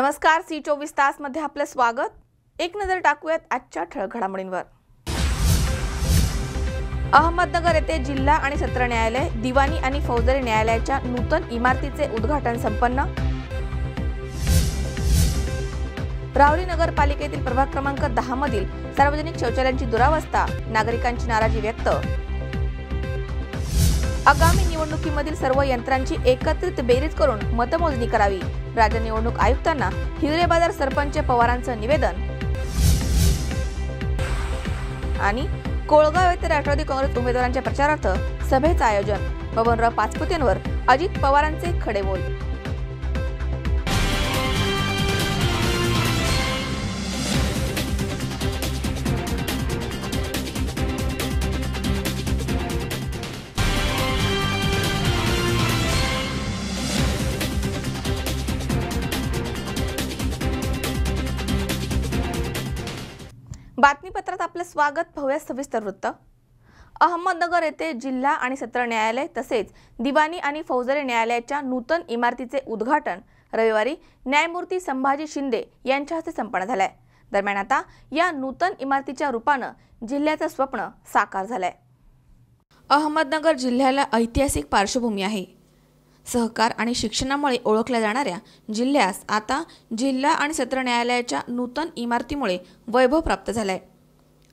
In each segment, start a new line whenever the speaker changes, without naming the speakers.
नमस्कार सी चोवीस तासमध्ये आपलं स्वागत. एक नजर टाकूयात आजच्या ठळक घडामोडींवर. अहमदनगर येथे जिल्हा आणि सत्र न्यायालय दिवाणी आणि फौजदारी न्यायालयाच्या नूतन इमारतीचे उद्घाटन संपन्न. राहुरी नगरपालिकेतील प्रभाग क्रमांक दहा मधील सार्वजनिक शौचालयांची दुरावस्था नागरिकांची नाराजी व्यक्त. आगामी निवडणुकीमधील सर्व यंत्रांची एकत्रित बेरीज करून मतमोजणी करावी. राज्य निवडणूक आयुक्तांना हिवरेबाजार सरपंच पवारांचं निवेदन. आणि कोळगाव येथे राष्ट्रवादी काँग्रेस उमेदवारांच्या प्रचारार्थ सभेचं आयोजन. बबनराव पाचपुतेंवर अजित पवारांचे खडे बोल बातमीपत्रात आपलं स्वागत. भव्य सविस्तर वृत्त. अहमदनगर येथे जिल्हा आणि सत्र न्यायालय तसेच दिवाणी आणि फौजदारी न्यायालयाच्या नूतन इमारतीचे उद्घाटन रविवारी न्यायमूर्ती संभाजी शिंदे यांच्या हस्ते संपन्न झालंय. दरम्यान आता या नूतन इमारतीच्या रूपानं जिल्ह्याचं स्वप्न साकार झालंय. अहमदनगर जिल्ह्याला ऐतिहासिक पार्श्वभूमी आहे. सहकार आणि शिक्षणामुळे ओळखल्या जाणाऱ्या जिल्ह्यास आता जिल्हा आणि सत्र न्यायालयाच्या नूतन इमारतीमुळे वैभव प्राप्त झालंय.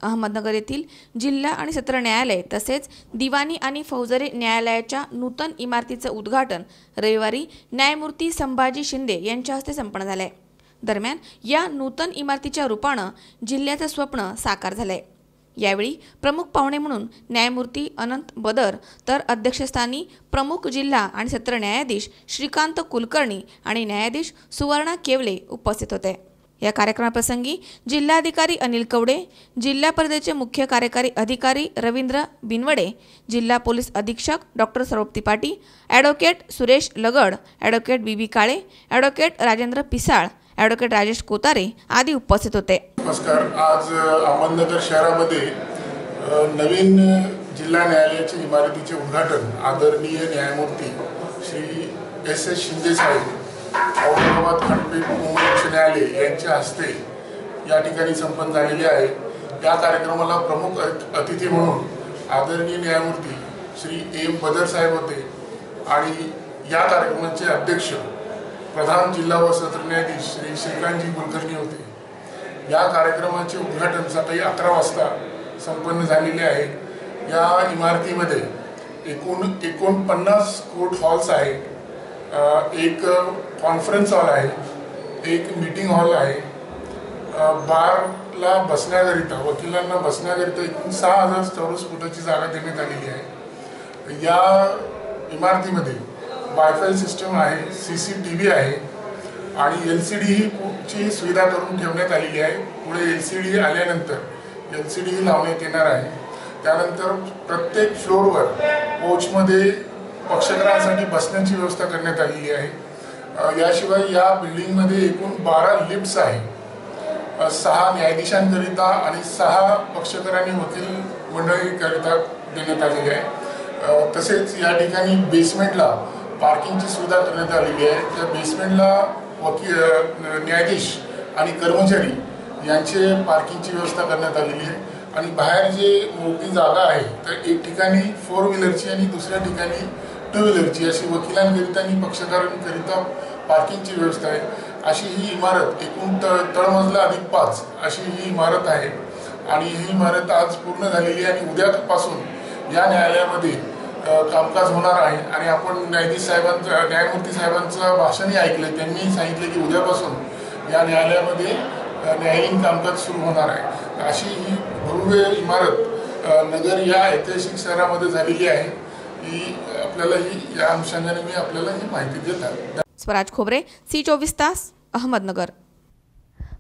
अहमदनगर येथील जिल्हा आणि सत्र न्यायालय तसेच दिवाणी आणि फौजदारी न्यायालयाच्या नूतन इमारतीचं उद्घाटन रविवारी न्यायमूर्ती संभाजी शिंदे यांच्या हस्ते संपन्न झालंय. दरम्यान या नूतन इमारतीच्या रूपानं जिल्ह्याचं स्वप्न साकार झालंय. यावेळी प्रमुख पाहुणे म्हणून न्यायमूर्ती अनंत बदर तर अध्यक्षस्थानी प्रमुख जिल्हा आणि सत्र न्यायाधीश श्रीकांत कुलकर्णी आणि न्यायाधीश सुवर्णा केवले उपस्थित होते. या कार्यक्रमाप्रसंगी जिल्हाधिकारी अनिल कवडे जिल्हा परिषदेचे मुख्य कार्यकारी अधिकारी रवींद्र बिनवडे जिल्हा पोलीस अधीक्षक डॉक्टर सरोप्ती पाटी advocate Suresh Lagad advocate B B Kale advocate Rajendra Pisal advocate Rajesh Kotare आदी उपस्थित होते.
नमस्कार. आज अहमदनगर शहरामध्ये नवीन जिल्हा न्यायालयाच्या इमारतीचे उद्घाटन आदरणीय न्यायमूर्ती श्री एस एस शिंदे साहेब औरंगाबाद खंडपीठ मुंबई उच्च न्यायालय यांच्या हस्ते या ठिकाणी संपन्न झालेले आहे. या कार्यक्रमाला प्रमुख अतिथी म्हणून आदरणीय न्यायमूर्ती श्री एम बदर साहेब होते आणि या कार्यक्रमाचे अध्यक्ष प्रधान जिल्हा व सत्र न्यायाधीश श्री श्रीकांतजी कुलकर्णी होते. या कार्यक्रमाचे उद्घाटन सकाळी अकरा वाजता संपन्न झालेले आहे. या इमारतीमध्ये एकूण एकोणपन्नास कोर्ट हॉल्स आहेत. एक कॉन्फरन्स हॉल आहे. एक मीटिंग हॉल आहे. बारला बसण्याकरिता वकिलांना बसण्याकरिता एकूण सहा हजार चौरस फुटाची जागा देण्यात आलेली आहे. या इमारतीमध्ये वायफाय सिस्टम आहे सी सी टी व्ही आहे. आणि एल सी डी ही ची सुविधा करून ठेवण्यात आलेली आहे. पुढे एल सी डी आल्यानंतर एल सी डी लावण्यात येणार आहे. त्यानंतर प्रत्येक फ्लोअरवर कोचमध्ये पक्षकारांसाठी बसण्याची व्यवस्था करण्यात आलेली आहे. याशिवाय या बिल्डिंगमध्ये एकूण बारा लिफ्ट्स आहे सहा न्यायाधीशांकरिता आणि सहा पक्षकारांनी वकील मंडळीकरिता देण्यात आलेली आहे. तसेच या ठिकाणी बेसमेंटला पार्किंगची सुविधा करण्यात आलेली आहे. त्या बेसमेंटला वकील न्यायाधीश आणि कर्मचारी यांचे पार्किंगची व्यवस्था करण्यात आलेली आहे. आणि बाहेर जे मोठी जागा आहे तर एक ठिकाणी फोर व्हीलरची आणि दुसऱ्या ठिकाणी टू व्हीलरची अशी वकिलांकरिता आणि पक्षकारांकरिता पार्किंगची व्यवस्था आहे. अशी ही इमारत एकूण तळ तळमजला अधिक पाच अशी ही इमारत आहे. आणि ही इमारत आज पूर्ण झालेली आहे आणि उद्यापासून या न्यायालयामध्ये कामकाज होणार आहे आणि आपण न्यायाधीश साहेबांचं न्यायमूर्ती साहेबांचं भाषणही ऐकलं त्यांनी सांगितलं की उद्यापासून या न्यायालयामध्ये न्यायालयीन कामकाज सुरू होणार आहे. अशी ही भव्य इमारत नगर या ऐतिहासिक शहरामध्ये झालेली आहे. ही आपल्याला ही या अनुषंगाने मी आपल्याला ही माहिती देत आहे
स्वराज खोबरे सी चोवीस तास अहमदनगर.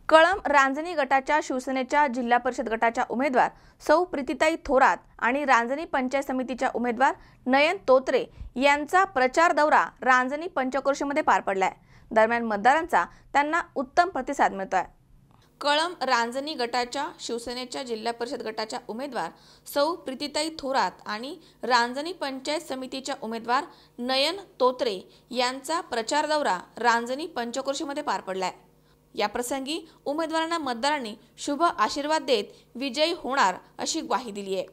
कळम रांजणी गटाच्या शिवसेनेच्या जिल्हा परिषद गटाच्या उमेदवार सौ प्रीतीताई थोरात आणि रांजणी पंचायत समितीच्या उमेदवार नयन तोत्रे यांचा प्रचार दौरा रांजणी पंचक्रोशीमध्ये पार पडलाय. दरम्यान मतदारांचा त्यांना उत्तम प्रतिसाद मिळतोय. कळम रांजणी गटाच्या शिवसेनेच्या जिल्हा परिषद गटाच्या उमेदवार सौ प्रीतीताई थोरात आणि रांजणी पंचायत समितीच्या उमेदवार नयन तोत्रे यांचा प्रचार दौरा रांजणी पंचक्रोशीमध्ये पार पडलाय. याप्रसंगी उमेदवारांना मतदारांनी शुभ आशीर्वाद देत विजयी होणार अशी ग्वाही दिली आहे.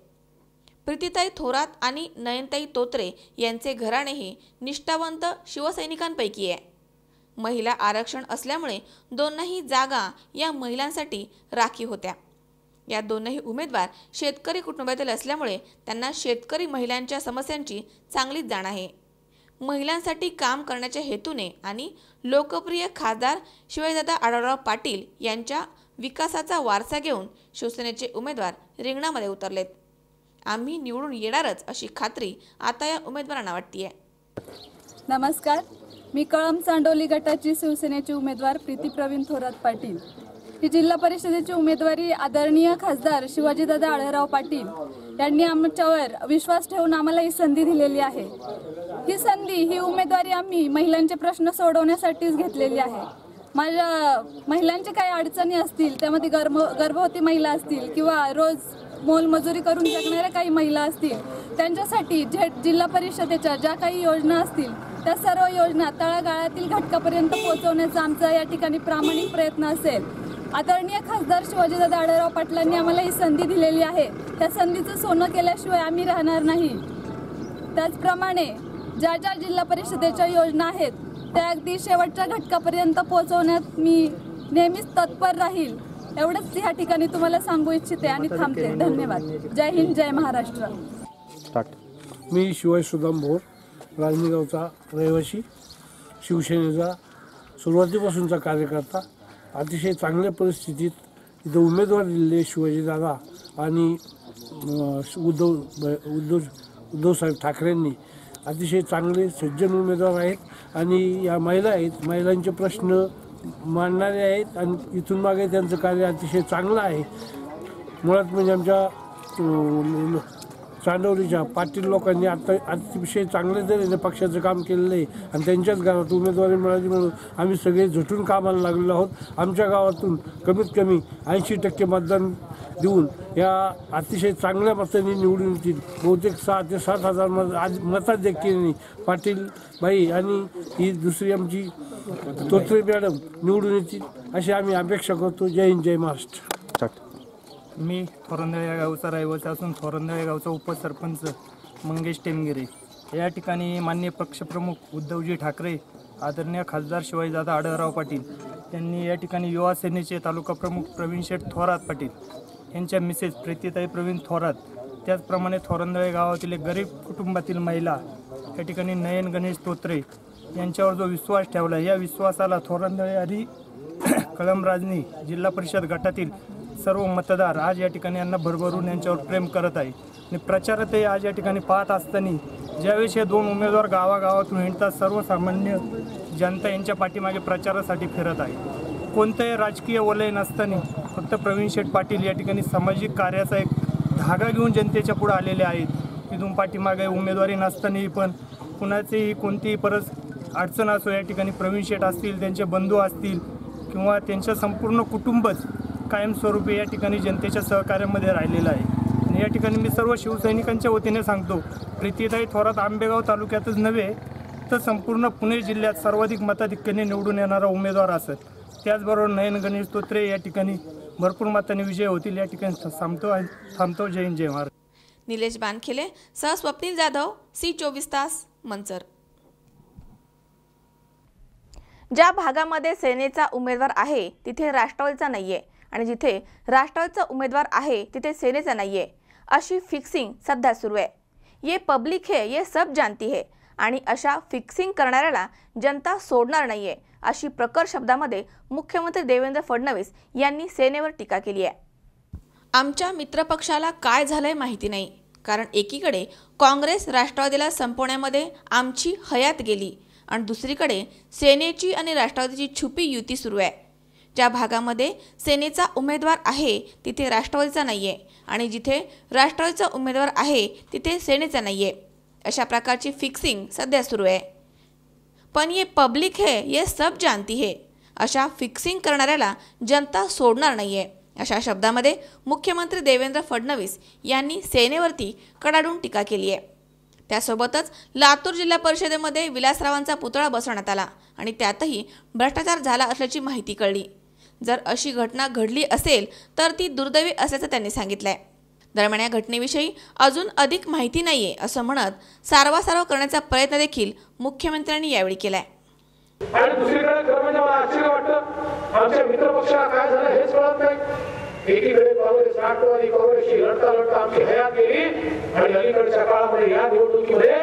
प्रीतीताई थोरात आणि नयनताई तोत्रे यांचे घराणेही निष्ठावंत शिवसैनिकांपैकी आहे. महिला आरक्षण असल्यामुळे दोनही जागा या महिलांसाठी राखीव होत्या. या दोनही उमेदवार शेतकरी कुटुंबातील असल्यामुळे त्यांना शेतकरी महिलांच्या समस्यांची चांगलीच जाण आहे. महिलांसाठी काम करण्याच्या हेतूने आणि लोकप्रिय खासदार शिवाजीदादा आढळराव पाटील यांच्या विकासाचा वारसा घेऊन शिवसेनेचे उमेदवार रिंगणामध्ये उतरलेत. आम्ही निवडून येणारच अशी खात्री आता या उमेदवारांना वाटतीये.
नमस्कार. मी कळम चांडोली गटाची शिवसेनेची उमेदवार प्रीती प्रवीण थोरात पाटील. ही जिल्हा परिषदेची उमेदवारी आदरणीय खासदार शिवाजीदादा आढळराव पाटील. त्यांनी आमच्यावर विश्वास ठेवून आम्हाला ही संधी दिलेली आहे. ही संधी ही उमेदवारी आम्ही महिलांचे प्रश्न सोडवण्यासाठीच घेतलेली आहे. माझ्या महिलांचे काही अडचणी असतील त्यामध्ये गर्भ गर्भवती महिला असतील किंवा रोज मोलमजुरी करून जगणाऱ्या काही महिला असतील त्यांच्यासाठी जे जिल्हा परिषदेच्या ज्या काही योजना असतील त्या सर्व योजना तळागाळातील घटकापर्यंत पोहोचवण्याचा आमचा या ठिकाणी प्रामाणिक प्रयत्न असेल. आदरणीय खासदार शिवाजीदादा आढळराव पाटलांनी आम्हाला ही संधी दिलेली आहे. त्या संधीचं सोनं केल्याशिवाय आम्ही राहणार नाही. त्याचप्रमाणे ज्या ज्या जिल्हा परिषदेच्या योजना आहेत त्या अगदी शेवटच्या घटकापर्यंत पोहोचवण्यात मी नेहमीच तत्पर राहील. एवढंच ह्या ठिकाणी तुम्हाला सांगू इच्छिते आणि थांबते. धन्यवाद. जय हिंद जय महाराष्ट्र.
मी शिवाय सुदाम भोर. राजनीगावचा रहिवासी शिवसेनेचा सुरुवातीपासूनचा कार्यकर्ता अतिशय चांगल्या परिस्थितीत इथं उमेदवार दिलेले शिवाजीदादा आणि उद्धव उद्धव उद्धवसाहेब ठाकरेंनी अतिशय चांगले सज्जन उमेदवार आहेत आणि या महिला आहेत. महिलांचे प्रश्न मांडणारे आहेत आणि इथून मागे त्यांचं कार्य अतिशय चांगलं आहे. मुळात म्हणजे आमच्या चांदवलीच्या पाटील लोकांनी आता अतिशय चांगल्या तऱ्हेने पक्षाचं काम केलेलं आहे. आणि त्यांच्याच गावात उमेदवारी मिळाली म्हणून आम्ही सगळे झटून कामाला लागलेलो आहोत. आमच्या गावातून कमीत कमी ऐंशी टक्के मतदान देऊन या अतिशय चांगल्या मतांनी निवडून येतील. बहुतेक सहा ते सात हजार मत आज मताध्यक्षांनी पाटील बाई आणि ही दुसरी आमची तोत्रे मॅडम निवडून येतील अशी आम्ही अपेक्षा करतो. जय हिंद जय महाराष्ट्र.
मी थोरंदळ या गावचा रहिवासी असून थोरंदळ या गावचा उपसरपंच मंगेश टेमगिरे. या ठिकाणी मान्य पक्षप्रमुख उद्धवजी ठाकरे आदरणीय खासदार शिवाजीदादा आढळराव पाटील यांनी या ठिकाणी युवा सेनेचे तालुका प्रमुख प्रवीण शेठ थोरात पाटील यांच्या मिसेस प्रीतीताई प्रवीण थोरात त्याचप्रमाणे थोरंदळे गावातील एक गरीब कुटुंबातील महिला या ठिकाणी नयन गणेश तोत्रे यांच्यावर जो विश्वास ठेवला या विश्वासाला थोरंदळे आणि कळमराजनी जिल्हा परिषद गटातील सर्व मतदार आज या ठिकाणी यांना भरभरून यांच्यावर प्रेम करत आहे. आणि प्रचारातही आज या ठिकाणी पाहत असताना ज्यावेळेस हे दोन उमेदवार गावागावातून हिंडतात सर्वसामान्य जनता यांच्या पाठीमागे प्रचारासाठी फिरत आहे. कोणतंही राजकीय वलय नसताना फक्त प्रवीण शेठ पाटील या ठिकाणी सामाजिक कार्याचा एक धागा घेऊन जनतेच्या पुढे आलेले आहेत. तिथून पाठीमागे उमेदवारी नसतानाही पण कुणाचीही कोणतीही परत अडचण असो या ठिकाणी प्रवीण शेठ असतील त्यांचे बंधू असतील किंवा त्यांच्या संपूर्ण कुटुंबच कायमस्वरूपी या ठिकाणी जनतेच्या सहकार्यामध्ये राहिलेलं आहे. आणि या ठिकाणी मी सर्व शिवसैनिकांच्या वतीने सांगतो प्रीतीताई थोरात आंबेगाव तालुक्यातच नव्हे तर संपूर्ण पुणे जिल्ह्यात सर्वाधिक मताधिक्याने निवडून येणारा उमेदवार असत त्याचबरोबर नयन गणेश तोत्रे या ठिकाणी भरपूर मताने विजय होतील या ठिकाणी थांबतो थांबतो. जय हिंद जय महाराज
निलेश बानखेले सह स्वप्नील जाधव सी चोवीस तास मंचर. ज्या भागामध्ये सेनेचा उमेदवार आहे तिथे राष्ट्रवादीचा नाहीये. आणि जिथे राष्ट्रवादीचा उमेदवार आहे तिथे सेनेचा आहे अशी फिक्सिंग सध्या सुरू आहे. ये पब्लिक है ये सब जानती है. आणि अशा फिक्सिंग करणाऱ्याला जनता सोडणार नाही आहे अशी प्रकर शब्दामध्ये मुख्यमंत्री देवेंद्र फडणवीस यांनी सेनेवर टीका केली आहे. आमच्या मित्रपक्षाला काय झालंय माहिती नाही कारण एकीकडे काँग्रेस राष्ट्रवादीला संपवण्यामध्ये आमची हयात गेली आणि दुसरीकडे सेनेची आणि राष्ट्रवादीची छुपी युती सुरू आहे. ज्या भागामध्ये सेनेचा उमेदवार आहे तिथे राष्ट्रवादीचा नाही आहे आणि जिथे राष्ट्रवादीचा उमेदवार आहे तिथे सेनेचा नाही आहे अशा प्रकारची फिक्सिंग सध्या सुरू आहे. पण ये पब्लिक है ये सब जानती है. अशा फिक्सिंग करणाऱ्याला जनता सोडणार नाही आहे अशा शब्दामध्ये मुख्यमंत्री देवेंद्र फडणवीस यांनी सेनेवरती कडाडून टीका केली आहे. त्यासोबतच लातूर जिल्हा परिषदेमध्ये विलासरावांचा पुतळा बसवण्यात आला आणि त्यातही भ्रष्टाचार झाला असल्याची माहिती कळली. जर अशी घटना घडली असेल तर ती दुर्दैवी असल्याचं त्यांनी सांगितलंय. दरम्यान या घटनेविषयी अजून अधिक माहिती नाहीये असं म्हणत सारवासारव करण्याचा प्रयत्न देखील मुख्यमंत्र्यांनी यावेळी केलाय.
आणि दुसरीकडे खरं म्हणजे मला आश्चर्य वाटतं आमच्या मित्रपक्षाला काय झालं हेच कळत नाही. एकीकडे काँग्रेस राष्ट्रवादी काँग्रेसशी लढता लढता आमची हया गेली आणि अलीकडच्या काळामध्ये या निवडणुकीमध्ये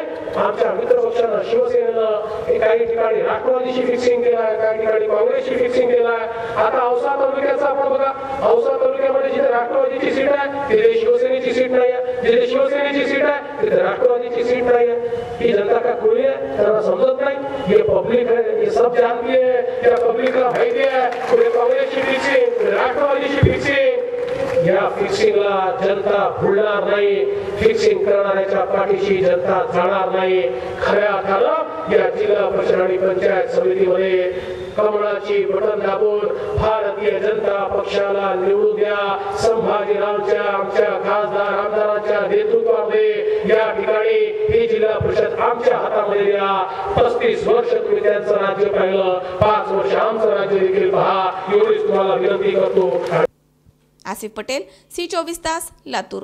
आमच्या मित्रपक्षानं शिवसेनेनं काही ठिकाणी राष्ट्रवादीशी फिक्सिंग केलाय काही ठिकाणी काँग्रेसशी फिक्सिंग केलाय. आता औसा तालुक्याचा आपण बघा. औसा तालुक्यामध्ये जिथे राष्ट्रवादीची सीट आहे तिथे शिवसेनेची सीट नाही आहे जिथे शिवसेनेची सीट आहे तिथे राष्ट्रवादीची सीट नाही आहे ही जनता का खुली आहे? त्यांना समजत नाही. हे पब्लिक है ये सब जानती है या पब्लिकला माहिती आहे. कुठे काँग्रेसची फिक्सिंग राष्ट्रवादीची फिक्सिंग या फिक्सिंगला जनता भुलणार नाही. फिक्सिंग करणाऱ्याच्या पाठीशी जनता जाणार नाही. खऱ्या अर्थानं या जिल्हा परिषद आणि पंचायत समितीमध्ये कमळाची बटन दाबून भारतीय जनता पक्षाला निवडून द्या. संभाजीरावच्या आमच्या खासदार आमदारांच्या नेतृत्वामध्ये या ठिकाणी ही जिल्हा परिषद आमच्या हातामध्ये द्या. पस्तीस वर्ष तुम्ही त्यांचं राज्य पाहिलं. पाच वर्ष आमचं राज्य देखील पहा. एवढीच तुम्हाला विनंती करतो.
आसिफ पटेल सी चोवीस तास लातूर.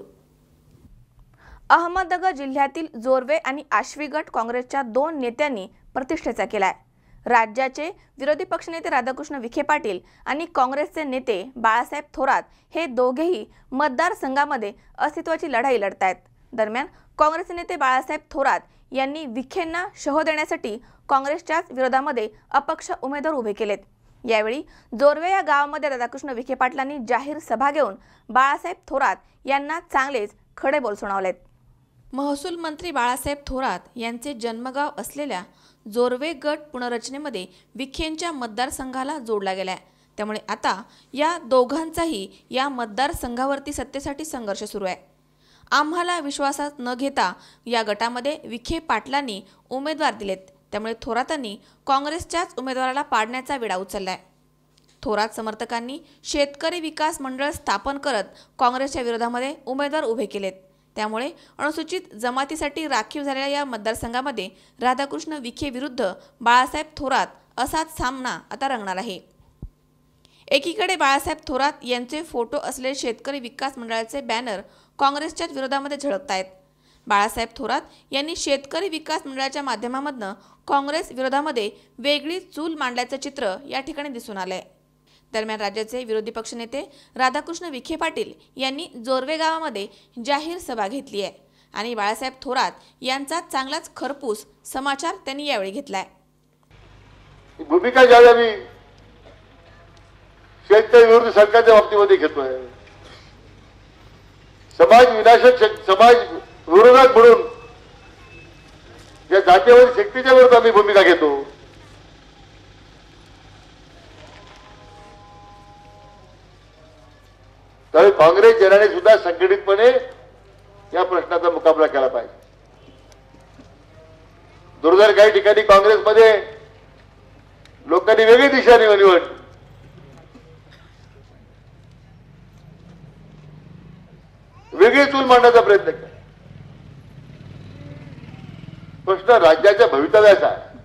अहमदनगर जिल्ह्यातील जोरवे आणि आश्वी गट काँग्रेसच्या दोन नेत्यांनी प्रतिष्ठेचा केलाय. राज्याचे विरोधी पक्षनेते राधाकृष्ण विखे पाटील आणि काँग्रेसचे नेते बाळासाहेब थोरात हे दोघेही मतदारसंघामध्ये अस्तित्वाची लढाई लढतायत. दरम्यान काँग्रेसचे नेते बाळासाहेब थोरात यांनी विखेंना शह देण्यासाठी काँग्रेसच्याच विरोधामध्ये अपक्ष उमेदवार उभे केलेत. यावेळी जोरवे या गावामध्ये राधाकृष्ण विखे पाटलांनी जाहीर सभा घेऊन बाळासाहेब थोरात यांना चांगलेच खडे बोल सुनावलेत महसूल मंत्री बाळासाहेब थोरात यांचे जन्मगाव असलेल्या जोरवे गट पुनर्रचनेमध्ये विखेंच्या मतदारसंघाला जोडला गेलाय. त्यामुळे आता या दोघांचाही या मतदारसंघावरती सत्तेसाठी संघर्ष सुरू आहे. आम्हाला विश्वासात न घेता या गटामध्ये विखे पाटलांनी उमेदवार दिलेत. त्यामुळे थोरातांनी काँग्रेसच्याच उमेदवाराला पाडण्याचा विडा उचललाय. थोरात समर्थकांनी शेतकरी विकास मंडळ स्थापन करत काँग्रेसच्या विरोधामध्ये उमेदवार उभे केलेत. त्यामुळे अनुसूचित जमातीसाठी राखीव झालेल्या या मतदारसंघामध्ये राधाकृष्ण विखे विरुद्ध बाळासाहेब थोरात असाच सामना आता रंगणार आहे. एकीकडे बाळासाहेब थोरात यांचे फोटो असलेले शेतकरी विकास मंडळाचे बॅनर काँग्रेसच्याच विरोधामध्ये झळकत आहेत बाळासाहेब थोरात यांनी शेतकरी विकास मंडळाच्या माध्यमामधनं काँग्रेस विरोधामध्ये वेगळी चूल मांडल्याचं चित्र या ठिकाणी दिसून आलंय. दरम्यान राज्याचे विरोधी पक्षनेते राधाकृष्ण विखे पाटील यांनी जोरवे गावामध्ये जाहीर सभा घेतली आहे आणि बाळासाहेब थोरात यांचा चांगलाच खरपूस समाचार त्यांनी यावेळी घेतलाय.
भूमिका ज्यावेळी आम्ही शेतकरी विरोधी सरकारच्या बाबतीमध्ये घेतोय समाज विनाशक समाज विरोधात म्हणून या जातीवर शक्तीच्या विरोधात आम्ही भूमिका घेतो. त्यावेळी काँग्रेस जनाने सुद्धा संघटितपणे या प्रश्नाचा मुकाबला केला पाहिजे. दुर्दैव काही ठिकाणी काँग्रेसमध्ये लोकांनी वेगळी दिशा निव- निवडली. वेगळी चूल मांडण्याचा प्रयत्न केला. प्रश्न राज्याच्या भवितव्याचा आहे.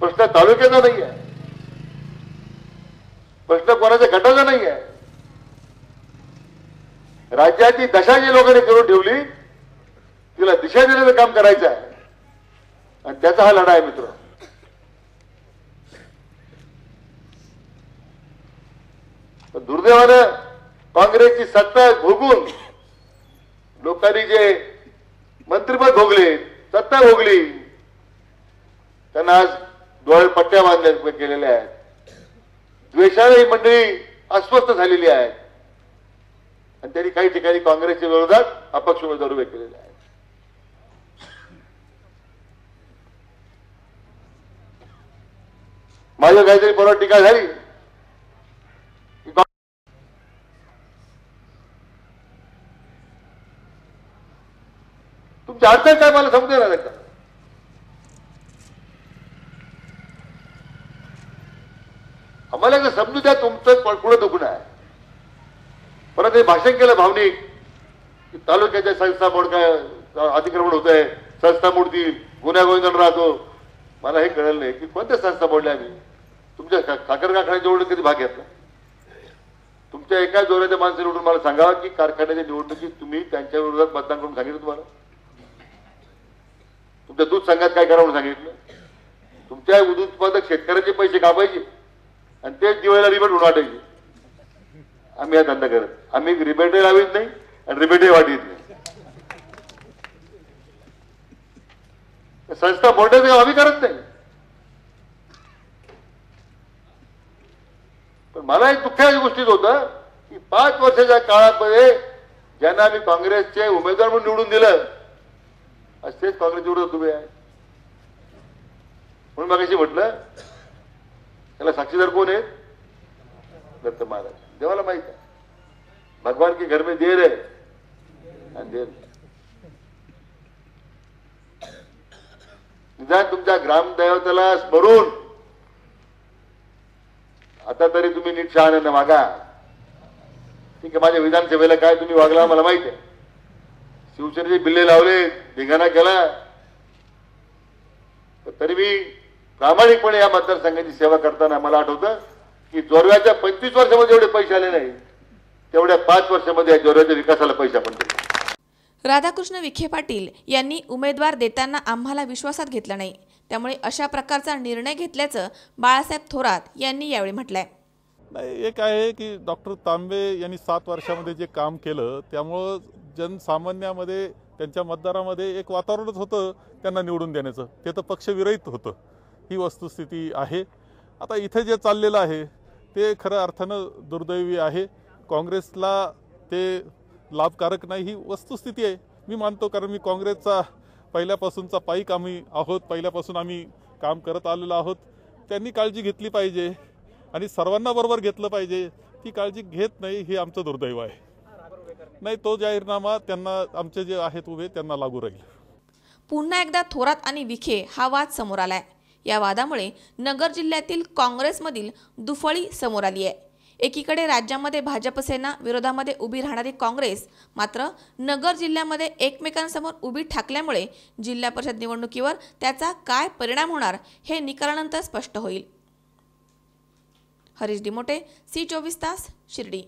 प्रश्न तालुक्याचा नाही आहे प्रश्न कोणाच्या गटाचा नाही आहे राज्याची दशा जी लोकांनी करून ठेवली तिला दिशा देण्याचं काम करायचं आहे. आणि त्याचा हा लढा आहे मित्र. दुर्दैवानं काँग्रेसची सत्ता भोगून लोकांनी जे मंत्रिपद भोगले सत्ता भोगली. त्यांना आज डोळे पट्ट्या बांधल्या गेलेल्या आहेत. द्वेषाने ही मंडळी अस्वस्थ झालेली आहेत. आणि त्यांनी काही ठिकाणी काँग्रेसच्या विरोधात अपक्ष उमेदवार उभे केलेले आहेत. माझ्या काहीतरी परवा टीका झाली. तुमच्या अर्थ काय मला समजेल आलं का? आम्हाला का समजू द्या तुमचं पुढं दुखणं आहे. परत हे भाषण केलं भावनिक की तालुक्याच्या संस्था मोड काय अतिक्रमण होत आहे संस्था मोडतील गुन्हा गोविंदन राहतो. मला हे कळलं नाही की कोणत्या संस्था मोडल्या आम्ही? तुमच्या साखर कारखान्याच्या निवडणूक कधी भाग घेतला? तुमच्या एका जोराच्या माणसाने उठून मला सांगा की कारखान्याच्या निवडणुकीत तुम्ही त्यांच्या विरोधात मतदान करून सांगितलं तुम्हाला? तुमच्या दूध संघात काय करा म्हणून सांगितलं? तुमच्या दूध उत्पादक शेतकऱ्याचे पैसे कापायचे आणि तेच दिवाळीला रिबेट म्हणून वाटायचे. आम्ही हा धंदा करत आम्ही रिबेटही लावित नाही आणि रिबेटही वाटित नाही. संस्था मोठ्याचं काम आम्ही करत नाही. पण मला एक दुःखाच्या गोष्टीत होतं की पाच वर्षाच्या काळामध्ये ज्यांना आम्ही काँग्रेसचे उमेदवार म्हणून निवडून दिलं आज तेच काँग्रेसच्या विरोधात उभे आहे. म्हणून मग म्हटलं त्याला साक्षीदार कोण आहेत? दत्त महाराज. देवाला माहीत आहे. भगवान के घर में देर आहे आणि देर निदान तुमच्या ग्रामदैवताला स्मरून आता तरी तुम्ही नीट शहाण्यानं मागा. ठीक आहे माझ्या विधानसभेला काय तुम्ही वागला मला माहीत आहे. शिवसेनेचे बिल्ले लावले धिंगाणा केला. तरी मी प्रामाणिकपणे या मतदारसंघाची सेवा करताना मला आठवतं की जोरव्याच्या पंचवीस वर्षामध्ये जेवढे पैसे आले नाही तेवढ्या पाच वर्षामध्ये या जोरव्याच्या विकासाला पैसे आपण दिले.
राधाकृष्ण विखे पाटील यांनी उमेदवार देताना आम्हाला विश्वासात घेतलं नाही. त्यामुळे अशा प्रकारचा निर्णय घेतल्याचं बाळासाहेब थोरात यांनी यावेळी म्हटलंय.
नाही एक आहे की डॉक्टर तांबे यांनी सात वर्षामध्ये जे काम केलं त्यामुळं जनसामान्यामध्ये त्यांच्या मतदारामध्ये एक वातावरणच होतं त्यांना निवडून देण्याचं. ते तर पक्षविरहित होतं. ही वस्तुस्थिती आहे. आता इथे जे चाललेलं आहे ते खरं अर्थानं दुर्दैवी आहे. काँग्रेसला ते लाभकारक नाही ही वस्तुस्थिती आहे. मी मानतो कारण मी काँग्रेसचा पहिल्यापासूनचा पाईक आम्ही आहोत. पहिल्यापासून आम्ही काम करत आलेलो आहोत. त्यांनी काळजी घेतली पाहिजे आणि सर्वांना बरोबर घेतलं पाहिजे. ती काळजी घेत नाही हे आमचं दुर्दैव आहे. नाही तो जाहीरनामा त्यांना आमचे जे आहेत उभे त्यांना लागू राहील.
पुन्हा एकदा थोरात आणि विखे हा वाद समोर आलाय. या वादामुळे नगर जिल्ह्यातील काँग्रेसमधील दुफळी समोर आली आहे. एकीकडे राज्यामध्ये भाजप सेना विरोधामध्ये उभी राहणारी काँग्रेस मात्र नगर जिल्ह्यामध्ये एकमेकांसमोर उभी ठाकल्यामुळे जिल्हा परिषद निवडणुकीवर त्याचा काय परिणाम होणार हे निकालानंतर स्पष्ट होईल. हरीश डिमोटे सी चोवीस तास शिर्डी.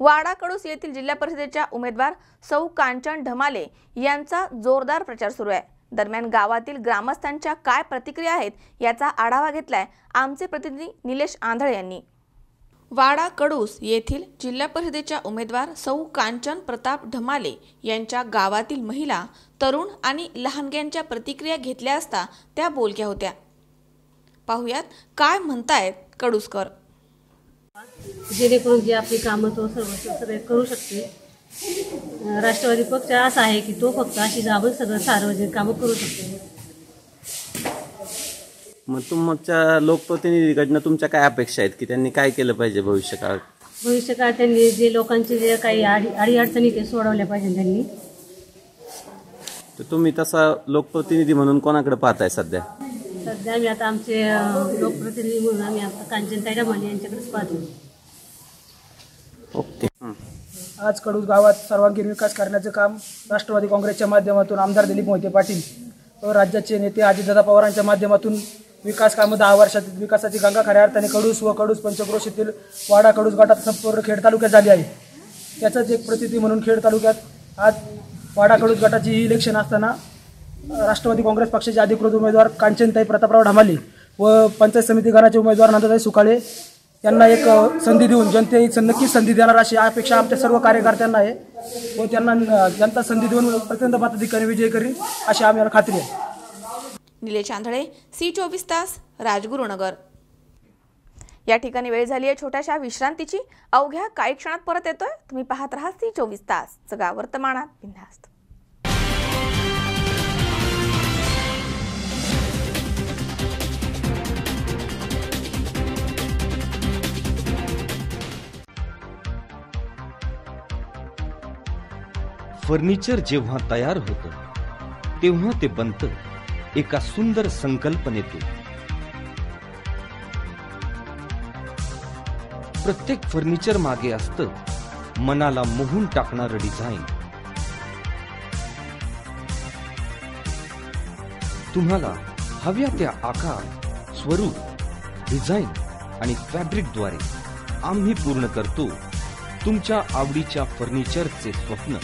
वाडा कडूस येथील जिल्हा परिषदेच्या उमेदवार सौ कांचन ढमाले यांचा जोरदार प्रचार सुरू आहे. दरम्यान गावातील ग्रामस्थांच्या काय प्रतिक्रिया आहेत याचा आढावा घेतलाय आमचे प्रतिनिधी निलेश आंधळे यांनी. वाडा कडूस येथील जिल्हा परिषदेच्या उमेदवार सौ कांचन प्रताप ढमाले यांच्या गावातील महिला तरुण आणि लहानग्यांच्या प्रतिक्रिया घेतल्या असता त्या बोलक्या होत्या. पाहुयात काय म्हणतायत कडूसकर.
जेणेकरून जे आपली कामं तो सर्व सगळे करू शकते राष्ट्रवादी पक्ष असा आहे की तो फक्त अशी गावं सगळं सार्वजनिक कामं करू शकतो.
मग तुमच्या लोकप्रतिनिधीकडनं तुमच्या काय अपेक्षा आहेत की त्यांनी काय केलं पाहिजे भविष्य काळात
भविष्यकाळात त्यांनी जे लोकांचे जे काही अडी अडीअडचणी ते सोडवल्या पाहिजे त्यांनी.
तर तुम्ही तसा लोकप्रतिनिधी म्हणून कोणाकडे पाहताय सध्या?
सध्या आम्ही आता आमचे लोकप्रतिनिधी म्हणून आम्ही आता कांचनताई रमाने यांच्याकडेच पाहतो.
ओके.
आज कडूस गावात सर्वांगीण विकास करण्याचं काम राष्ट्रवादी काँग्रेसच्या माध्यमातून आमदार दिलीप मोहिते पाटील व राज्याचे नेते अजितदादा पवारांच्या माध्यमातून विकास कामं दहा वर्षात विकासाची गंगा खऱ्या अर्थाने कडूस व कडूस पंचक्रोशीतील वाडा कडूस गटात संपूर्ण खेड तालुक्यात झाली आहे. त्याचाच एक प्रतिती म्हणून खेड तालुक्यात आज वाडा कडूस गटाची ही इलेक्शन असताना राष्ट्रवादी काँग्रेस पक्षाचे अधिकृत उमेदवार कांचनताई प्रतापराव ढामाले व पंचायत समिती गणाचे उमेदवार नंदाताई सुकाळे यांना एक संधी देऊन जनते नक्कीच संधी देणार अशी अपेक्षा आमच्या सर्व कार्यकर्त्यांना आहे. व त्यांना जनता संधी देऊन प्रचंड मताधिकारी विजय करील अशी आम्हाला खात्री आहे.
निलेश आंधळे सी चोवीस तास राजगुरुनगर. या ठिकाणी वेळ झाली आहे छोट्याशा विश्रांतीची. अवघ्या काही क्षणात परत येतोय. तुम्ही पाहत राहा सी चोवीस तास. जगा वर्तमानात बिनधास्त.
फर्निचर जेव्हा तयार होतं तेव्हा ते बनतं एका सुंदर संकल्पनेतून. प्रत्येक फर्निचर मागे असतं मनाला मोहून टाकणारं डिझाईन. तुम्हाला हव्या त्या आकार स्वरूप डिझाईन आणि फॅब्रिकद्वारे आम्ही पूर्ण करतो तुमच्या आवडीच्या फर्निचरचे स्वप्न.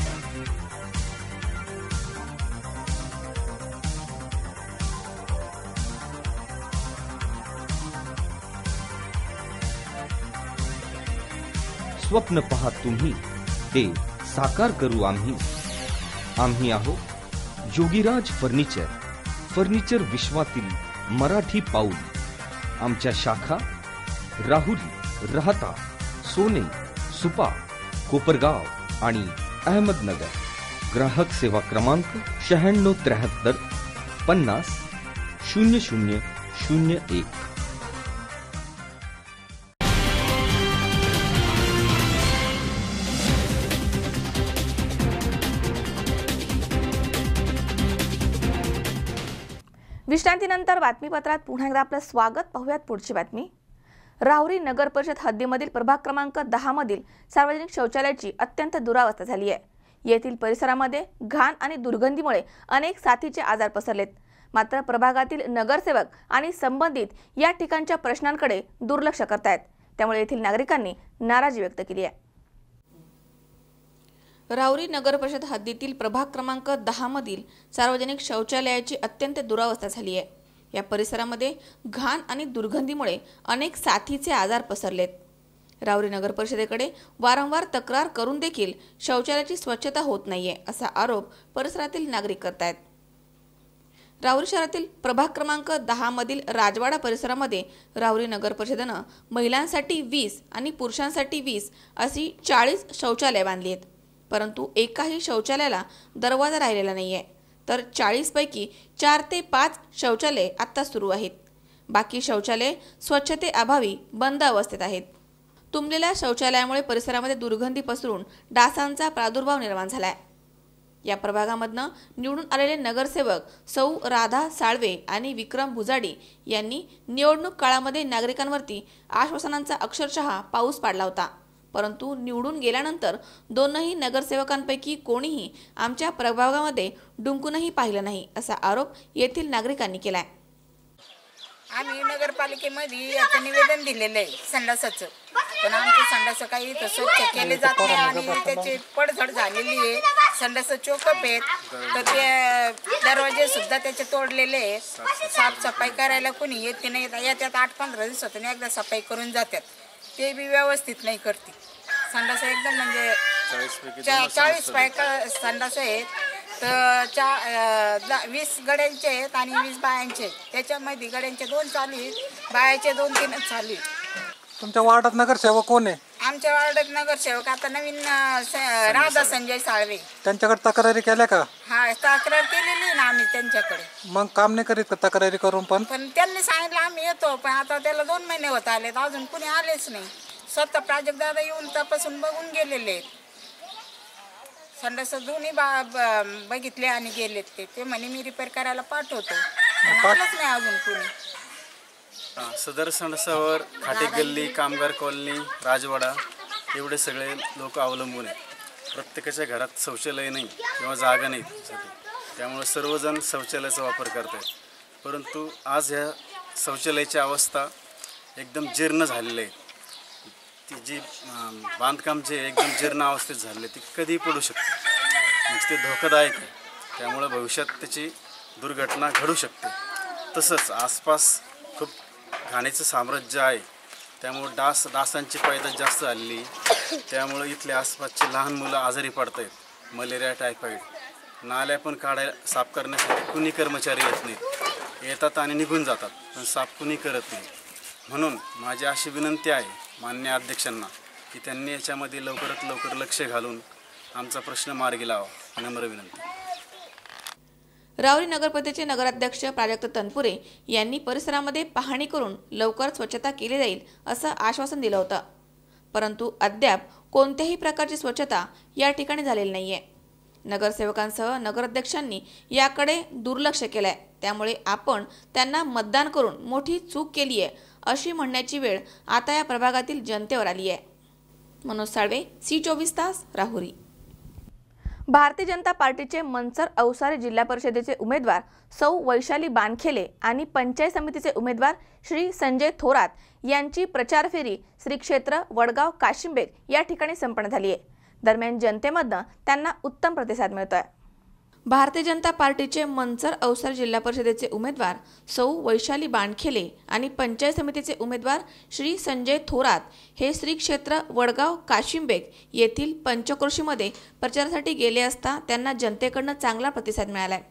स्वप्न पहा तुम्ही. ते साकार करू आम्ही. आम्ही आहोत योगीराज फर्निचर. फर्निचर विश्वातील मराठी पाऊल. आमच्या शाखा राहुरी राहता सोने सुपा कोपरगाव आणि अहमदनगर. ग्राहक सेवा क्रमांक शहाण्णव त्र्याहत्तर पन्नास शून्य शून्य शून्य एक.
विश्रांतीनंतर बातमीपत्रात पुन्हा एकदा आपलं स्वागत. पाहूयात पुढची बातमी. राहुरी नगर परिषद हद्दीमधील प्रभाग क्रमांक दहा मधील सार्वजनिक शौचालयाची अत्यंत दुरावस्था झाली आहे. येथील परिसरामध्ये घाण आणि दुर्गंधीमुळे अनेक साथीचे आजार पसरलेत. मात्र प्रभागातील नगरसेवक आणि संबंधित या ठिकाणच्या प्रश्नांकडे दुर्लक्ष करतायत. त्यामुळे येथील नागरिकांनी नाराजी व्यक्त केली आहे. राऊरी नगर परिषद हद्दीतील प्रभाग क्रमांक दहा मधील सार्वजनिक शौचालयाची अत्यंत दुरावस्था झाली आहे. या परिसरामध्ये घाण आणि दुर्गंधीमुळे अनेक साथीचे आजार पसरलेत. रावरी नगर परिषदेकडे वारंवार तक्रार करून देखील शौचालयाची स्वच्छता होत नाहीये असा आरोप परिसरातील नागरिक करतायत. रावरी शहरातील प्रभाग क्रमांक दहा मधील राजवाडा परिसरामध्ये रावरी नगर परिषदेनं महिलांसाठी वीस आणि पुरुषांसाठी वीस अशी चाळीस शौचालय बांधली आहेत. परंतु एकाही शौचालयाला दरवाजा राहिलेला नाहीये. तर चाळीसपैकी चार ते पाच शौचालय आत्ता सुरू आहेत. बाकी शौचालय स्वच्छतेअभावी बंद अवस्थेत आहेत. तुंबलेल्या शौचालयामुळे परिसरामध्ये दुर्गंधी पसरून डासांचा प्रादुर्भाव निर्माण झालाय. या प्रभागामधनं निवडून आलेले नगरसेवक सौ राधा साळवे आणि विक्रम भुजाडी यांनी निवडणूक काळामध्ये नागरिकांवरती आश्वासनांचा अक्षरशः पाऊस पाडला होता. परंतु निवडून गेल्यानंतर दोनही नगरसेवकांपैकी कोणीही आमच्या प्रभागामध्ये डुंकूनही पाहिलं नाही असा आरोप येथील नागरिकांनी केलाय.
आम्ही नगरपालिकेमध्ये याचं निवेदन दिलेलं आहे संडासाचं. पण आमचं संडास काही इथं स्वच्छ केले जात नाही आणि त्याची पडझड झालेली आहे. संडास चोकप आहेत. तर ते दरवाजे सुद्धा त्याचे तोडलेले आहे साफसफाई करायला कोणी येते नाही. येतात आठ पंधरा दिवसातून एकदा सफाई करून जातात. ते बी व्यवस्थित नाही करते संडास एकदम म्हणजे चा- चाळीस पायका संडास आहेत. तर चा अं, दा- वीस गड्यांचे आहेत आणि वीस बायांचे आहेत. त्याच्यामध्ये गड्यांचे दोन चालू आहेत बायाचे दोन तीनच चालू आहेत.
तुमच्या वार्डात नगरसेवक कोण आहे?
आमच्या वार्डात नगरसेवक आता नवीन अं, स- राधा संजय साळवे.
त्यांच्याकडे तक्रारी केल्या का?
हा तक्रार केलेली आहे ना आम्ही त्यांच्याकडे.
मग काम नाही करीत का तक्रारी करून पण?
पण त्यांनी सांगितलं आम्ही येतो पण आता त्याला दोन महिने होत आलेत अजून कुणी आलेच नाही. स्वतः प्राजक्त दादा येऊन तपासून बघून गेलेले. आहेत संडास दोन्ही बा ब- बघितले आणि गेलेत ते. ते म्हणे मी रिपेअर करायला पाठवतो. पण आलंच नाही अजून कुणी.
हा, सदर संडासावर खाटे गल्ली कामगार कॉलनी राजवाडा एवढे सगळे लोक अवलंबून आहेत. प्रत्येकाच्या घरात शौचालय नाही किंवा जागा नाही त्यासाठी त्यामुळे सर्वजण शौचालयाचा वापर करत आहेत परंतु आज ह्या शौचालयाची अवस्था एकदम जीर्ण झालेली आहे. ती जी बांधकाम जे एकदम जीर्ण अवस्थेत झालेलं आहे ती कधीही पडू शकते. म्हणजे ते धोकादायक आहे. त्यामुळं भविष्यात त्याची दुर्घटना घडू शकते. तसंच आसपास खूप घाणीचं साम्राज्य आहे. त्यामुळं डास डासांची पैदास जास्त झालेली. त्यामुळं त्यामुळे इथले आसपासचे लहान मुलं आजारी पडत आहेत मलेरिया टायफॉईड नाल्या पण काढायला साफ करण्यासाठी कुणी कर्मचारी येत नाहीत. येतात आणि निघून जातात पण साफ कुणी करत नाही. म्हणून माझी अशी विनंती आहे मान्य अध्यक्षांना की त्यांनी याच्यामध्ये लवकरात लवकर लक्ष घालून आमचा प्रश्न मार्गी लावा. नम्र विनंती.
रावरी नगरपरिषदेचे नगराध्यक्ष प्राजक्त तनपुरे यांनी परिसरामध्ये पाहणी करून लवकर स्वच्छता केली जाईल असं आश्वासन दिलं होतं. परंतु अद्याप कोणत्याही प्रकारची स्वच्छता या ठिकाणी झालेली नाहीये. नगरसेवकांसह नगराध्यक्षांनी याकडे दुर्लक्ष केलंय. त्यामुळे आपण त्यांना मतदान करून मोठी चूक केली आहे अशी म्हणण्याची वेळ आता या प्रभागातील जनतेवर आली आहे. मनोज साळवे सी चोवीस तास राहुरी. भारतीय जनता पार्टीचे मनसर अवसारे जिल्हा परिषदेचे उमेदवार सौ वैशाली बानखेले आणि पंचायत समितीचे उमेदवार श्री संजय थोरात यांची प्रचार फेरी श्री क्षेत्र वडगाव काशिंबेग या ठिकाणी संपन्न झाली आहे. दरम्यान जनतेमधनं त्यांना उत्तम प्रतिसाद मिळतोय. भारतीय जनता पार्टीचे मनसर अवसर जिल्हा परिषदेचे उमेदवार सौ वैशाली बाणखेले आणि पंचायत समितीचे उमेदवार श्री संजय थोरात हे श्री क्षेत्र वडगाव काशिंबेग येथील पंचक्रोशीमध्ये प्रचारासाठी गेले असता त्यांना जनतेकडनं चांगला प्रतिसाद मिळालाय.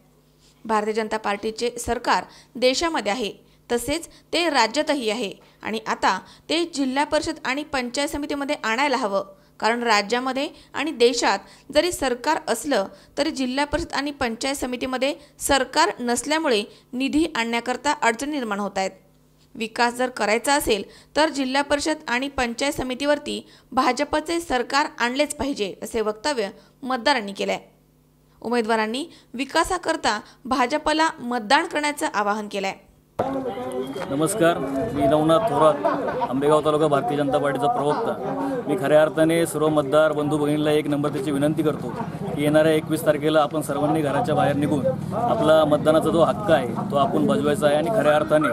भारतीय जनता पार्टीचे सरकार देशामध्ये आहे तसेच ते राज्यातही आहे आणि आता ते जिल्हा परिषद आणि पंचायत समितीमध्ये आणायला हवं. कारण राज्यामध्ये आणि देशात जरी सरकार असलं तरी जिल्हा परिषद आणि पंचायत समितीमध्ये सरकार नसल्यामुळे निधी आणण्याकरता अडचणी निर्माण होत आहेत. विकास जर करायचा असेल तर जिल्हा परिषद आणि पंचायत समितीवरती भाजपचे सरकार आणलेच पाहिजे असे वक्तव्य मतदारांनी केलं आहे उमेदवारांनी विकासाकरता भाजपला मतदान करण्याचं आवाहन केलं आहे
नमस्कार मी नवनाथ थोरात आंबेगाव तालुका भारतीय जनता पार्टीचा प्रवक्ता. मी खऱ्या अर्थाने सर्व मतदार बंधू भगिनीला एक नंबर त्याची विनंती करतो की येणाऱ्या एकवीस तारखेला आपण सर्वांनी घराच्या बाहेर निघून आपला मतदानाचा जो हक्क आहे तो आपण बजवायचा आहे आणि खऱ्या अर्थाने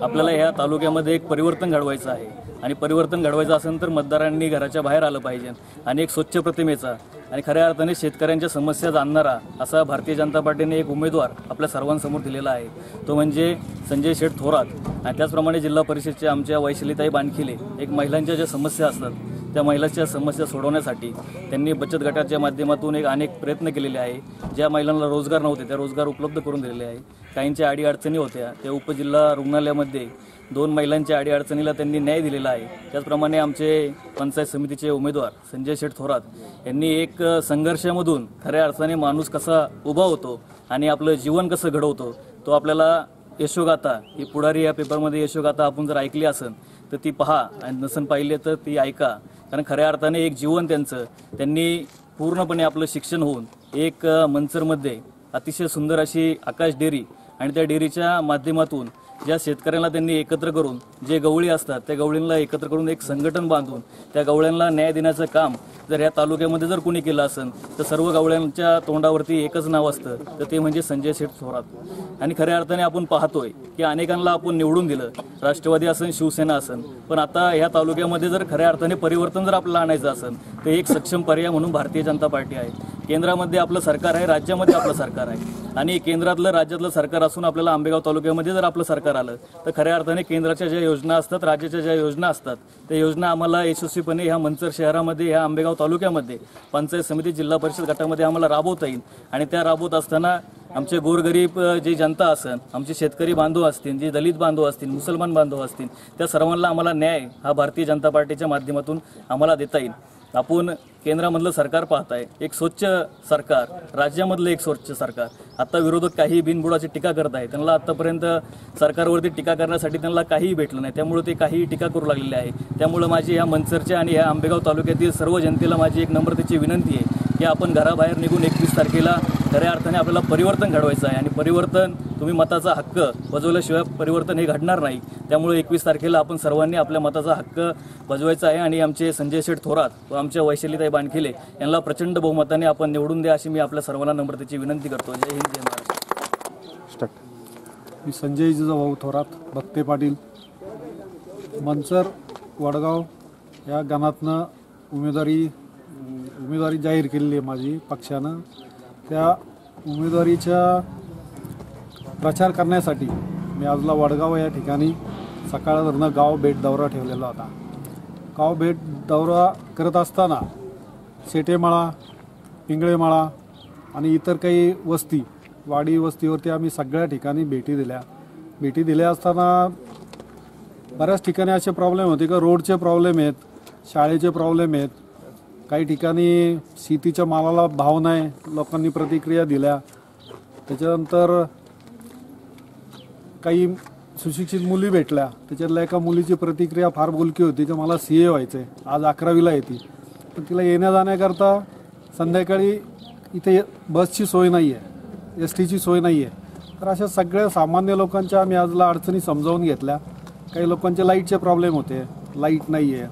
आपल्याला ह्या तालुक्यामध्ये एक परिवर्तन घडवायचं आहे. आणि परिवर्तन घडवायचं असेल तर मतदारांनी घराच्या बाहेर आलं पाहिजे. आणि एक स्वच्छ प्रतिमेचा आणि खऱ्या अर्थाने शेतकऱ्यांच्या समस्या जाणणारा असा भारतीय जनता पार्टीने एक उमेदवार आपल्या सर्वांसमोर दिलेला आहे. तो म्हणजे संजय शेठ थोरात. आणि त्याचप्रमाणे जिल्हा परिषदच्या आमच्या वैशालीताई बानखिले एक महिलांच्या ज्या समस्या असतात त्या महिलांच्या समस्या सोडवण्यासाठी त्यांनी बचत गटाच्या माध्यमातून एक अनेक प्रयत्न केलेले आहे. ज्या महिलांना रोजगार नव्हते त्या रोजगार उपलब्ध करून दिलेले आहे. काहींच्या अडीअडचणी होत्या त्या उपजिल्हा रुग्णालयामध्ये दोन महिलांच्या अडीअडचणीला त्यांनी न्याय दिलेला आहे. त्याचप्रमाणे आमचे पंचायत समितीचे उमेदवार संजय शेठ थोरात यांनी एक संघर्षामधून खऱ्या अर्थाने माणूस कसा उभा होतो आणि आपलं जीवन कसं घडवतो तो आपल्याला यशोगाथा ही पुढारी या पेपरमध्ये यशोगाथा आपण जर ऐकली असेल तर ती पहा आणि नसन पाहिले तर ती ऐका. कारण खऱ्या अर्थाने एक जीवन त्यांचं त्यांनी पूर्णपणे आपलं शिक्षण होऊन एक मंचरमध्ये अतिशय सुंदर अशी आकाश डेअरी आणि त्या डेअरीच्या माध्यमातून ज्या शेतकऱ्यांना त्यांनी एकत्र करून जे गवळी असतात त्या गवळींना एकत्र करून एक संघटन बांधून त्या गवळ्यांना न्याय देण्याचं काम जर या तालुक्यामध्ये जर कोणी केलं असेल तर सर्व गावड्यांच्या तोंडावरती एकच नाव असतं तर ते म्हणजे संजय शेठ थोरात. आणि खऱ्या अर्थाने आपण पाहतोय की अनेकांना आपण निवडून दिलं राष्ट्रवादी असेल शिवसेना असेल पण आता ह्या तालुक्यामध्ये जर खऱ्या अर्थाने परिवर्तन जर आपल्याला आणायचं असेल तर एक सक्षम पर्याय म्हणून भारतीय जनता पार्टी आहे. केंद्रामध्ये आपलं सरकार आहे राज्यामध्ये आपलं सरकार आहे. आणि केंद्रातलं राज्यातलं सरकार असून आपल्याला आंबेगाव तालुक्यामध्ये जर आपलं सरकार आलं तर खऱ्या अर्थाने केंद्राच्या ज्या योजना असतात राज्याच्या ज्या योजना असतात त्या योजना आम्हाला यशस्वीपणे ह्या मंचर शहरामध्ये ह्या आंबेगाव तालुक्यामध्ये पंचायत समिती जिल्हा परिषद गटामध्ये आम्हाला राबवता येईल. आणि त्या राबवत असताना आमचे गोरगरीब जे जनता असेल आमचे शेतकरी बांधव असतील जे दलित बांधव असतील मुसलमान बांधव असतील त्या सर्वांना आम्हाला न्याय हा भारतीय जनता पार्टीच्या माध्यमातून आम्हाला देता येईल. आपण केंद्रामधलं सरकार पाहताय एक स्वच्छ सरकार राज्यामधलं एक स्वच्छ सरकार. आता विरोधक काही बिनबुडाची टीका करत आहे त्यांना आतापर्यंत सरकारवरती टीका करण्यासाठी त्यांना काहीही भेटलं नाही. त्यामुळे ते काहीही टीका करू लागलेले आहे. त्यामुळे माझी या मंचरच्या आणि या आंबेगाव तालुक्यातील सर्व जनतेला माझी एक नम्रतेची विनंती आहे. की आपण घराबाहेर निघून एकवीस तारखेला खऱ्या अर्थाने आपल्याला परिवर्तन घडवायचं आहे. आणि परिवर्तन तुम्ही मताचा हक्क बजवल्याशिवाय परिवर्तन हे घडणार नाही. त्यामुळे एकवीस तारखेला आपण सर्वांनी आपल्या मताचा हक्क बजवायचा आहे. आणि आमचे संजय शेठ थोरात व आमच्या वैशालीताई बानखिले यांना प्रचंड बहुमताने आपण निवडून द्या अशी मी आपल्या सर्वांना नम्रतेची विनंती करतो. जय हिंद जय महाराष्ट्र.
मी संजय जिजाभाऊ थोरात भक्ते पाटील. मनसर वडगाव या गावातनं उमेदवारी उमेदवारी जाहीर केलेली आहे माझी पक्षानं. त्या उमेदवारीच्या प्रचार करण्यासाठी मी आजला वडगाव या ठिकाणी सकाळवरनं गाव भेट दौरा ठेवलेला होता. गाव भेट दौरा करत असताना सेटेमाळा पिंगळेमाळा आणि इतर काही वस्ती वाडी वस्तीवरती आम्ही सगळ्या ठिकाणी भेटी दिल्या. भेटी दिल्या असताना बऱ्याच ठिकाणी असे प्रॉब्लेम होते का रोडचे प्रॉब्लेम आहेत शाळेचे प्रॉब्लेम आहेत काही ठिकाणी शेतीच्या मालाला भाव नाही लोकांनी प्रतिक्रिया दिल्या. त्याच्यानंतर काही सुशिक्षित मुली भेटल्या. त्याच्यातल्या एका मुलीची प्रतिक्रिया फार बोलकी होती की मला सी ए व्हायचं आहे आज अकरावीला येते पण तिला येण्या जाण्याकरता संध्याकाळी इथे बसची सोय नाही आहे एस टीची सोय नाही आहे तर अशा सगळ्या सामान्य लोकांच्या आम्ही आजला अडचणी समजावून घेतल्या. काही लोकांचे लाईटचे प्रॉब्लेम होते लाइट नाही आहे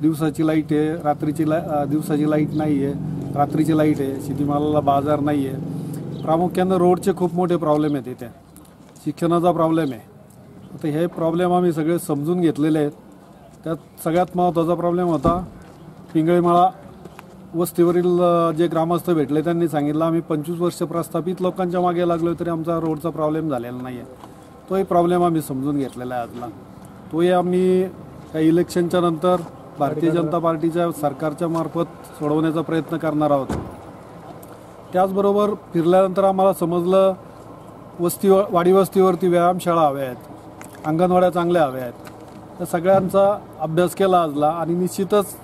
दिवसाची लाइट आहे रात्रीची ला दिवसाची लाइट नाही आहे रात्रीची लाइट आहे शेतीमालाला बाजार नाही आहे प्रामुख्यानं रोडचे खूप मोठे प्रॉब्लेम आहेत इथे. शिक्षणाचा प्रॉब्लेम आहे. आता हे प्रॉब्लेम आम्ही सगळे समजून घेतलेले आहेत. त्यात सगळ्यात महत्त्वाचा प्रॉब्लेम होता पिंगळीमाळा वस्तीवरील जे ग्रामस्थ भेटले त्यांनी सांगितलं आम्ही पंचवीस वर्ष प्रस्थापित लोकांच्या मागे लागलो तरी आमचा रोडचा प्रॉब्लेम झालेला नाही आहे तोही प्रॉब्लेम आम्ही समजून घेतलेला आहे आजला. तोही आम्ही त्या इलेक्शनच्या नंतर भारतीय जनता पार्टीच्या सरकारच्या मार्फत सोडवण्याचा प्रयत्न करणार आहोत. त्याचबरोबर फिरल्यानंतर आम्हाला समजलं वस्ती वाडी वस्तीवरती व्यायामशाळा हव्या आहेत अंगणवाड्या चांगल्या हव्या आहेत. त्या सगळ्यांचा अभ्यास केला आजला आणि निश्चितच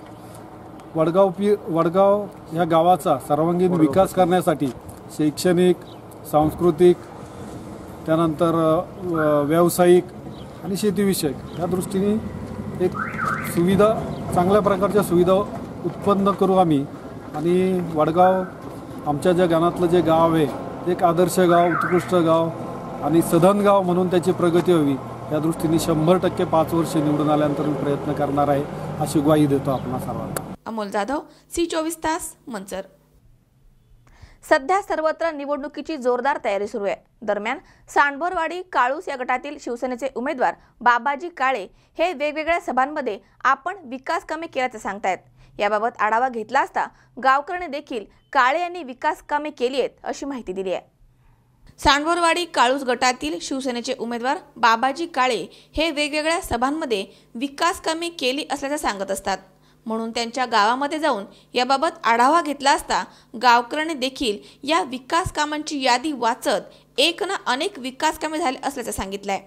वडगाव पी वडगाव ह्या गावाचा सर्वांगीण विकास करण्यासाठी शैक्षणिक सांस्कृतिक त्यानंतर व्यावसायिक आणि शेतीविषयक या दृष्टीने एक सुविधा चांगल्या प्रकारच्या सुविधा उत्पन्न करू आम्ही. आणि वडगाव आमच्या ज्या गाण्यातलं जे गाव आहे एक आदर्श गाव उत्कृष्ट गाव आणि सधन गाव म्हणून त्याची प्रगती व्हावी या दृष्टीने शंभर टक्के पाच वर्ष निवडून आल्यानंतर मी प्रयत्न करणार आहे अशी ग्वाही देतो आपण सर्वांना.
अमोल जाधव सी चोवीस तास मंचर. सध्या सर्वत्र निवडणुकीची जोरदार तयारी सुरू आहे. दरम्यान सांडभरवाडी काळूस या गटातील शिवसेनेचे उमेदवार बाबाजी काळे हे वेगवेगळ्या सभांमध्ये आपण विकास कामे केल्याचं सांगतायत. याबाबत आढावा घेतला असता गावकऱ्यांनी देखील काळे यांनी विकास कामे केली आहेत अशी माहिती दिली आहे. सांडभोरवाडी काळूस गटातील शिवसेनेचे उमेदवार बाबाजी काळे हे वेगवेगळ्या सभांमध्ये विकास कामे केली असल्याचं सांगत असतात. म्हणून त्यांच्या गावामध्ये जाऊन याबाबत आढावा घेतला असता गावकऱ्यांनी देखील या विकास कामांची यादी वाचत एक ना अनेक विकास कामे झाले असल्याचं सांगितलंय.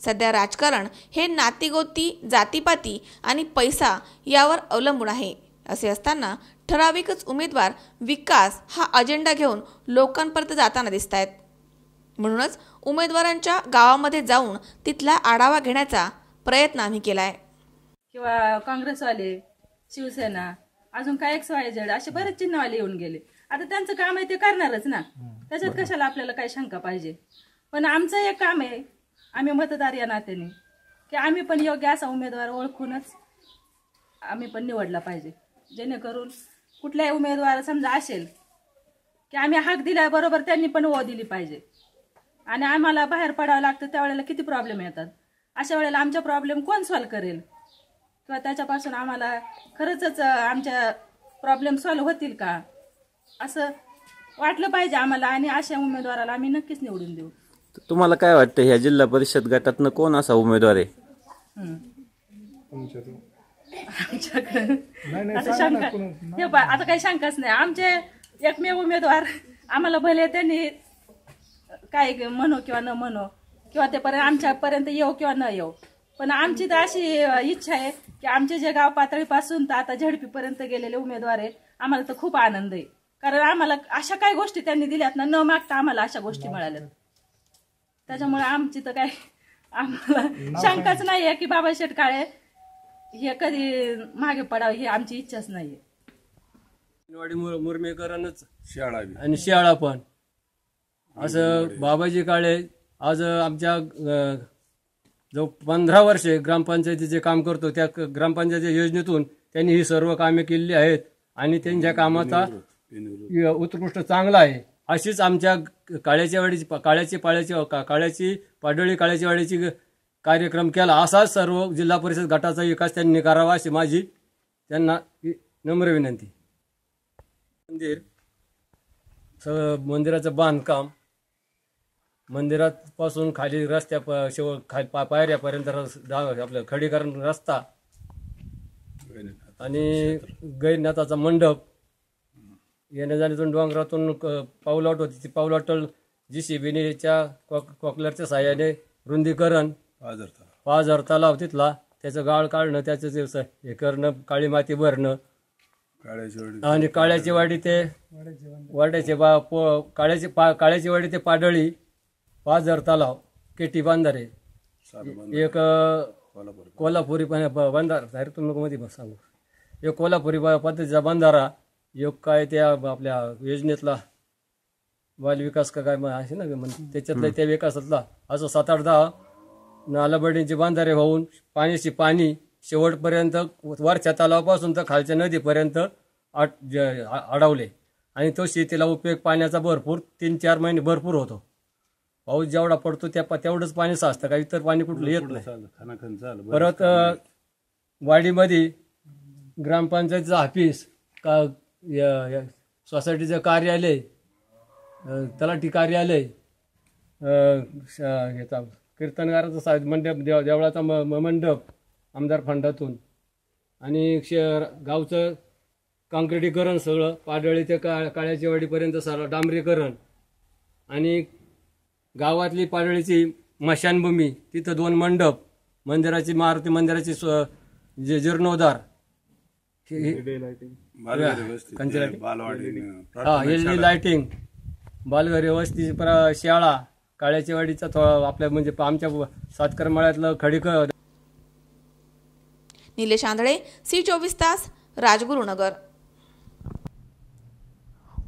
सध्या राजकारण हे नातीगोती जातीपाती आणि पैसा यावर अवलंबून आहे. असे असताना ठराविकच उमेदवार विकास हा अजेंडा घेऊन लोकांपर्यंत जाताना दिसत आहेत म्हणूनच उमेदवारांच्या गावामध्ये जाऊन तिथला आढावा घेण्याचा प्रयत्न आम्ही केला आहे
किंवा काँग्रेसवाले शिवसेना अजून काय एक्स वाय झेड असे बरेच चिन्हवाले येऊन गेले. आता त्यांचं काम आहे ते करणारच ना. त्याच्यात कशाला आपल्याला काही शंका पाहिजे? पण आमचं एक काम आहे आम्ही मतदार या नात्याने की आम्ही पण योग्य असा उमेदवार ओळखूनच आम्ही पण निवडला पाहिजे. जेणेकरून कुठल्याही उमेदवार समजा असेल की आम्ही हाक दिल्याबरोबर त्यांनी पण ओ दिली पाहिजे. आणि आम्हाला बाहेर पडावं लागतं त्यावेळेला किती प्रॉब्लेम येतात? अशा वेळेला आमच्या प्रॉब्लेम कोण सॉल्व करेल? किंवा त्याच्यापासून आम्हाला खरंच आमच्या प्रॉब्लेम सॉल्व होतील का? असं वाटलं पाहिजे आम्हाला आणि अशा उमेदवाराला आम्ही नक्कीच निवडून देऊ.
तुम्हाला काय वाटतं ह्या जिल्हा परिषद गटातनं कोण असा उमेदवार आहे?
हम्म. आमच्याकडे. आता शंका हे पहा, आता काही शंकाच नाही. आमचे एकमेव उमेदवार आम्हाला भले त्यांनी काय म्हणो किंवा न म्हणो किंवा ते पर्यंत आमच्यापर्यंत येऊ किंवा न येऊ पण आमची तर अशी इच्छा आहे की आमचे जे गाव पातळीपासून तर आता झडपीपर्यंत गेलेले उमेदवार आहे आम्हाला तर खूप आनंद आहे. कारण आम्हाला अशा काही गोष्टी त्यांनी दिल्यात ना न मागता आम्हाला अशा गोष्टी मिळाल्यात. त्याच्यामुळे आमची तर काय आम्हाला शंकाच नाही आहे की बाबा शेटकाळे हे कधी मागे पडावं ही आमची इच्छाच नाहीये.
वाडी मुरमेकरांच शाळा आणि शाळा पण. असं बाबाजी काळे आज आमच्या जो पंधरा वर्षे ग्रामपंचायतीचे काम करतो त्या ग्रामपंचायतीच्या ग्रामपंचायती योजनेतून त्यांनी ही सर्व कामे केलेली आहेत आणि त्यांच्या कामाचा उत्कृष्ट चांगला आहे. अशीच आमच्या काळ्याच्या वाडीची काळ्याची पाळ्याची का- काळ्याची पाडळी काळ्याची वाडीची कार्यक्रम केला. असाच सर्व जिल्हा परिषद गटाचा विकास त्यांनी करावा अशी माझी त्यांना नम्र विनंती. मंदिर स- मंदिराचं बांधकाम मंदिरात पासून खाली रस्त्या प- शेव खाली पा पायऱ्यापर्यंत रस- आपलं खडीकरण रस्ता आणि गैरनाथाचा मंडप. येण्या जाण्यातून डोंगरातून क- पाऊलवाट होती. ती पाऊलवाटल जी सी बीच्या कॉकलरच्या साह्याने रुंदीकरण. पाच हजार तलाव तिथला. त्याचं गाळ काढणं त्याचं जे स- हे करणं काळी माती भरणं. आणि काळ्याची वाडी ते वाड्याचे बा पो काळ्याची पा काळ्याची वाडी ते पाडळी. पाच हजार तलाव केटी बांधारे एक कोल्हापुरी. पण बंधारा. डायरेक्ट तुम्ही मध्ये बस सांगू. एक कोल्हापुरी पद्धतीचा बंधारा. एक काय त्या आपल्या योजनेतला बालविकास का काय आहे ना म्हण त्याच्यातला त्या विकासातला. असं सात आठ दहा नालाबडीचे बांधारे होऊन पाण्याची पाणी शेवटपर्यंत वरच्या तलावापासून तर खालच्या नदीपर्यंत अडवले. आणि तो शेतीला उपयोग पाण्याचा भरपूर तीन चार महिने भरपूर होतो. पाऊस जेवढा पडतो त्या प- तेवढंच पाणी साचतं. काही इतर पाणी कुठलं येत नाही. परत वाडीमध्ये ग्रामपंचायतीचं ऑफिस का सोसायटीचं कार्यालय तलाठी कार्यालय ह्याचा कीर्तनगाराचा सा मंडप देव देवळाचा म म- मंडप आमदार फंडातून. आणि शहर गावचं काँक्रिटीकरण सगळं पाडळी ते का काळ्याच्या वाडीपर्यंत सगळं डांबरीकरण. आणि गावातली पाडळीची मशानभूमी तिथं दोन मंडप मंदिराची मारुती मंदिराची स्व जे जीर्णोद्धार. हे- एल डी लाईटिंग बालघरी वस्ती प्र- शाळा काळ्याच्या वाडीचा थोडा आपल्या म्हणजे आमच्या सातकरमाळ्यातलं खडीकर
निलेश आंधळे सी चोवीस तास राजगुरुनगर.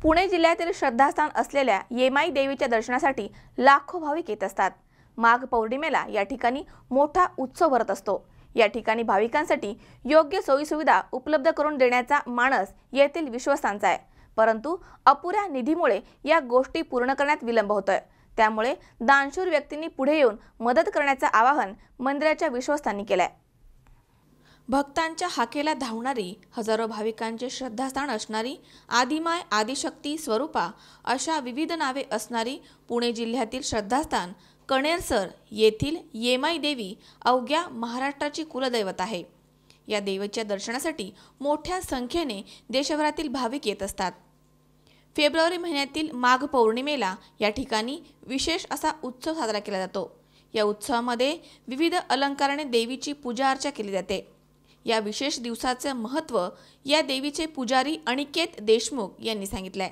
पुणे जिल्ह्यातील श्रद्धास्थान असलेल्या येमाई देवीच्या दर्शनासाठी लाखो भाविक येत असतात. माघ पौर्णिमेला या ठिकाणी मोठा उत्सव भरत असतो. या ठिकाणी भाविकांसाठी योग्य सोयीसुविधा उपलब्ध करून देण्याचा मानस येथील विश्वस्तांचा आहे. परंतु अपुऱ्या निधीमुळे या गोष्टी पूर्ण करण्यात विलंब होतोय. त्यामुळे दानशूर व्यक्तींनी पुढे येऊन मदत करण्याचं आवाहन मंदिराच्या विश्वस्तांनी केलंय. भक्तांच्या हाकेला धावणारी हजारो भाविकांचे श्रद्धास्थान असणारी आदिमाय आदिशक्ती स्वरूपा अशा विविध नावे असणारी पुणे जिल्ह्यातील श्रद्धास्थान कणेरसर येथील येमाई देवी अवघ्या महाराष्ट्राची कुलदैवत आहे. या देवीच्या दर्शनासाठी मोठ्या संख्येने देशभरातील भाविक येत असतात. फेब्रुवारी महिन्यातील माघ पौर्णिमेला या ठिकाणी विशेष असा उत्सव साजरा केला जातो. या उत्सवामध्ये विविध अलंकाराने देवीची पूजा अर्चा केली जाते. या विशेष दिवसाचे महत्त्व या देवीचे पुजारी अनिकेत देशमुख यांनी सांगितले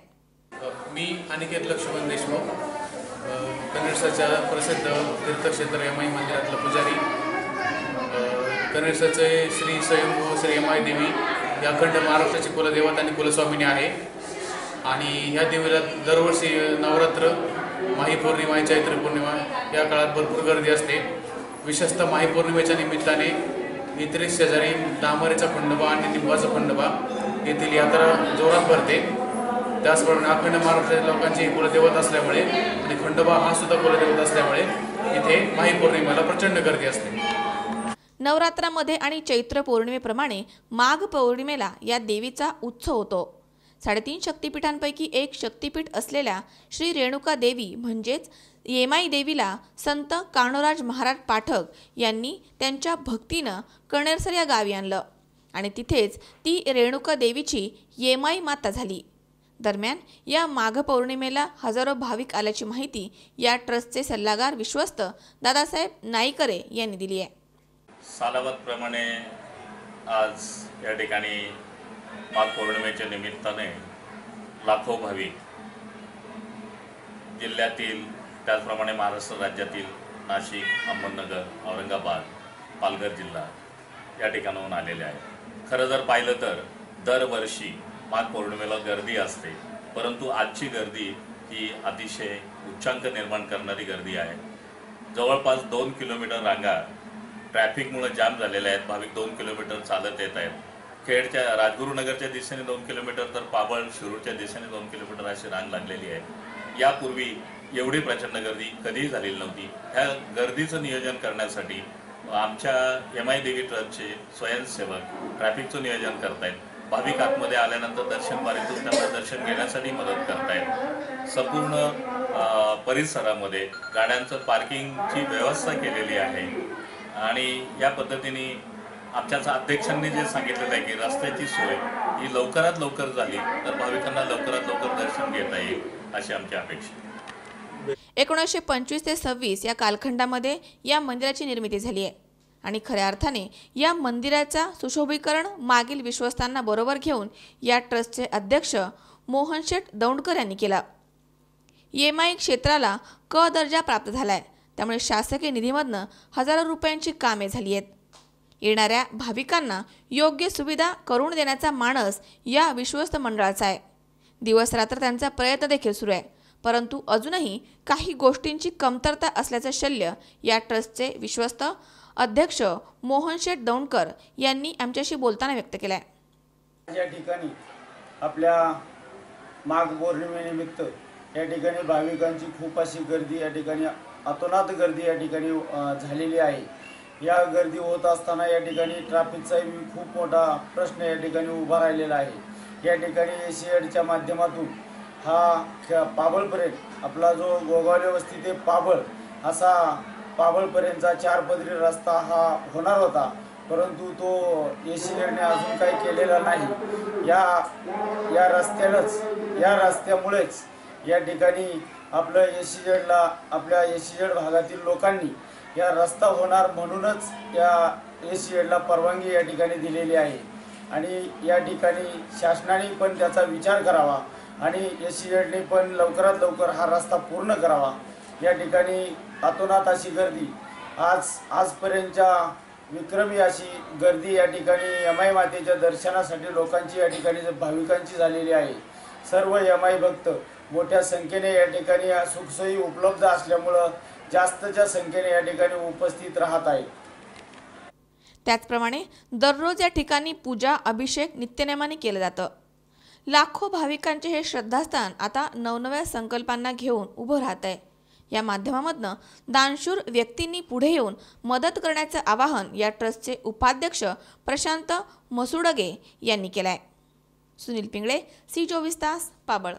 मी अनिकेत लक्ष्मण देशमुख अ, कन्नडसाच्या प्रसिद्ध तीर्थक्षेत्र यमाई मंदिरातला पुजारी अ, कन्नडसाचे श्री स्वयंभू श्री यमाई देवी या अखंड महाराष्ट्राची कुलदेवत आणि कुलस्वामिनी आहे. आणि ह्या देवीला दरवर्षी नवरात्र माही पौर्णिमा चैत्र पौर्णिमा या काळात भरपूर गर्दी असते. विशेषतः माही पौर्णिमेच्या निमित्ताने येथील शेजारी डांबरेचा खंडोबा आणि लिंबाचा खंडोबा येथील यात्रा जोरात भरते. त्याचप्रमाणे अखंड महाराष्ट्रातील लोकांची कुलदैवत असल्यामुळे आणि खंडोबा हा सुद्धा कुलदैवत असल्यामुळे इथे माही पौर्णिमेला प्रचंड गर्दी असते.
नवरात्रामध्ये आणि चैत्र पौर्णिमेप्रमाणे माघ पौर्णिमेला या देवीचा उत्सव होतो. साडेतीन शक्तिपीठांपैकी एक शक्तिपीठ असलेल्या श्री रेणुका देवी म्हणजेच येमाई देवीला संत कान्होराज महाराज पाठक यांनी त्यांच्या भक्तीनं कणेरसर या गावी आणलं. आणि तिथेच ती रेणुका देवीची येमाई माता झाली. दरम्यान या माघ पौर्णिमेला हजारो भाविक आल्याची माहिती या ट्रस्टचे सल्लागार विश्वस्त दादासाहेब नाईकरे यांनी दिली आहे.
सालावतप्रमाणे आज या ठिकाणी माघ पौर्णिमेच्या निमित्ताने लाखो भाविक जिल्ह्यातील त्याचप्रमाणे महाराष्ट्र राज्यातील नाशिक अहमदनगर औरंगाबाद पालघर जिल्हा या ठिकाणाहून आलेले आहे खरं जर पाहिलं तर दरवर्षी माघ पौर्णिमेला गर्दी असते परंतु आजची गर्दी ही अतिशय उच्चांक निर्माण करणारी गर्दी आहे. जवळपास दोन किलोमीटर रांगा ट्रॅफिकमुळे जाम झालेल्या आहेत भाविक दोन किलोमीटर चालत येत आहेत. खेडच्या राजगुरुनगरच्या दिशेने दोन किलोमीटर तर पाबळ शिरूरच्या दिशेने दोन किलोमीटर अशी रांग लागलेली आहे. यापूर्वी एवढी प्रचंड गर्दी कधीही झालेली नव्हती. ह्या गर्दीचं नियोजन करण्यासाठी आमच्या एम आय देवी ट्रस्टचे स्वयंसेवक ट्रॅफिकचं नियोजन करतायत. भाविक आतमध्ये आल्यानंतर दर्शन बारीतून त्यांना दर्शन घेण्यासाठी मदत करतायत. संपूर्ण परिसरामध्ये गाड्यांचं पार्किंगची व्यवस्था केलेली आहे. आणि या पद्धतीने आमच्या अध्यक्षांनी जे सांगितलेलं आहे की रस्त्याची सोय ही लवकरात लवकर झाली तर भाविकांना लवकरात लवकर दर्शन घेता येईल अशी आमची अपेक्षा आहे.
एकोणीसशे पंचवीस ते सव्वीस या कालखंडामध्ये या मंदिराची निर्मिती झाली आहे. आणि खऱ्या अर्थाने या मंदिराचा सुशोभीकरण मागील विश्वस्तांना बरोबर घेऊन या ट्रस्टचे अध्यक्ष मोहन शेठ दौंडकर यांनी केला. येमाई क्षेत्राला क दर्जा प्राप्त झाला आहे त्यामुळे शासकीय निधीमधनं हजारो रुपयांची कामे झाली आहेत. येणाऱ्या भाविकांना योग्य सुविधा करून देण्याचा मानस या विश्वस्त मंडळाचा आहे. दिवस रात्र त्यांचा प्रयत्न देखील सुरू आहे. परंतु अजूनही काही गोष्टींची कमतरता असल्याचं शल्य या ट्रस्टचे विश्वस्त अध्यक्ष मोहन शेठ दौंडकर यांनी आमच्याशी बोलताना व्यक्त केलं आहे
या ठिकाणी
आपल्या माघ पौर्णिमेनिमित्त या ठिकाणी भाविकांची खूप अशी गर्दी या ठिकाणी अतोनात गर्दी या ठिकाणी झालेली आहे. या गर्दी होत असताना या ठिकाणी ट्रॅफिकचाही खूप मोठा प्रश्न या ठिकाणी उभा राहिलेला आहे. या ठिकाणी एशियडच्या माध्यमातून हा ख- पाबळपर्यंत आपला जो गोगावले वस्ती ते पाबळ असा पाबळपर्यंतचा चारपदरी रस्ता हा होणार होता. परंतु तो एशियडने अजून काही केलेला नाही. या या रस्त्यानंच या रस्त्यामुळेच या ठिकाणी आपलं एशियडला आपल्या एशियड भागातील लोकांनी या रस्ता होणार म्हणूनच या एशियडला परवानगी या ठिकाणी दिलेली आहे. आणि या ठिकाणी शासनाने पण त्याचा विचार करावा. आणि एशियडने पण लवकरात लवकर हा रस्ता पूर्ण करावा. या ठिकाणी अतोनात अशी गर्दी. आज आजपर्यंतच्या विक्रमी अशी गर्दी या ठिकाणी यमाई मातेच्या दर्शनासाठी लोकांची या ठिकाणी भाविकांची झालेली आहे. सर्व यमाई भक्त मोठ्या संख्येने या ठिकाणी सुखसोयी उपलब्ध असल्यामुळं जास्तच्या संख्येने या ठिकाणी उपस्थित राहत आहेत.
त्याचप्रमाणे दररोज या ठिकाणी पूजा अभिषेक नित्यनेमाने केलं जातं. लाखो भाविकांचे हे श्रद्धास्थान आता नवनव्या संकल्पांना घेऊन उभं राहत आहे. या माध्यमामधनं दानशूर व्यक्तींनी पुढे येऊन मदत करण्याचं आवाहन या ट्रस्टचे उपाध्यक्ष प्रशांत मसुडगे यांनी केलं आहे सुनील पिंगळे सी चोवीस तास पाबळ.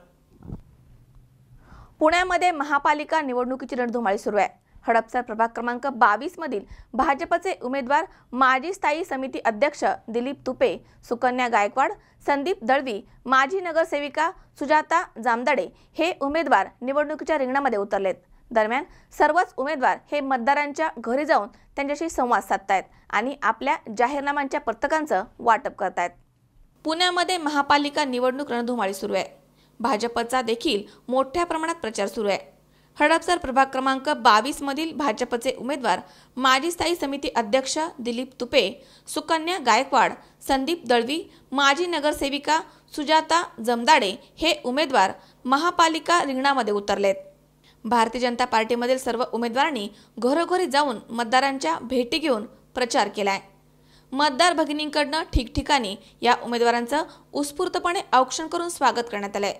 पुण्यामध्ये महापालिका निवडणुकीची रणधुमाळी सुरू आहे. हडपसर प्रभाग क्रमांक बावीस मधील भाजपचे उमेदवार माजी स्थायी समिती अध्यक्ष दिलीप तुपे सुकन्या गायकवाड संदीप दळवी माजी नगरसेविका सुजाता जामदाडे हे उमेदवार निवडणुकीच्या रिंगणामध्ये उतरलेत. दरम्यान सर्वच उमेदवार हे मतदारांच्या घरी जाऊन त्यांच्याशी संवाद साधतायत आणि आपल्या जाहीरनाम्यांच्या पत्रकांचं वाटप करतायत. पुण्यामध्ये महापालिका निवडणूक रणधुमाळी सुरू आहे. भाजपचा देखील मोठ्या प्रमाणात प्रचार सुरू आहे. हडपसर प्रभाग क्रमांक बावीस मधील भाजपचे उमेदवार माजी स्थायी समिती अध्यक्ष दिलीप तुपे सुकन्या गायकवाड संदीप दळवी माजी नगरसेविका सुजाता जमदाडे हे उमेदवार महापालिका रिंगणामध्ये उतरलेत. भारतीय जनता पार्टीमधील सर्व उमेदवारांनी घरोघरी जाऊन मतदारांच्या भेटी घेऊन प्रचार केलाय. मतदार भगिनींकडनं ठिकठिकाणी या उमेदवारांचं उत्स्फूर्तपणे औक्षण करून स्वागत करण्यात आलंय.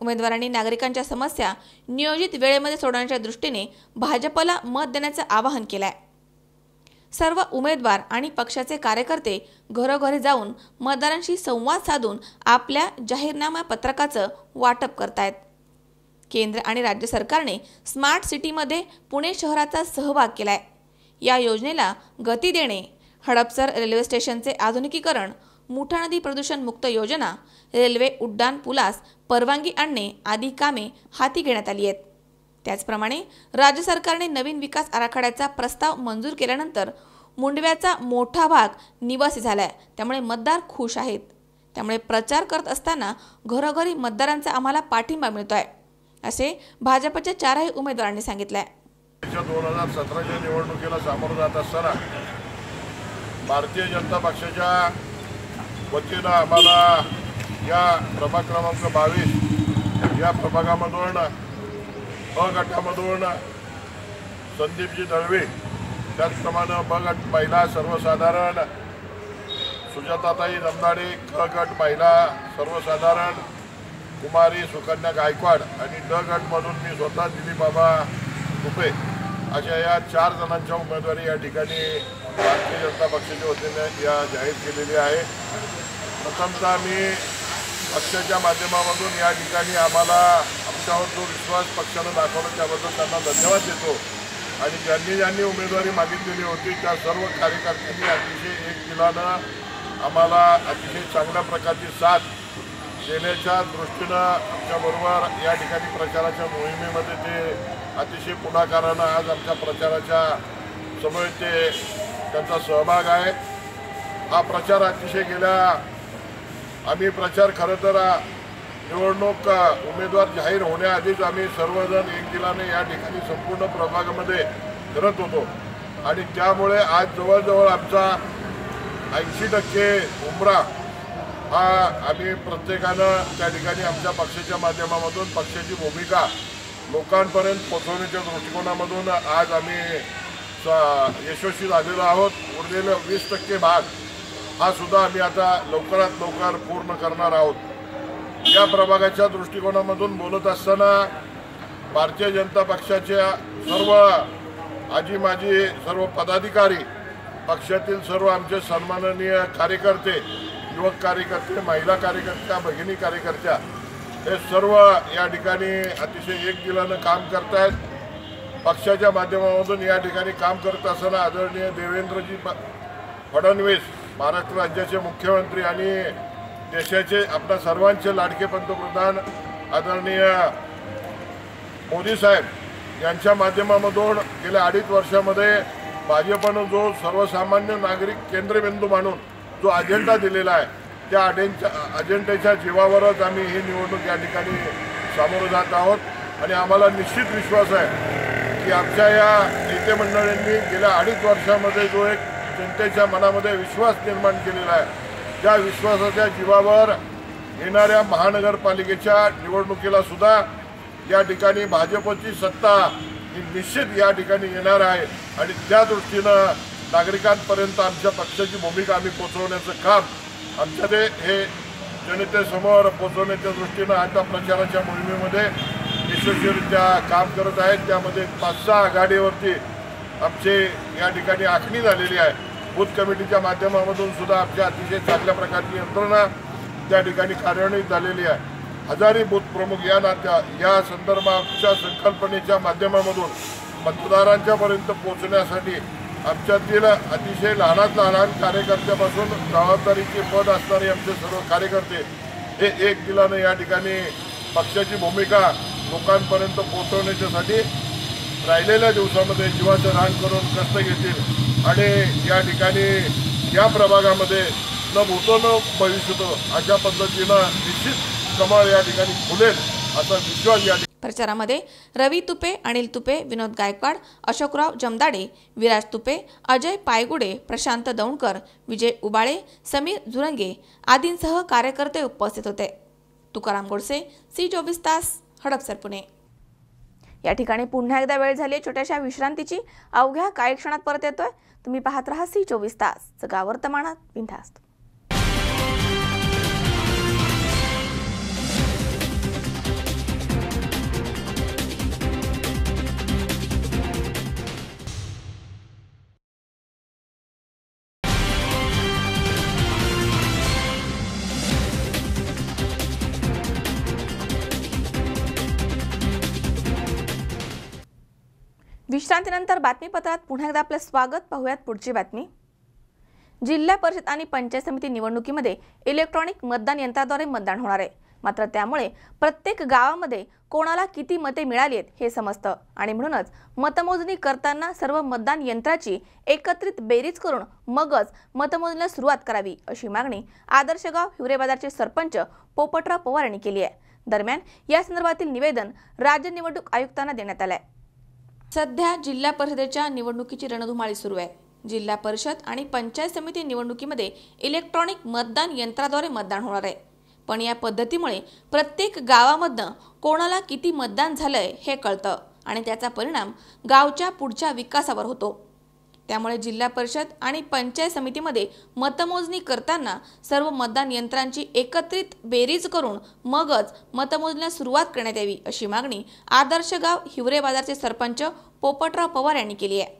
उमेदवारांनी नागरिकांच्या समस्या नियोजित वेळेमध्ये सोडवण्याच्या दृष्टीने भाजपला मत देण्याचं आवाहन केलं आहे सर्व उमेदवार आणि पक्षाचे कार्यकर्ते घरोघरी जाऊन मतदारांशी संवाद साधून आपल्या जाहीरनामा पत्रकाचं वाटप करतायत. केंद्र आणि राज्य सरकारने स्मार्ट सिटीमध्ये पुणे शहराचा सहभाग केलाय. या योजनेला गती देणे हडपसर रेल्वे स्टेशनचे आधुनिकीकरण मुठा नदी प्रदूषण मुक्त योजना रेल्वे उड्डाण पुलास परवानगी आणणे आदी कामे हाती घेण्यात आली आहेत. त्याचप्रमाणे राज्य सरकारने नवीन विकास आराखड्याचा प्रस्ताव मंजूर केल्यानंतर मुंडव्याचा मोठा भाग निवासी झालाय. त्यामुळे मतदार खुश आहेत. त्यामुळे प्रचार करत असताना घरोघरी मतदारांचा आम्हाला पाठिंबा मिळतोय असे भाजपच्या चारही उमेदवारांनी सांगितलंय.
दोन हजार सतराच्या निवडणुकीला सामोरं जात असताना भारतीय जनता पक्षाच्या वतीनं आम्हाला या प्रभाग क्रमांक बावीस या प्रभागामधून अ गटामधून संदीपजी दळवे त्याचप्रमाणे ब गट महिला सर्वसाधारण. सुजाताताई रमदाडे क गट महिला सर्वसाधारण. कुमारी सुकन्या गायकवाड आणि ड गटमधून मी स्वतः दिलीपबाबा तुपे अशा या चार जणांच्या उमेदवारी या ठिकाणी भारतीय जनता पक्षाच्या वतीने या जाहीर केलेली आहे. प्रथमतः मी पक्षाच्या माध्यमामधून या ठिकाणी आम्हाला आमच्यावर जो विश्वास पक्षानं दाखवला त्याबद्दल त्यांना धन्यवाद देतो. आणि ज्यांनी ज्यांनी उमेदवारी मागितलेली होती त्या सर्व कार्यकर्त्यांनी अतिशय एक दिलानं आम्हाला अतिशय चांगल्या प्रकारची साथ देण्याच्या दृष्टीनं आमच्याबरोबर या ठिकाणी प्रचाराच्या मोहिमेमध्ये ते अतिशय पुढाकारानं आज आमच्या प्रचाराच्या समोर ते त्यांचा सहभाग आहे. हा प्रचार अतिशय गेल्या आम्ही प्रचार खरं तर निवडणूक उमेदवार जाहीर होण्याआधीच आम्ही सर्वजण एक दिलाने या ठिकाणी संपूर्ण प्रभागामध्ये करत होतो. आणि त्यामुळे आज जवळजवळ आमचा ऐंशी टक्के उमरा हा आम्ही प्रत्येकानं त्या ठिकाणी आमच्या पक्षाच्या माध्यमामधून पक्षाची भूमिका लोकांपर्यंत पोचवण्याच्या दृष्टिकोनामधून आज आम्ही यशस्वी झालेलो आहोत. उरलेले वीस टक्के भाग हा सुद्धा आम्ही आता लवकरात लवकर पूर्ण करणार आहोत. या प्रभागाच्या दृष्टिकोनामधून बोलत असताना भारतीय जनता पक्षाच्या सर्व आजी माजी सर्व पदाधिकारी पक्षातील सर्व आमचे सन्माननीय कार्यकर्ते युवक कार्यकर्ते महिला कार्यकर्त्या भगिनी कार्यकर्त्या हे सर्व या ठिकाणी अतिशय एक दिलानं काम करतायत. पक्षाच्या माध्यमामधून या ठिकाणी काम करत असताना आदरणीय देवेंद्रजी फडणवीस महाराष्ट्र राज्याचे मुख्यमंत्री आणि देशाचे आपल्या सर्वांचे लाडके पंतप्रधान आदरणीय मोदी साहेब यांच्या माध्यमामधून गेल्या अडीच वर्षामध्ये भाजपनं जो सर्वसामान्य नागरिक केंद्रबिंदू मानून जो अजेंडा दिलेला आहे त्या अडेंच्या अजेंड्याच्या जीवावरच आम्ही ही निवडणूक या ठिकाणी सामोरं जात आहोत. आणि आम्हाला निश्चित विश्वास आहे की आमच्या या नेते मंडळींनी गेल्या अडीच वर्षामध्ये जो एक जनतेच्या मनामध्ये विश्वास निर्माण केलेला आहे. त्या विश्वासाच्या जीवावर येणाऱ्या महानगरपालिकेच्या निवडणुकीला सुद्धा या ठिकाणी भाजपची सत्ता ही निश्चित या ठिकाणी येणार आहे. आणि त्या दृष्टीनं नागरिकांपर्यंत आमच्या पक्षाची भूमिका आम्ही पोचवण्याचं काम आमच्या ते हे जनतेसमोर पोचवण्याच्या दृष्टीनं आता प्रचाराच्या मोहिमेमध्ये यशस्वीरित्या काम करत आहेत. त्यामध्ये पाच सहा आघाडीवरती आमची या ठिकाणी आखणी झालेली आहे. बूथ कमिटीच्या माध्यमामधून सुद्धा आमच्या अतिशय चांगल्या प्रकारची यंत्रणा त्या ठिकाणी कार्यान्वित झालेली आहे. हजारी बूथ प्रमुख या नात्या या संदर्भाच्या संकल्पनेच्या माध्यमामधून मतदारांच्यापर्यंत पोहोचण्यासाठी आमच्यातील अतिशय लहानात लहान कार्यकर्त्यापासून जबाबदारीचे पद असणारे आमचे सर्व कार्यकर्ते हे एक दिलानं या ठिकाणी पक्षाची भूमिका लोकांपर्यंत पोहोचवण्याच्यासाठी राहिलेल्या दिवसामध्ये जीवाचं रान करून कष्ट घेतील. आणि या ठिकाणी या प्रभागामध्ये न भूतो न भविष्यतो अशा पद्धतीनं निश्चित कमाल या ठिकाणी खुलेल असा विश्वास या
प्रचारामध्ये रवी तुपे अनिल तुपे विनोद गायकवाड अशोकराव जमदाडे विराज तुपे अजय पायगुडे प्रशांत दौंडकर विजय उबाळे समीर झुरंगे आदींसह कार्यकर्ते उपस्थित होते. तुकाराम गोडसे सी चोवीस तास हडपसर पुणे. या ठिकाणी पुन्हा एकदा वेळ झाली आहे. छोट्याशा विश्रांतीची अवघ्या काही क्षणात परत येतोय. तुम्ही पाहत राहा सी चोवीस तास. जगा वर्तमानात विश्रांतीनंतर बातमीपत्रात पुन्हा एकदा आपलं स्वागत. पाहूयात पुढची बातमी. जिल्हा परिषद आणि पंचायत समिती निवडणुकीमध्ये इलेक्ट्रॉनिक मतदान यंत्राद्वारे मतदान होणार आहे. मात्र त्यामुळे प्रत्येक गावामध्ये कोणाला किती मते मिळाली आहेत हे समजतं. आणि म्हणूनच मतमोजणी करताना सर्व मतदान यंत्राची एकत्रित बेरीज करून मगच मतमोजणीला सुरुवात करावी अशी मागणी आदर्शगाव हिवरे बाजारचे सरपंच पोपटराव पवार यांनी केली आहे. दरम्यान या संदर्भातील निवेदन राज्य निवडणूक आयुक्तांना देण्यात आलं आहे सध्या जिल्हा परिषदेच्या निवडणुकीची रणधुमाळी सुरू आहे. जिल्हा परिषद आणि पंचायत समिती निवडणुकीमध्ये इलेक्ट्रॉनिक मतदान यंत्राद्वारे मतदान होणार आहे. पण या पद्धतीमुळे प्रत्येक गावामधनं कोणाला किती मतदान झालंय हे कळतं आणि त्याचा परिणाम गावच्या पुढच्या विकासावर होतो. त्यामुळे जिल्हा परिषद आणि पंचायत समितीमध्ये मतमोजणी करताना सर्व मतदान यंत्रांची एकत्रित बेरीज करून मगच मतमोजण्यास सुरुवात करण्यात यावी अशी मागणी आदर्श गाव हिवरे बाजारचे सरपंच पोपटराव पवार यांनी केली आहे.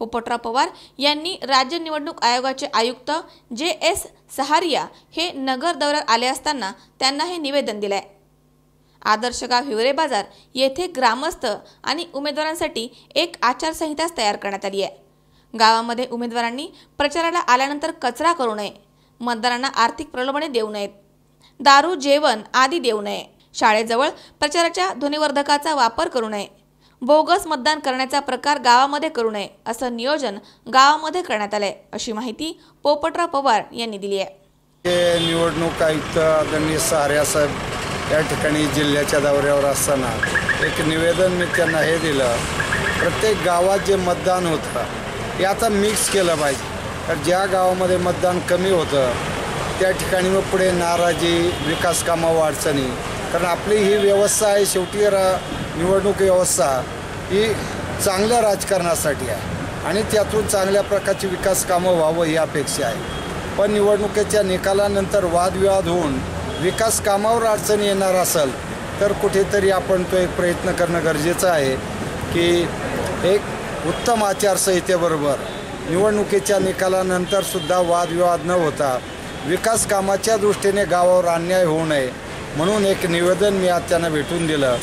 पोपटराव पवार यांनी राज्य निवडणूक आयोगाचे आयुक्त जे एस सहारिया हे नगर दौऱ्यात आले असताना त्यांना हे निवेदन दिलं आदर्श गाव हिवरे बाजार येथे ग्रामस्थ आणि उमेदवारांसाठी एक आचारसंहिताच तयार करण्यात आली आहे. गावामध्ये उमेदवारांनी प्रचाराला आल्यानंतर कचरा करू नये मतदारांना आर्थिक प्रलोभने देऊ नयेत दारू जेवण आदी देऊ नये शाळेजवळ प्रचाराच्या ध्वनिवर्धकाचा वापर करू नये बोगस मतदान करण्याचा प्रकार गावामध्ये करू नये असं नियोजन गावामध्ये करण्यात आलंय अशी माहिती पोपटराव पवार यांनी दिली आहे.
निवडणूक आयुक्त आदरणीय सहार्या साहेब या ठिकाणी जिल्ह्याच्या दौऱ्यावर असताना एक निवेदन मी त्यांना हे दिलं प्रत्येक गावात जे मतदान होतं हे आता मिक्स केलं पाहिजे. तर ज्या गावामध्ये मतदान कमी होतं त्या ठिकाणी मग पुढे नाराजी विकास कामावर अडचणी. कारण आपली ही व्यवस्था आहे शेवटी रा निवडणूक व्यवस्था ही चांगल्या राजकारणासाठी आहे. आणि त्यातून चांगल्या प्रकारची विकास कामं व्हावं ही अपेक्षा आहे. पण निवडणुकीच्या निकालानंतर वादविवाद होऊन विकास कामावर अडचणी येणार असेल तर कुठेतरी आपण तो एक प्रयत्न करणं गरजेचं आहे की एक उत्तम आचारसंहितेबरोबर निवडणुकीच्या निकालानंतरसुद्धा वादविवाद न होता विकास कामाच्या दृष्टीने गावावर अन्याय होऊ नये म्हणून एक निवेदन मी आज त्यांना भेटून दिलं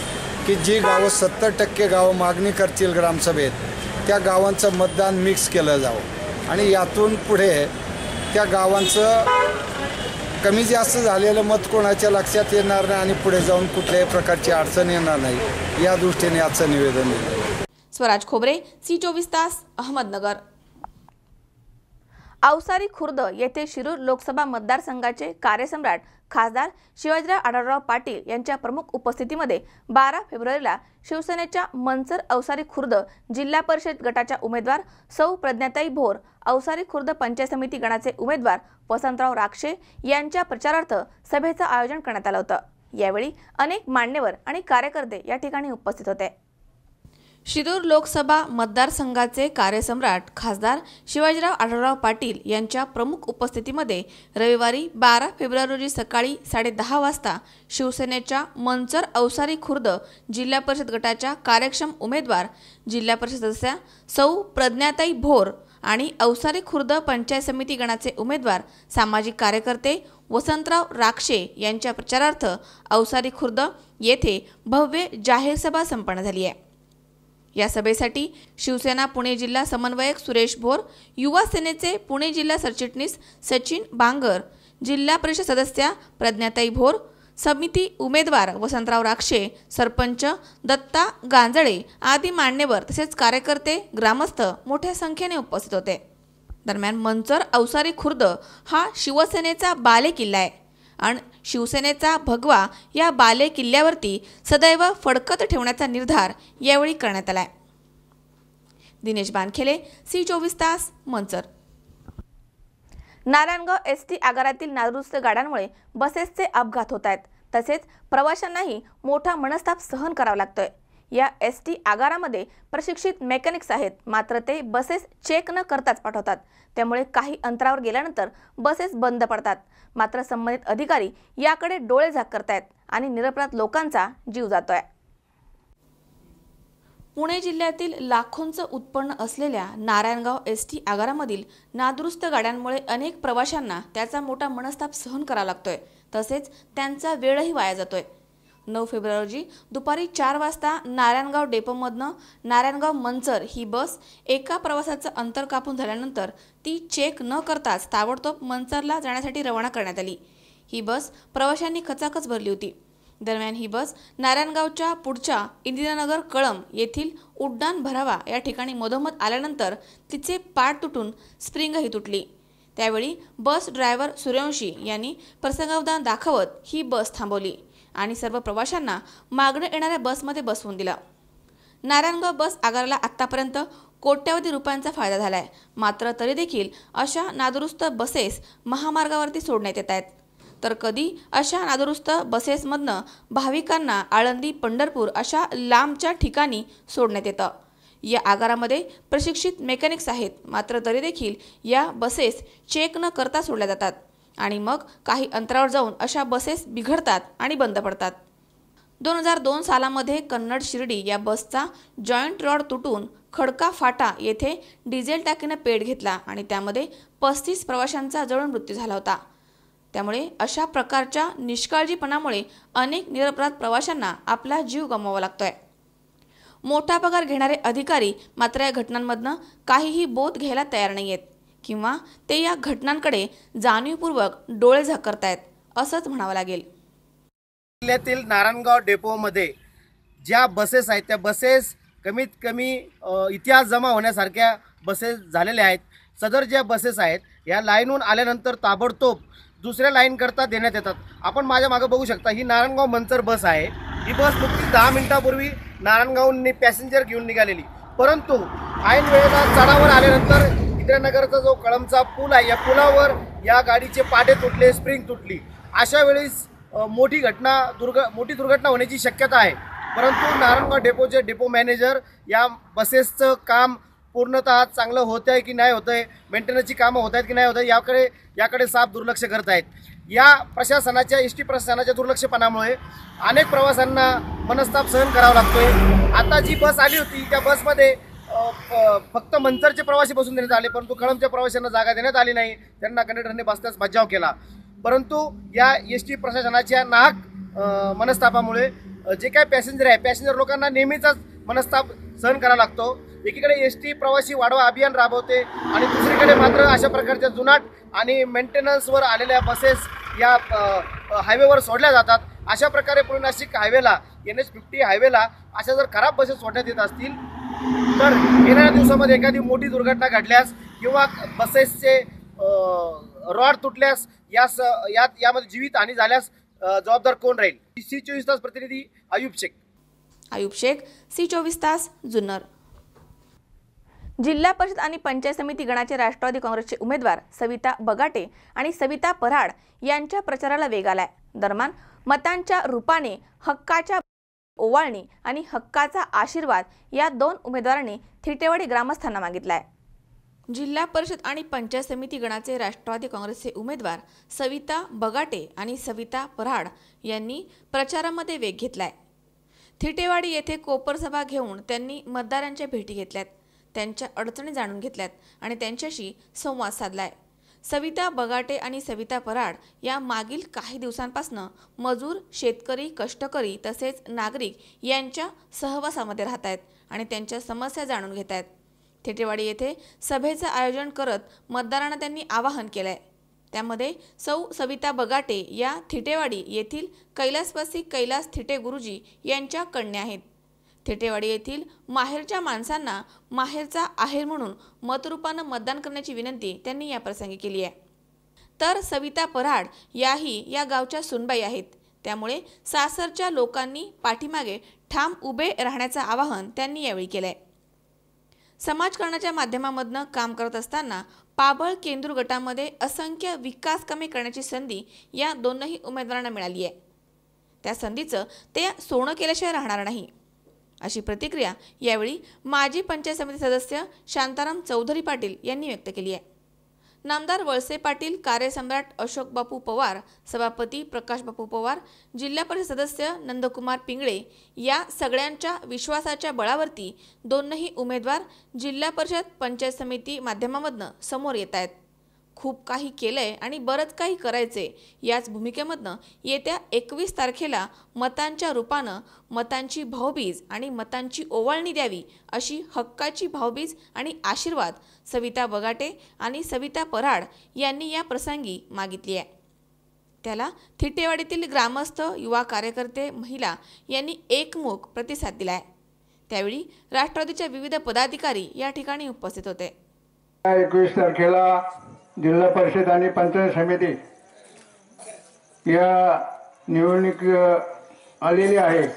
की जी गावं सत्तर टक्के गावं मागणी करतील ग्रामसभेत त्या गावांचं मतदान मिक्स केलं जावं. आणि यातून पुढे त्या गावांचं कमी जास्त झालेलं मत कोणाच्या लक्षात येणार नाही आणि पुढे जाऊन कुठल्याही प्रकारची अडचण येणार नाही या दृष्टीने आजचं निवेदन दिलं.
स्वराज खोबरे सी चोवीस तास अहमदनगर. अवसारी खुर्द येथे शिरूर लोकसभा मतदारसंघाचे कार्यसम्राट खासदार शिवाजीराव आढळराव पाटील यांच्या प्रमुख उपस्थितीमध्ये बारा फेब्रुवारीला शिवसेनेच्या मनसर अवसारी खुर्द जिल्हा परिषद गटाच्या उमेदवार सौ प्रज्ञाताई भोर अवसारी खुर्द पंचायत समिती गणाचे उमेदवार वसंतराव राक्षे यांच्या प्रचारार्थ सभेचं आयोजन करण्यात आलं होतं. यावेळी अनेक मान्यवर आणि कार्यकर्ते या ठिकाणी उपस्थित होते. शिरूर लोकसभा मतदारसंघाचे कार्यसम्राट खासदार शिवाजीराव आढळराव पाटील यांच्या प्रमुख उपस्थितीमध्ये रविवारी बारा फेब्रुवारी रोजी सकाळी साडेदहा वाजता शिवसेनेच्या मनसर अवसारी खुर्द जिल्हा परिषद गटाच्या कार्यक्षम उमेदवार जिल्हा परिषद सदस्या सौ प्रज्ञाताई भोर आणि अवसारी खुर्द पंचायत समिती गणाचे उमेदवार सामाजिक कार्यकर्ते वसंतराव राक्षे यांच्या प्रचारार्थ अवसारी खुर्द येथे भव्य जाहीर सभा संपन्न झाली आहे. या सभेसाठी शिवसेना पुणे जिल्हा समन्वयक सुरेश भोर युवा सेनेचे पुणे जिल्हा सरचिटणीस सचिन बांगर जिल्हा परिषद सदस्या प्रज्ञाताई भोर समिती उमेदवार वसंतराव राक्षे सरपंच दत्ता गांजळे आदी मान्यवर तसेच कार्यकर्ते ग्रामस्थ मोठ्या संख्येने उपस्थित होते. दरम्यान मंचर अवसारी खुर्द हा शिवसेनेचा बालेकिल्ला आहे. आणि शिवसेनेचा भगवा या बाले किल्ल्यावरती सदैव फडकत ठेवण्याचा निर्धार यावेळी करण्यात आलाय. दिनेश बानखेले सी चोवीस तास मंचर. नारायणगाव एस टी आगारातील नादुरुस्त गाड्यांमुळे बसेसचे अपघात होत आहेत. तसेच प्रवाशांनाही मोठा मनस्ताप सहन करावा लागतोय. या एस टी आगारामध्ये प्रशिक्षित मेकॅनिक्स आहेत. मात्र ते बसेस चेक न करताच पाठवतात. त्यामुळे काही अंतरावर गेल्यानंतर बसेस बंद पडतात. मात्र संबंधित अधिकारी याकडे डोळे झाक करतायत आणि निरपराध लोकांचा जीव जातोय. पुणे जिल्ह्यातील लाखोंचं उत्पन्न असलेल्या नारायणगाव एस टी आगारामधील नादुरुस्त गाड्यांमुळे अनेक प्रवाशांना त्याचा मोठा मनस्ताप सहन करावा लागतोय. तसेच त्यांचा वेळही वाया जातोय. नऊ फेब्रुवारी रोजी दुपारी चार वाजता नारायणगाव डेपोमधनं नारायणगाव मंचर ही बस एका प्रवासाचं अंतर कापून झाल्यानंतर ती चेक न करताच ताबडतोब मंचरला जाण्यासाठी रवाना करण्यात आली. ही बस प्रवाशांनी खचाखच भरली होती. दरम्यान ही बस नारायणगावच्या पुढच्या इंदिरानगर कळम येथील उड्डाण भरावा या ठिकाणी मधोमध आल्यानंतर तिचे पाठ तुटून स्प्रिंगही तुटली. त्यावेळी बस ड्रायव्हर सूर्यवंशी यांनी प्रसंगावधान दाखवत ही बस थांबवली. आणि सर्व प्रवाशांना मागणं येणाऱ्या बसमध्ये बसवून दिलं. नारायणगाव बस आगाराला आत्तापर्यंत कोट्यवधी रुपयांचा फायदा झाला आहे मात्र तरी देखील अशा नादुरुस्त बसेस महामार्गावरती सोडण्यात येत आहेत. तर कधी अशा नादुरुस्त बसेसमधनं भाविकांना आळंदी पंढरपूर अशा लांबच्या ठिकाणी सोडण्यात येतं. या आगारामध्ये प्रशिक्षित मेकॅनिक्स आहेत. मात्र तरी देखील या बसेस चेक न करता सोडल्या जातात. आणि मग काही अंतरावर जाऊन अशा बसेस बिघडतात आणि बंद पडतात. दोन हजार दोन सालामध्ये कन्नड शिर्डी या बसचा जॉईंट रॉड तुटून खडका फाटा येथे डिझेल टाकीनं पेट घेतला आणि त्यामध्ये पस्तीस प्रवाशांचा जळून मृत्यू झाला होता. त्यामुळे अशा प्रकारच्या निष्काळजीपणामुळे अनेक निरपराध प्रवाशांना आपला जीव गमवावा लागतोय. मोठा पगार घेणारे अधिकारी मात्र या घटनांमधनं काहीही बोध घ्यायला तयार नाही आहेत किंवा ते या घटनांकडे जाणीवपूर्वक डोळे झाकरतायत असंच म्हणावं लागेल.
जिल्ह्यातील नारायणगाव डेपोमध्ये ज्या बसेस आहेत त्या बसेस कमीत कमी इतिहास जमा होण्यासारख्या बसेस झालेल्या आहेत. सदर ज्या बसेस आहेत या लाईनहून आल्यानंतर ताबडतोब दुसऱ्या लाईनकरता देण्यात येतात. आपण माझ्या मागं बघू शकता ही नारायणगाव मंचर बस आहे. ही बस नुकतीच दहा मिनिटापूर्वी नारायणगावनी पॅसेंजर घेऊन निघालेली. परंतु ऐन वेळेला चढावर आल्यानंतर इंदिरानगरचा जो कळमचा पूल आहे या पुलावर या गाडीचे पाटे तुटले स्प्रिंग तुटली. अशा वेळेस मोठी घटना दुर्घ मोठी दुर्घटना होण्याची शक्यता आहे. परंतु नारायणगाव डेपोचे डेपो मॅनेजर या बसेसचं काम पूर्णतः चांगलं होत आहे की नाही होतं आहे मेंटेनन्सची कामं होत आहेत की नाही होत आहे याकडे याकडे साफ दुर्लक्ष करत आहेत. या प्रशासनाच्या एस टी प्रशासनाच्या दुर्लक्षपणामुळे अनेक प्रवाशांना मनस्ताप सहन करावा लागतोय. आता जी बस आली होती त्या बसमध्ये फक्त मंचरचे प्रवासी बसून देण्यात आले परंतु कळमच्या प्रवाशांना जागा देण्यात आली नाही. त्यांना कंडक्टरने बसण्यास बचाव केला. परंतु या एस टी प्रशासनाच्या नाहक मनस्तापामुळे जे काय पॅसेंजर आहे पॅसेंजर लोकांना नेहमीचाच मनस्ताप सहन करावा लागतो. एकीकडे एस टी प्रवासी वाढवा अभियान राबवते आणि दुसरीकडे मात्र अशा प्रकारच्या जुनाट आणि मेंटेनन्सवर आलेल्या बसेस या हायवेवर सोडल्या जातात. अशा प्रकारे पुणे नाशिक हायवेला एन एच फिफ्टी हायवेला अशा जर खराब बसेस सोडण्यात येत असतील तर येणाऱ्या दिवसामध्ये एखादी मोठी दुर्घटना घडल्यास किंवा बसेसचे रॉड तुटल्यास यास यात यामध्ये जीवित हानी झाल्यास जबाबदार कोण राहील? सी चोवीस तास प्रतिनिधी आयुब शेख.
आयुब शेख सी चोवीस तास जुन्नर. जिल्हा परिषद आणि पंचायत समिती गणाचे राष्ट्रवादी काँग्रेसचे उमेदवार सविता बगाटे आणि सविता पराड यांच्या प्रचाराला वेग आलाय. दरम्यान मतांच्या रूपाने हक्काच्या ओवाळणी आणि हक्काचा आशीर्वाद या दोन उमेदवारांनी थिटेवाडी ग्रामस्थांना मागितलाय. जिल्हा परिषद आणि पंचायत समिती गणाचे राष्ट्रवादी काँग्रेसचे उमेदवार सविता बगाटे आणि सविता पराड यांनी प्रचारामध्ये वेग घेतलाय. थिटेवाडी येथे कोपर सभा घेऊन त्यांनी मतदारांच्या भेटी घेतल्यात त्यांच्या अडचणी जाणून घेतल्यात आणि त्यांच्याशी संवाद साधलाय. सविता बगाटे आणि सविता पराड या मागील काही दिवसांपासून मजूर शेतकरी कष्टकरी तसेच नागरिक यांच्या सहवासामध्ये राहत आहेत आणि त्यांच्या समस्या जाणून घेत आहेत थेटेवाडी येथे सभेचं आयोजन करत मतदारांना त्यांनी आवाहन केलं आहे त्यामध्ये सौ सविता बगाटे या थिटेवाडी येथील कैलासवासी कैलास थिटे गुरुजी यांच्या कन्या आहेत. थिटेवाडी येथील माहेरच्या माणसांना माहेरचा आहेर म्हणून मतरूपानं मतदान करण्याची विनंती त्यांनी या प्रसंगी केली आहे. तर सविता पराड याही या गावच्या सुनबाई आहेत. त्यामुळे सासरच्या लोकांनी पाठीमागे ठाम उभे राहण्याचं आवाहन त्यांनी यावेळी केलंय. समाजकारणाच्या माध्यमामधनं काम करत असताना पाबळ केंद्र गटामध्ये असंख्य विकास कामे करण्याची संधी या दोनही उमेदवारांना मिळाली आहे. त्या संधीचं ते सोनं केल्याशिवाय राहणार नाही. अशी प्रतिक्रिया यावेळी माजी पंचायत समिती सदस्य शांताराम चौधरी पाटील यांनी व्यक्त केली आहे. नामदार वळसे पाटील कार्यसम्राट अशोक बापू पवार सभापती प्रकाश बापू पवार जिल्हा परिषद सदस्य नंदकुमार पिंगळे या सगळ्यांच्या विश्वासाच्या बळावरती दोनही उमेदवार जिल्हा परिषद पंचायत समिती माध्यमामधनं समोर येत आहेत. खूप काही केलंय आणि बरंच काही करायचे याच भूमिकेमधनं येत्या एकवीस तारखेला मतांच्या रूपानं मतांची भावबीज आणि मतांची ओवाळणी द्यावी अशी हक्काची भावबीज आणि आशीर्वाद सविता बगाटे आणि सविता पराड यांनी या प्रसंगी मागितली आहे. त्याला थिटेवाडीतील ग्रामस्थ युवा कार्यकर्ते महिला यांनी एकमुख प्रतिसाद दिलाय त्यावेळी राष्ट्रवादीच्या विविध पदाधिकारी या ठिकाणी उपस्थित होते.
एकवीस तारखेला जिल्हा परिषद आणि पंचायत समिती या निवडणूक आलेली आहे.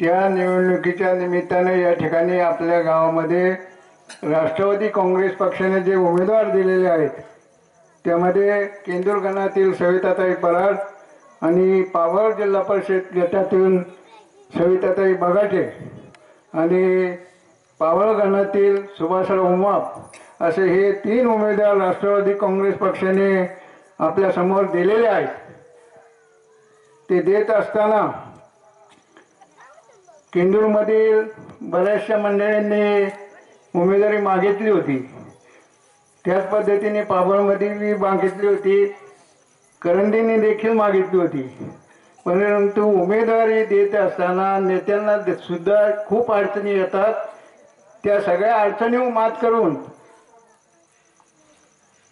त्या निवडणुकीच्या निमित्ताने या ठिकाणी आपल्या गावामध्ये राष्ट्रवादी काँग्रेस पक्षाने जे उमेदवार दिलेले आहेत त्यामध्ये केंदूरगणातील सविताताई पराड आणि पावळ जिल्हा परिषद गटातून सविताताई बगाटे आणि पावळगणातील सुभाषराव उमाप असे हे तीन उमेदवार राष्ट्रवादी काँग्रेस पक्षाने आपल्यासमोर दिलेले आहेत. ते देत असताना किंदूरमधील बऱ्याचशा मंडळींनी उमेदवारी मागितली होती. त्याच पद्धतीने पाबळमध्ये मागितली होती. करंदीने देखील मागितली होती. परंतु उमेदवारी देत असताना नेत्यांना सुद्धा खूप अडचणी येतात. त्या सगळ्या अडचणीवर मात करून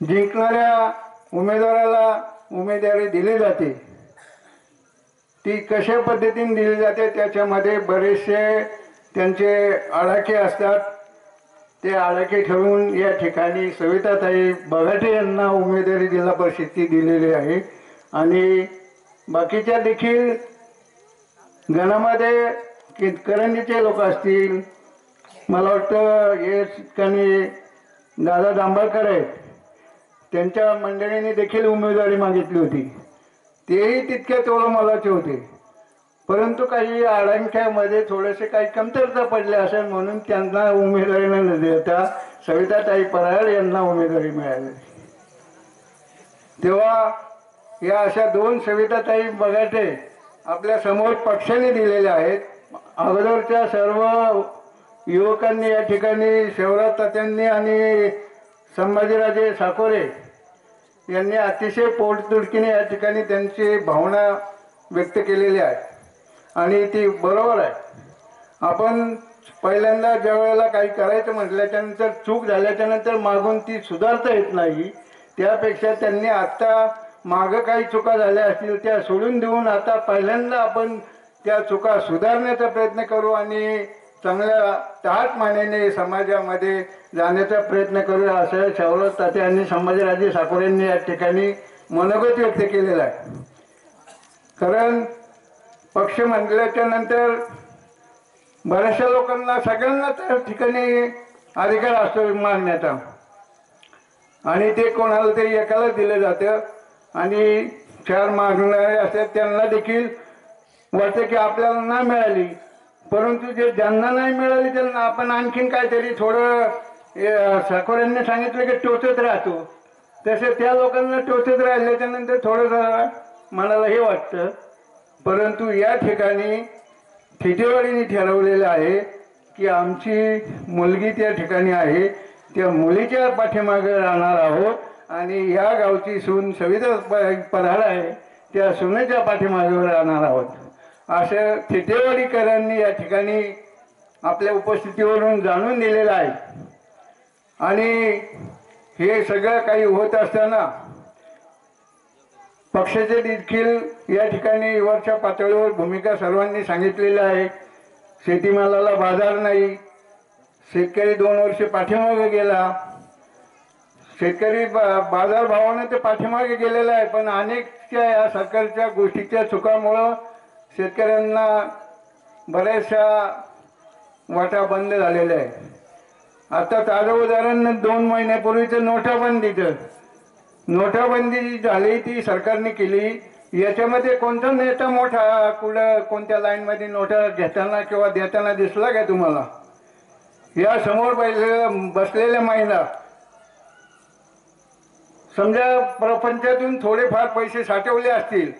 जिंकणाऱ्या उमेदवाराला उमेदवारी दिली जाते. ती कशा पद्धतीने दिली जाते त्याच्यामध्ये बरेचसे त्यांचे आडाखे असतात. ते आडाखे ठेवून या ठिकाणी सविताताई बघाटे यांना उमेदवारी जिल्हा परिषदची दिलेली आहे. आणि बाकीच्या देखील गणामध्ये कि करंजीचे लोक असतील मला वाटतं या ठिकाणी दादा दांबाळकर आहेत. त्यांच्या मंडळीने देखील उमेदवारी मागितली होती. तेही तितक्या मलाचे होते. परंतु काही आडांख्यामध्ये थोडेसे काही कमतरता पडले असेल म्हणून त्यांना उमेदवारी न देता सविताताई पराड यांना उमेदवारी मिळाली. तेव्हा या अशा दोन सविताताई बघाटे आपल्यासमोर पक्षाने दिलेल्या आहेत. अगोदरच्या सर्व युवकांनी या ठिकाणी शिवराज तात्यांनी आणि संभाजीराजे साकोरे यांनी अतिशय पोटतुडकीने या ठिकाणी त्यांची भावना व्यक्त केलेली आहे. आणि ती बरोबर आहे. आपण पहिल्यांदा ज्या वेळेला काही करायचं म्हटल्याच्यानंतर चूक झाल्याच्यानंतर मागून ती सुधारता येत नाही. त्यापेक्षा त्यांनी आत्ता मागं काही चुका झाल्या असतील त्या सोडून देऊन आता पहिल्यांदा आपण त्या चुका सुधारण्याचा प्रयत्न करू आणि चांगल्या ताट मानेने समाजामध्ये जाण्याचा प्रयत्न करूया असं शौरव ताते आणि संभाजीराजे साकोरेंनी या ठिकाणी मनोगत व्यक्त केलेलं आहे. कारण पक्ष म्हटल्याच्या नंतर बऱ्याचशा लोकांना सगळ्यांना त्या ठिकाणी अधिकार असतो मागण्याचा. आणि ते कोणाला तरी एकाला दिलं जातं. आणि चार मागणारे असतात त्यांना देखील वाटतं की आपल्याला ना मिळाली. परंतु जे ज्यांना नाही मिळाली त्यांना आपण आणखीन काहीतरी थोडं साखोऱ्यांनी सांगितलं की टोचत राहतो. तसे त्या लोकांना टोचत राहिल्याच्या नंतर थोडंसं मनाला हे वाटतं. परंतु या ठिकाणी ठेटेवाडीने ठरवलेलं आहे की आमची मुलगी त्या ठिकाणी आहे. त्या मुलीच्या पाठीमागे राहणार आहोत आणि या गावची सून सविता पधार आहे. त्या सुनेच्या पाठीमागे राहणार आहोत. असं ठेटेवाडीकरांनी या ठिकाणी आपल्या उपस्थितीवरून जाणून दिलेलं आहे. आणि हे सगळं काही होत असताना पक्षाचे देखील या ठिकाणी वरच्या पातळीवर भूमिका सर्वांनी सांगितलेली आहे. शेतीमालाला बाजार नाही. शेतकरी दोन वर्ष पाठीमागे गेला. शेतकरी बाजार भावाने ते पाठीमागे गेलेला आहे. पण अनेकच्या या सरकारच्या गोष्टीच्या चुकामुळं शेतकऱ्यांना बऱ्याचशा वाटा बंद झालेल्या आहे आता ताजं उदाहरण दोन महिन्यापूर्वीचं नोटाबंदीचं नोटाबंदी जी झाली ती सरकारने केली. याच्यामध्ये कोणता नेता मोठा कुठं कोणत्या लाईनमध्ये नोटा घेताना किंवा देताना दिसला का तुम्हाला? या समोर बसलेल्या महिला. समजा प्रपंचातून थोडेफार पैसे साठवले असतील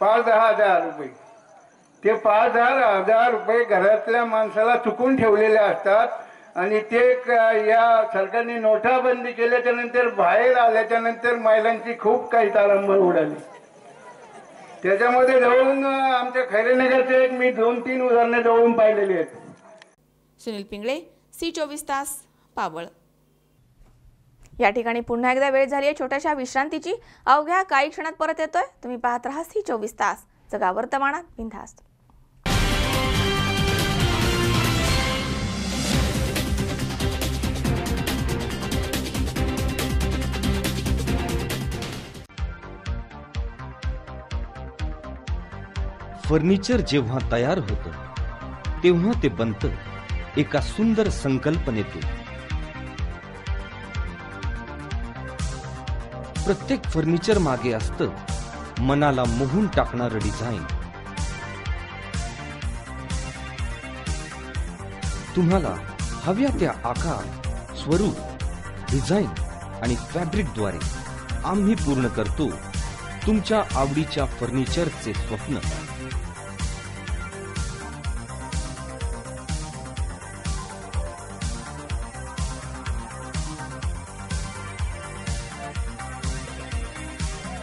पाच दहा हजार रुपये. ते पाच दहा हजार रुपये घरातल्या माणसाला चुकून ठेवलेले असतात. आणि ते या सरकारने नोटाबंदी केल्याच्यानंतर बाहेर आल्याच्यानंतर महिलांची खूप काही तारंबळ उडाली. त्याच्यामध्ये जवळून आमच्या खैरेनगरचे एक मी दोन तीन उदाहरणं जवळून पाहिलेली आहेत.
सुनील पिंगळे सी चोवीस तास पावळ. या ठिकाणी पुन्हा एकदा वेळ झाली आहे. छोट्याशा विश्रांतीची. अवघ्या काही क्षणात परत येतोय. तुम्ही पाहत राहा सी चोवीस तास. जगा वर्तमानात बिनधास्त.
फर्निचर जेव्हा तयार होतं तेव्हा ते बनतं एका सुंदर संकल्पनेतून. प्रत्येक फर्निचर मागे असतं मनाला मोहून टाकणारं डिझाईन. तुम्हाला हव्या त्या आकार स्वरूप डिझाईन आणि फॅब्रिकद्वारे आम्ही पूर्ण करतो तुमच्या आवडीच्या फर्निचरचे स्वप्न.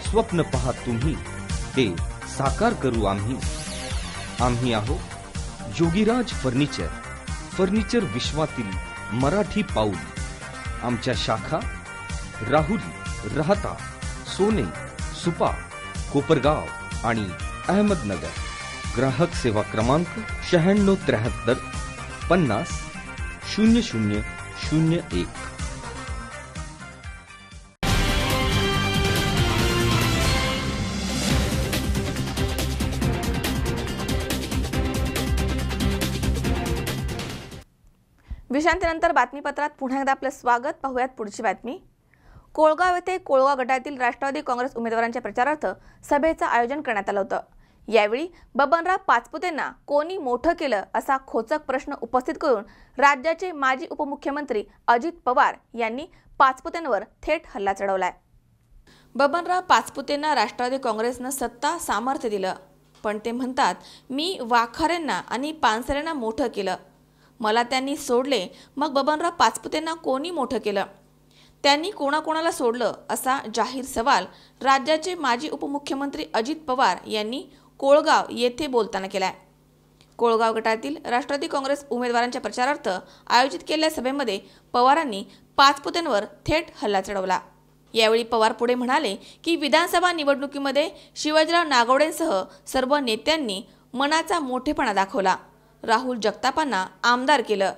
स्वप्न पहा तुम्ही. ते साकार करू आम्ही. आम्ही आहोत जोगीराज फर्निचर. फर्निचर विश्वातील मराठी पाऊल. आमच्या शाखा राहुरी राहता सोने सुपा कोपरगाव आणि अहमदनगर. ग्राहक सेवा क्रमांक शहाण्णव त्र्याहत्तर पन्नास शून्य शून्य शून्य एक.
विश्रांतीनंतर बातमीपत्रात पुन्हा एकदा आपलं स्वागत. पाहूयात पुढची बातमी. कोळगाव येथे कोळगाव गटातील राष्ट्रवादी काँग्रेस उमेदवारांच्या प्रचारार्थ सभेचं आयोजन करण्यात आलं होतं. यावेळी बबनराव पाचपुतेंना कोणी मोठं केलं असा खोचक प्रश्न उपस्थित करून राज्याचे माजी उपमुख्यमंत्री अजित पवार यांनी पाचपुतेंवर थेट हल्ला चढवलाय. बबनराव पाचपुतेंना राष्ट्रवादी काँग्रेसनं सत्ता सामर्थ्य दिलं. पण ते म्हणतात मी वाखाऱ्यांना आणि पानसऱ्यांना मोठं केलं. मला त्यांनी सोडले. मग बबनराव पाचपुतेंना कोणी मोठं केलं? त्यांनी कोणाकोणाला सोडलं असा जाहीर सवाल राज्याचे माजी उपमुख्यमंत्री अजित पवार यांनी कोळगाव येथे बोलताना केलाय. कोळगाव गटातील राष्ट्रवादी काँग्रेस उमेदवारांच्या प्रचारार्थ आयोजित केलेल्या सभेमध्ये पवारांनी पाचपुतेंवर थेट हल्ला चढवला. यावेळी पवार पुढे म्हणाले की विधानसभा निवडणुकीमध्ये शिवाजीराव नागवडेंसह सर्व नेत्यांनी मनाचा मोठेपणा दाखवला. राहुल जगतापांना आमदार केलं.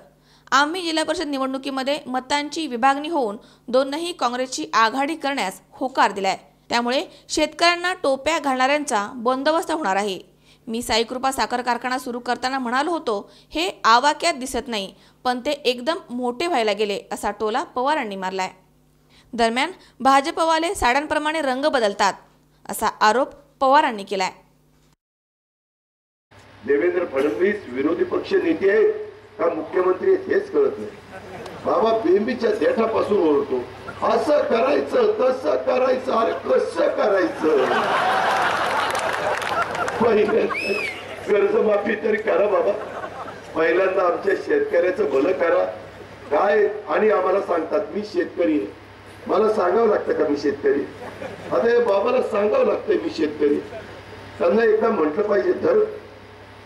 आम्ही जिल्हा परिषद निवडणुकीमध्ये मतांची विभागणी होऊन दोनही काँग्रेसची आघाडी करण्यास होकार दिलाय. त्यामुळे शेतकऱ्यांना टोप्या घालणाऱ्यांचा बंदोबस्त होणार आहे. मी साईकृपा साखर कारखाना सुरू करताना म्हणालो होतो हे आवाक्यात दिसत नाही पण ते एकदम मोठे व्हायला गेले असा टोला पवारांनी मारलाय. दरम्यान भाजपवाले साड्यांप्रमाणे रंग बदलतात असा आरोप पवारांनी केलाय.
देवेंद्र फडणवीस विरोधी पक्ष नेते आहेत. का मुख्यमंत्री आहेत हेच कळत नाही. बाबा बेंबीच्या देठापासून ओळखतो. असं करायचं तसं करायचं अरे कसं करायचं? कर्जमाफी तरी करा बाबा. पहिल्यांदा आमच्या शेतकऱ्याचं भलं करा. काय? आणि आम्हाला सांगतात मी शेतकरी आहे. मला सांगावं लागतं का मी शेतकरी? आता या बाबाला सांगावं लागतंय मी शेतकरी. त्यांना एकदा म्हटलं पाहिजे धर.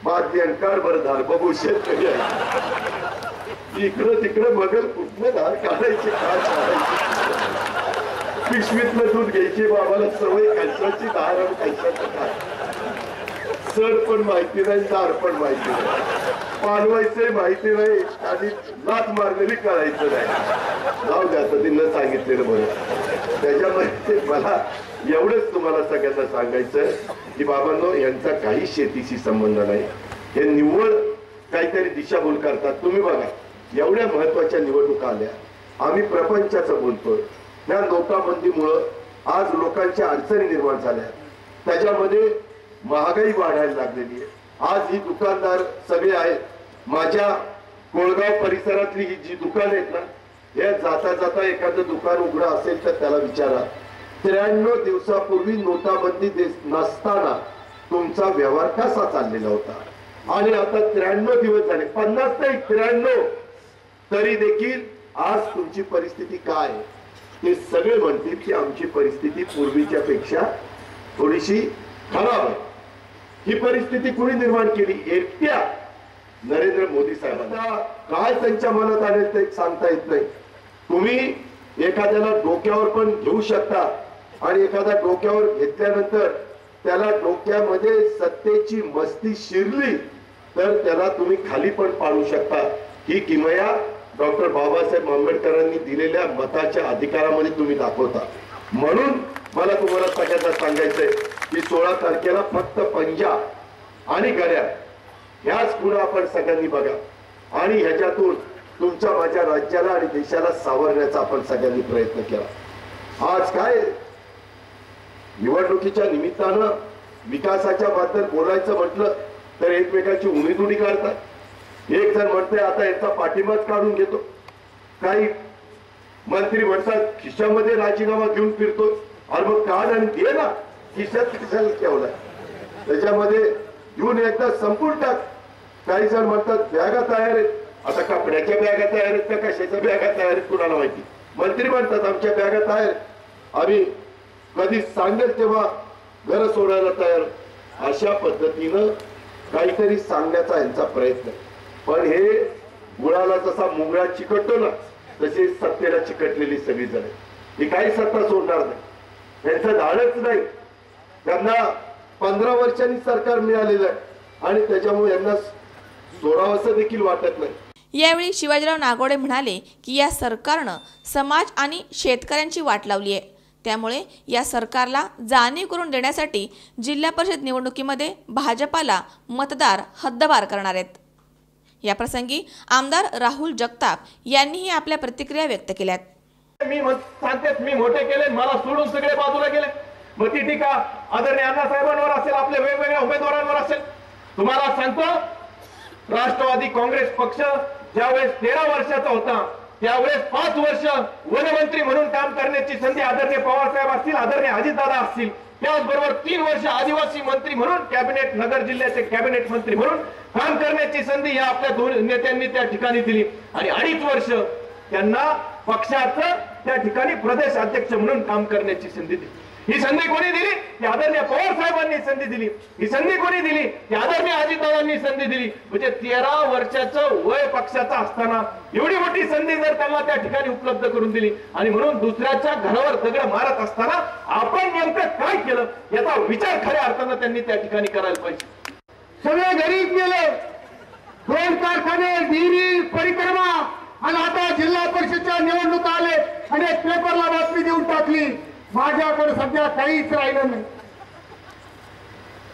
बादली काढ बरं धार बघू शेतकरी आहे इकडं तिकडं मगर कुठलं धार काढायचे काय काढायचे? पिशवीतलं दूध घ्यायची बाबाला सवय कशाची धार आणि कशाचं धार? सड पण माहिती नाही दार पण माहिती नाही. पालवायचंही माहिती नाही आणि नाच मारलेली करायचं नाही. जाऊ द्या आता तिनं सांगितलेलं बरं. त्याच्यामध्ये मला एवढंच तुम्हाला सगळ्यांना सांगायचं की बाबांनो यांचा काही शेतीशी संबंध नाही. हे निव्वळ काहीतरी दिशाभूल करतात. तुम्ही बघा एवढ्या महत्त्वाच्या निवडणुका आल्या. आम्ही प्रपंचाचं बोलतोय. या नोटाबंदीमुळं आज लोकांच्या अडचणी निर्माण झाल्या. त्याच्यामध्ये महागाई वाढायला लागलेली आहे. आज ही दुकानदार सगळे आहेत. माझ्या कोळगाव परिसरातली ही जी दुकान आहेत ना या जाता जाता एखादं दुकान उघडं असेल तर त्याला विचारा. त्र्याण्णव दिवसापूर्वी नोटाबंदी नसताना तुमचा व्यवहार कसा चाललेला होता? आणि आता त्र्याण्णव दिवस झाले पन्नास नाही त्र्याण्णव. तरी देखील आज तुमची परिस्थिती काय आहे? ते सगळे म्हणतील की आमची परिस्थिती पूर्वीच्या पेक्षा थोडीशी खराब आहे. ही परिस्थिती कुणी निर्माण केली? एकट्या नरेंद्र मोदी साहेबांना. काय त्यांच्या मनात आले ते सांगता येत नाही. तुम्ही एखाद्याला डोक्यावर पण घेऊ शकता आणि एखाद्या डोक्यावर घेतल्यानंतर त्याला डोक्यामध्ये सत्तेची मस्ती शिरली तर त्याला तुम्ही खाली पण पाडू शकता. ही किमया डॉक्टर बाबासाहेब आंबेडकरांनी दिलेल्या मताच्या अधिकारामध्ये तुम्ही दाखवता. म्हणून मला तुम्हाला सगळ्यांना सांगायचंय की सोळा तारखेला फक्त पंजा आणि गड्या ह्याच पुढे आपण सगळ्यांनी बघा. आणि ह्याच्यातून तुमच्या माझ्या राज्याला आणि देशाला सावरण्याचा आपण सगळ्यांनी प्रयत्न केला. आज काय? निवडणुकीच्या निमित्तानं विकासाच्या बद्दल बोलायचं म्हटलं तर एकमेकाची उमेदुडी काढतात. एक जण म्हणतोय आता याचा पाठिंबाच काढून घेतो. काही मंत्री म्हणतात खिशामध्ये राजीनामा घेऊन फिरतो आणि मग काढ आणि दे ना. खिशात खिशाला ठेवलाय. त्याच्यामध्ये घेऊन एकदा संपून टाक. काही जण म्हणतात बॅगा तयार आहेत. आता कपड्याच्या बॅगा तयार आहेत का कशाच्या बॅगा तयार आहेत कुणाला माहिती? मंत्री म्हणतात आमच्या बॅगा तयार आम्ही कधी सांगेल तेव्हा घर सोडायला तयार. अशा पद्धतीनं काहीतरी सांगण्याचा यांचा प्रयत्न. पण हे गुळाला जसा मुंगळा चिकटतो ना तशी सत्तेला चिकटलेली सगळी जण ही काही सत्ता सोडणार नाही. त्यांचं धाडच नाही. त्यांना पंधरा वर्षांनी सरकार मिळालेलं आहे. आणि त्याच्यामुळे यांना सोडावंसं देखील वाटत नाही.
यावेळी शिवाजीराव नागोडे म्हणाले की या सरकारनं समाज आणि शेतकऱ्यांची वाट लावली आहे. त्यामुळे या सरकारला जाणीव करून देण्यासाठी जिल्हा परिषद निवडणुकीमध्ये भाजपाला मतदार हद्दबार करणार आहेत. याप्रसंगी आमदार राहुल जगताप यांनीही आपल्या प्रतिक्रिया व्यक्त केल्यात.
मी सांगतेच मी मोठे केले मला सोडून सगळे बाजूला गेले. मग ती टीका आदरणीय अण्णासाहेबांवर असेल आपल्या वेगवेगळ्या उमेदवारांवर असेल. तुम्हाला सांगतो राष्ट्रवादी काँग्रेस पक्ष ज्यावेळेस तेरा वर्षाचा होता
त्यावेळेस पाच वर्ष वनमंत्री म्हणून काम करण्याची संधी आदरणीय पवार साहेब असतील आदरणीय अजितदादा असतील. त्याचबरोबर तीन वर्ष आदिवासी मंत्री म्हणून कॅबिनेट नगर जिल्ह्याचे कॅबिनेट मंत्री म्हणून काम करण्याची संधी या आपल्या दोन नेत्यांनी त्या ठिकाणी दिली. आणि अडीच वर्ष त्यांना पक्षाचं त्या ठिकाणी प्रदेश अध्यक्ष म्हणून काम करण्याची संधी दिली. ही संधी कोणी दिली? ती आदरणीय पवार साहेबांनी संधी दिली. ही संधी कोणी दिली? ती आदरणीय अजितदादांनी संधी दिली. म्हणजे तेरा वर्षाचं वय पक्षाचं असताना एवढी मोठी संधी जर त्यांना त्या ठिकाणी उपलब्ध करून दिली आणि म्हणून दुसऱ्याच्या घरावर दगड मारत असताना आपण नेमकं काय केलं याचा विचार खऱ्या अर्थानं त्यांनी त्या ठिकाणी करायला पाहिजे.
सगळे गरीब गेले. दोन कारखाने विहिरी परिक्रमा आणि आता जिल्हा परिषदच्या निवडणूक आले. आणि एक पेपरला बातमी देऊन टाकली. माझ्याकडे सध्या काहीच राहिलं नाही.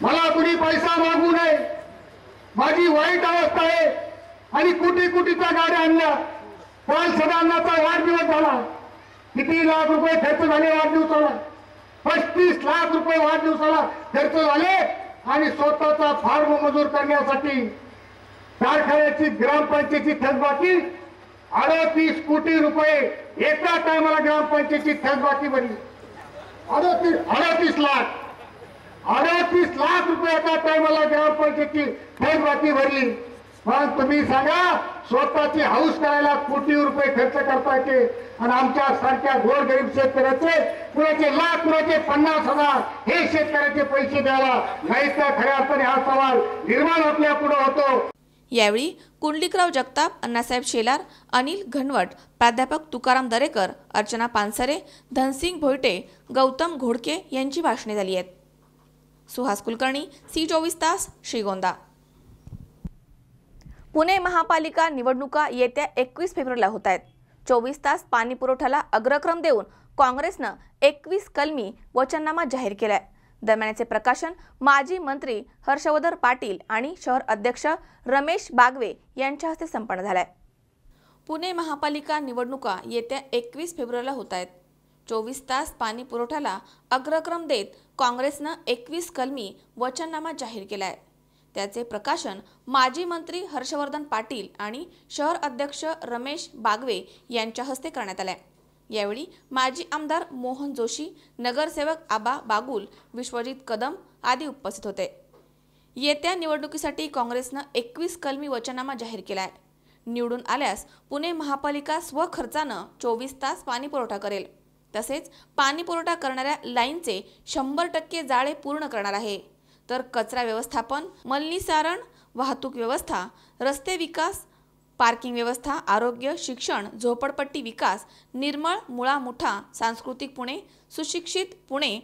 मला कुणी पैसा मागू नये. माझी वाईट अवस्था आहे. आणि कुटी कुटीच्या गाड्या आणल्या. पाल सदानाचा वाढदिवस झाला. किती लाख रुपये खर्च झाले वाढदिवसाला? पस्तीस लाख रुपये वाढदिवसाला खर्च झाले. आणि स्वतःचा फार्म मजूर करण्यासाठी कारखान्याची ग्रामपंचायतीची थकबाकी अडतीस कोटी रुपये एका टायमाला ग्रामपंचायतीची थकबाकी भरली. अडतीस अडतीस लाख अडतीस लाख रुपये एका टायमाला ग्रामपंचायतीची थकबाकी भरली. मग तुम्ही सांगा स्वतःची हाऊस करायला कोटी रुपये खर्च करता येते आणि आमच्या सारख्या गोरगरीब शेतकऱ्याचे कुणाचे लाख कुणाचे पन्नास हजार हे शेतकऱ्याचे पैसे द्यायला नाही तर खऱ्या अर्थाने हा सवाल निर्माण आपल्या पुढे होतो.
यावेळी कुंडलिकराव जगताप अण्णासाहेब शेलार अनिल घनवट प्राध्यापक तुकाराम दरेकर अर्चना पानसरे धनसिंग भोयटे गौतम घोडके यांची भाषणे झाली आहेत. सुहास कुलकर्णी सी चोवीस तास श्रीगोंदा. पुणे महापालिका निवडणुका येत्या एकवीस फेब्रुवारीला होत आहेत. चोवीस तास पाणी पुरवठ्याला अग्रक्रम देऊन काँग्रेसनं एकवीस कलमी वचननामा जाहीर केलाय. दरम्यानचे प्रकाशन माजी मंत्री हर्षवर्धन पाटील आणि शहर अध्यक्ष रमेश बागवे यांच्या हस्ते संपन्न झालाय. पुणे महापालिका निवडणुका येत्या एकवीस फेब्रुवारीला होत आहेत. चोवीस तास पाणी पुरवठ्याला अग्रक्रम देत काँग्रेसनं एकवीस कलमी वचननामा जाहीर केलाय. त्याचे प्रकाशन माजी मंत्री हर्षवर्धन पाटील आणि शहर अध्यक्ष रमेश बागवे यांच्या हस्ते करण्यात आले. यावेळी माजी आमदार मोहन जोशी नगरसेवक आबा बागुल विश्वजित कदम आदी उपस्थित होते. येत्या निवडणुकीसाठी काँग्रेसनं एकवीस कलमी वचनामा जाहीर केला आहे निवडून आल्यास पुणे महापालिका स्वखर्चानं चोवीस तास पाणी पुरवठा करेल. तसेच पाणीपुरवठा करणाऱ्या लाईनचे शंभर टक्के जाळे पूर्ण करणार आहे. तर कचरा व्यवस्थापन मलनिसारण वाहतूक व्यवस्था रस्ते विकास पार्किंग व्यवस्था आरोग्य शिक्षण झोपडपट्टी विकास निर्मळ मुळा मुठा सांस्कृतिक पुणे सुशिक्षित पुणे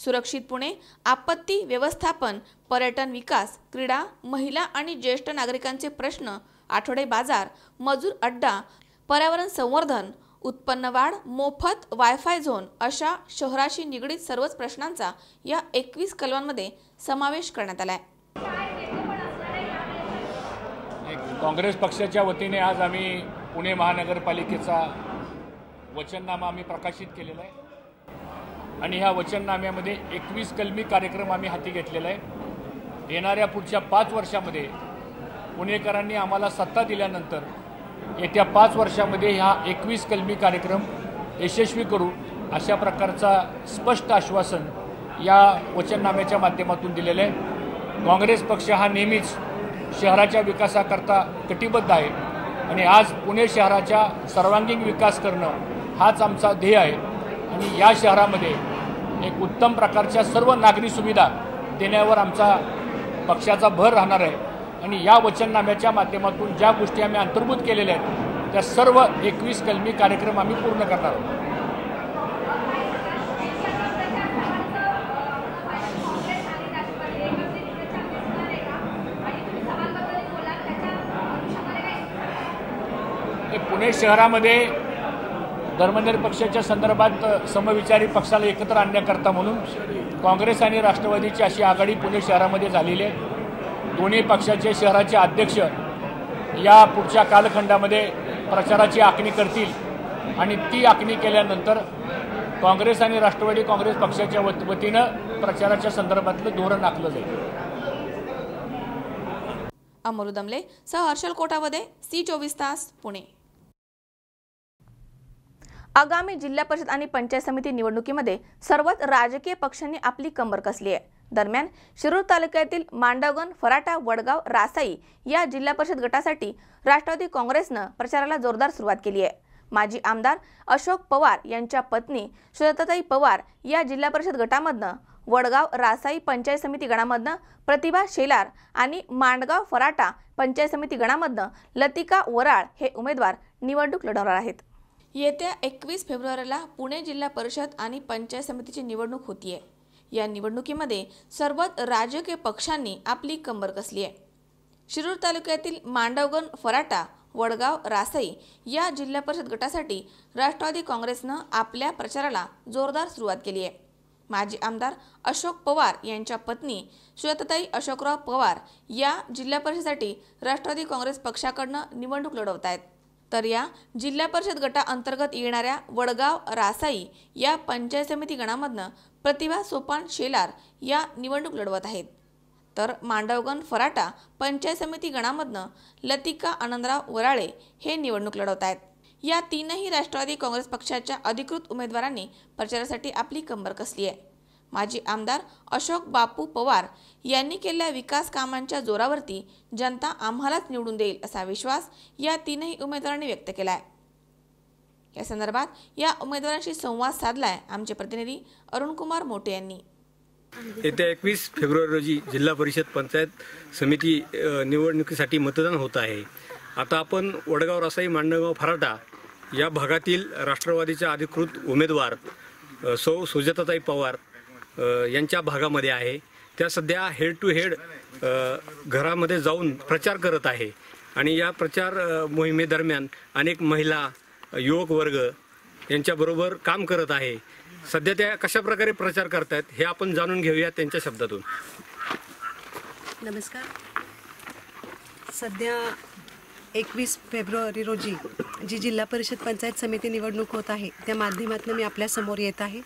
सुरक्षित पुणे आपत्ती व्यवस्थापन पर्यटन विकास क्रीडा महिला आणि ज्येष्ठ नागरिकांचे प्रश्न आठवडे बाजार मजूर अड्डा पर्यावरण संवर्धन उत्पन्न वाढ मोफत वायफाय झोन अशा शहराशी निगडीत सर्वच प्रश्नांचा या एकवीस कलमांमध्ये समावेश करण्यात आला आहे
काँग्रेस पक्षाच्या वतीने आज आम्ही पुणे महानगरपालिकेचा वचननामा आम्ही प्रकाशित केलेला आहे. आणि ह्या वचननाम्यामध्ये एकवीस कलमी कार्यक्रम आम्ही हाती घेतलेला आहे. येणाऱ्या पुढच्या पाच वर्षामध्ये पुणेकरांनी आम्हाला सत्ता दिल्यानंतर येत्या पाच वर्षामध्ये ह्या एकवीस कलमी कार्यक्रम यशस्वी करू अशा प्रकारचा स्पष्ट आश्वासन या वचननाम्याच्या माध्यमातून दिलेलं आहे. काँग्रेस पक्ष हा नेहमीच शहराच्या विकासाकरता कटिबद्ध आहे. आणि आज पुणे शहराच्या सर्वांगीण विकास करणं हाच आमचा ध्येय आहे. आणि या शहरामध्ये एक उत्तम प्रकारच्या सर्व नागरी सुविधा देण्यावर आमचा पक्षाचा भर राहणार आहे. आणि या वचननाम्याच्या माध्यमातून ज्या गोष्टी आम्ही अंतर्भूत केलेल्या आहेत त्या सर्व एकवीस कलमी कार्यक्रम आम्ही पूर्ण करणार आहोत हे पुणे शहरामध्ये धर्मनिरपक्षाच्या संदर्भात समविचारी पक्षाला एकत्र आणण्याकरता म्हणून काँग्रेस आणि राष्ट्रवादीची अशी आघाडी पुणे शहरामध्ये झालेली आहे. दोन्ही पक्षाचे शहराचे अध्यक्ष या पुढच्या कालखंडामध्ये प्रचाराची आखणी करतील आणि ती आखणी केल्यानंतर काँग्रेस आणि राष्ट्रवादी काँग्रेस पक्षाच्या वत वतीनं प्रचाराच्या संदर्भातलं धोरण आखलं जाईल.
अमरुदमले दमले सह हर्षल कोटावदे सी चोवीस तास पुणे. आगामी जिल्हा परिषद आणि पंचायत समिती निवडणुकीमध्ये सर्वच राजकीय पक्षांनी आपली कंबर कसली आहे. दरम्यान शिरूर तालुक्यातील मांडवगण फराटा वडगाव रासाई या जिल्हा परिषद गटासाठी राष्ट्रवादी काँग्रेसनं प्रचाराला जोरदार सुरुवात केली आहे. माजी आमदार अशोक पवार यांच्या पत्नी सुजाताताई पवार या जिल्हा परिषद गटामधनं वडगाव रासाई पंचायत समिती गणामधनं प्रतिभा शेलार आणि मांडगाव फराटा पंचायत समिती गणामधनं लतिका वराळ हे उमेदवार निवडणूक लढवणार आहेत. येत्या एकवीस फेब्रुवारीला पुणे जिल्हा परिषद आणि पंचायत समितीची निवडणूक होतीये. या निवडणुकीमध्ये सर्वच राजकीय पक्षांनी आपली कंबर कसली आहे शिरूर तालुक्यातील मांडवगण फराटा वडगाव रासई या जिल्हा परिषद गटासाठी राष्ट्रवादी काँग्रेसनं आपल्या प्रचाराला जोरदार सुरुवात केली आहे माजी आमदार अशोक पवार यांच्या पत्नी सुजाताताई अशोकराव पवार या जिल्हा परिषदेसाठी राष्ट्रवादी काँग्रेस पक्षाकडनं निवडणूक लढवत आहेत तर या जिल्हा परिषद गटाअंतर्गत येणाऱ्या वडगाव रासाई या पंचायत समिती गणामधनं प्रतिभा सोपान शेलार या निवडणूक लढवत आहेत. तर मांडवगण फराटा पंचायत समिती गणामधनं लतिका आनंदराव वराळे हे निवडणूक लढवत आहेत. या तीनही राष्ट्रवादी काँग्रेस पक्षाच्या अधिकृत उमेदवारांनी प्रचारासाठी आपली कंबर कसली आहे? माजी आमदार अशोक बापू पवार यांनी केलेल्या विकास कामांच्या जोरावरती जनता आम्हालाच निवडून देईल असा विश्वास या तीनही उमेदवारांनी व्यक्त केला आहे या संदर्भात या उमेदवारांशी संवाद साधलाय आमचे प्रतिनिधी अरुणकुमार मोटे यांनी.
येत्या एकवीस फेब्रुवारी रोजी जिल्हा परिषद पंचायत समिती निवडणुकीसाठी मतदान होत आहे. आता आपण वडगाव रासाई मांडगाव फराटा या भागातील राष्ट्रवादीच्या अधिकृत उमेदवार सौ सुजाताताई पवार यांच्या भागामध्ये आहे. त्या सध्या हेड टू हेड घरामध्ये जाऊन प्रचार करत आहे. आणि या प्रचार मोहिमेदरम्यान अनेक महिला युवक वर्ग यांच्याबरोबर काम करत आहे. सध्या त्या कशा प्रकारे प्रचार करतायत हे आपण जाणून घेऊया त्यांच्या शब्दातून.
नमस्कार. सध्या एकवीस फेब्रुवारी रोजी जी जिल्हा परिषद पंचायत समिती निवडणूक होत आहे त्या माध्यमातून मी आपल्यासमोर येत आहे.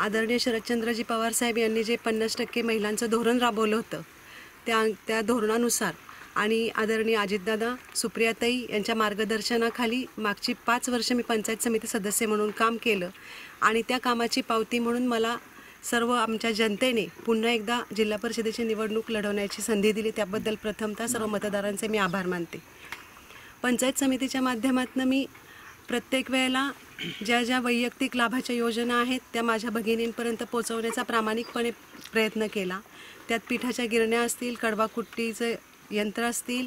आदरणीय शरदचंद्रजी पवारसाहेब यांनी जे पन्नास टक्के महिलांचं धोरण राबवलं होतं त्या त्या धोरणानुसार आणि आदरणीय अजितदादा सुप्रियाताई यांच्या मार्गदर्शनाखाली मागची पाच वर्ष मी पंचायत समिती सदस्य म्हणून काम केलं आणि त्या कामाची पावती म्हणून मला सर्व आमच्या जनतेने पुन्हा एकदा जिल्हा परिषदेची निवडणूक लढवण्याची संधी दिली. त्याबद्दल प्रथमतः सर्व मतदारांचे मी आभार मानते. पंचायत समितीच्या माध्यमातून मी प्रत्येक वेळेला ज्या ज्या वैयक्तिक लाभाच्या योजना आहेत त्या माझ्या भगिनींपर्यंत पोहोचवण्याचा प्रामाणिकपणे प्रयत्न केला. त्यात पिठाच्या गिरण्या असतील कडवा कुट्टीचे यंत्र असतील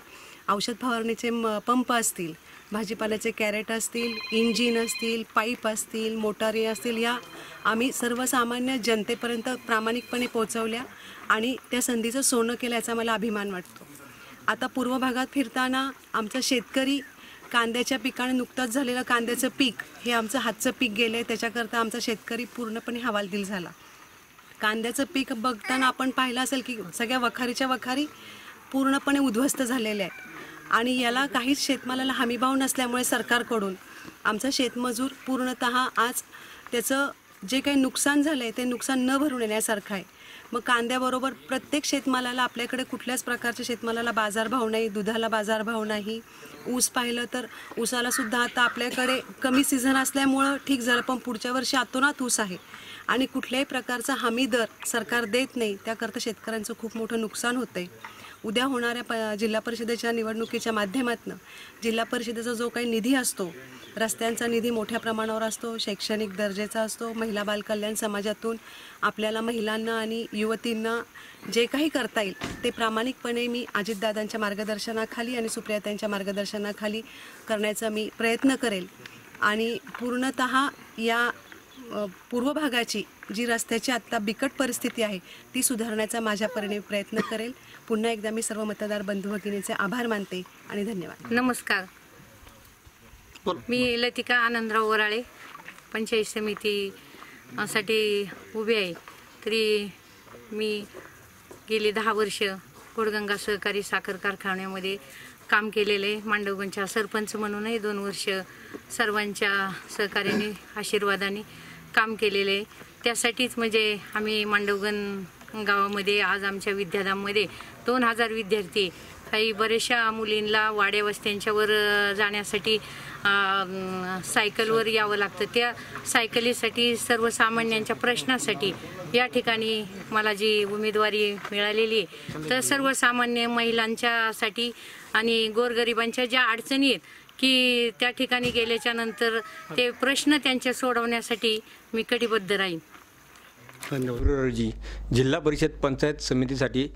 औषध फवारणीचे म पंप असतील भाजीपाल्याचे कॅरेट असतील इंजिन असतील पाईप असतील मोटारी असतील या आम्ही सर्वसामान्य जनतेपर्यंत प्रामाणिकपणे पोचवल्या आणि त्या संधीचं सोनं केल्याचा मला अभिमान वाटतो. आता पूर्व भागात फिरताना आमचा शेतकरी कांद्याच्या पिकाने नुकतंच झालेलं कांद्याचं पीक हे आमचं हातचं पीक गेलं आहे त्याच्याकरता आमचा शेतकरी पूर्णपणे हवालदिल झाला. कांद्याचं पीक बघताना आपण पाहिलं असेल की सगळ्या वखारीच्या वखारी पूर्णपणे उद्ध्वस्त झालेल्या आहेत. आणि याला काहीच शेतमालाला हमीभाव नसल्यामुळे सरकारकडून आमचा शेतमजूर पूर्णत आज त्याचं जे काही नुकसान झालं आहे ते नुकसान न भरून येण्यासारखं आहे. मग कांद्याबरोबर प्रत्येक शेतमालाला आपल्याकडे कुठल्याच प्रकारच्या शेतमालाला बाजारभाव नाही दुधाला बाजारभाव नाही. ऊस पाहिलं तर ऊसाला सुद्धा आता आपल्याकडे कमी सीझन असल्यामुळं ठीक झालं पण पुढच्या वर्षी आतोनात ऊस आहे. आणि कुठल्याही प्रकारचा हमी दर सरकार देत नाही त्याकरता शेतकऱ्यांचं खूप मोठं नुकसान होतं आहे उद्या होणाऱ्या प जिल्हा परिषदेच्या निवडणुकीच्या माध्यमातून जिल्हा परिषदेचा जो काही निधी असतो रस्त्यांचा निधी मोठ्या प्रमाणावर असतो शैक्षणिक दर्जेचा असतो महिला बालकल्याण समाजातून आपल्याला महिलांना आणि युवतींना जे काही करता येईल ते प्रामाणिकपणे मी अजितदादांच्या मार्गदर्शनाखाली आणि सुप्रियातांच्या मार्गदर्शनाखाली करण्याचा मी प्रयत्न करेल. आणि पूर्णत या पूर्व भागाची जी रस्त्याची आत्ता बिकट परिस्थिती आहे ती सुधारण्याचा माझ्या परीने प्रयत्न करेल. पुन्हा एकदा मी सर्व मतदार बंधू भगिनीचे आभार मानते आणि धन्यवाद.
नमस्कार. मी लतिका आनंदराव वराळे पंचायत समिती साठी उभी आहे. तरी मी गेली दहा वर्ष गोडगंगा सहकारी साखर कारखान्यामध्ये काम केलेलं आहे मांडवगणच्या सरपंच म्हणूनही दोन वर्ष सर्वांच्या सहकार्याने आशीर्वादाने काम केलेलं आहे. त्यासाठीच म्हणजे आम्ही मांडवगण गावामध्ये आज आमच्या विद्याधाममध्ये दोन हजार विद्यार्थी काही बऱ्याचशा मुलींना वाड्या वस्त्यांच्यावर जाण्यासाठी सायकलवर यावं लागतं. त्या सायकलीसाठी सर्वसामान्यांच्या प्रश्नासाठी या ठिकाणी मला जी उमेदवारी मिळालेली आहे तर सर्वसामान्य महिलांच्यासाठी आणि गोरगरिबांच्या ज्या अडचणी आहेत की त्या ठिकाणी गेल्याच्यानंतर ते प्रश्न त्यांच्या सोडवण्यासाठी मी कटिबद्ध राहीन.
फेब्रुवारी रोजी जिल्हा परिषद पंचायत समितीसाठी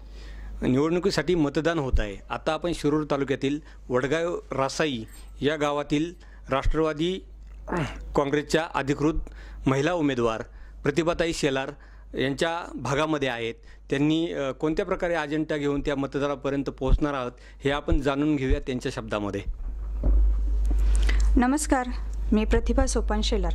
निवडणुकीसाठी मतदान होत आहे. आता आपण शिरूर तालुक्यातील वडगाव रासाई या गावातील राष्ट्रवादी काँग्रेसच्या अधिकृत महिला उमेदवार प्रतिभाताई शेलार यांच्या भागामध्ये आहेत. त्यांनी कोणत्या प्रकारे अजेंडा घेऊन त्या मतदारापर्यंत पोहोचणार आहोत हे आपण जाणून घेऊया त्यांच्या शब्दामध्ये.
नमस्कार मी प्रतिभा सोपान शेलार.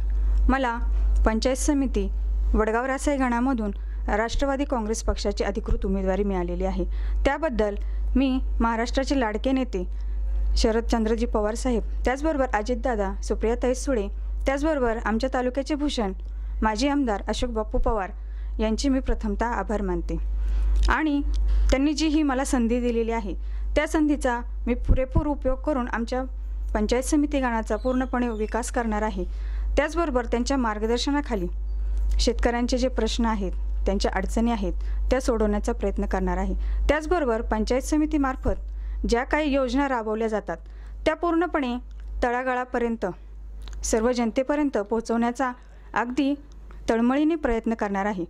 मला पंचायत समिती वडगाव रासाई गणामधून राष्ट्रवादी काँग्रेस पक्षाची अधिकृत उमेदवारी मिळालेली आहे. त्याबद्दल मी महाराष्ट्राचे लाडके नेते शरदचंद्रजी पवार साहेब त्याचबरोबर अजितदादा सुप्रियाताई सुळे त्याचबरोबर आमच्या तालुक्याचे भूषण माजी आमदार अशोक बाप्पू पवार यांची मी प्रथमतः आभार मानते. आणि त्यांनी जी ही मला संधी दिलेली आहे त्या संधीचा मी पुरेपूर उपयोग करून आमच्या पंचायत समिती गणाचा पूर्णपणे विकास करणार आहे. त्याचबरोबर त्यांच्या मार्गदर्शनाखाली शेतकऱ्यांचे जे प्रश्न आहेत त्यांच्या अडचणी आहेत त्या सोडवण्याचा प्रयत्न करणार आहे. त्याचबरोबर पंचायत समितीमार्फत ज्या काही योजना राबवल्या जातात त्या पूर्णपणे तळागाळापर्यंत सर्व जनतेपर्यंत पोहोचवण्याचा अगदी तळमळीने प्रयत्न करणार आहे.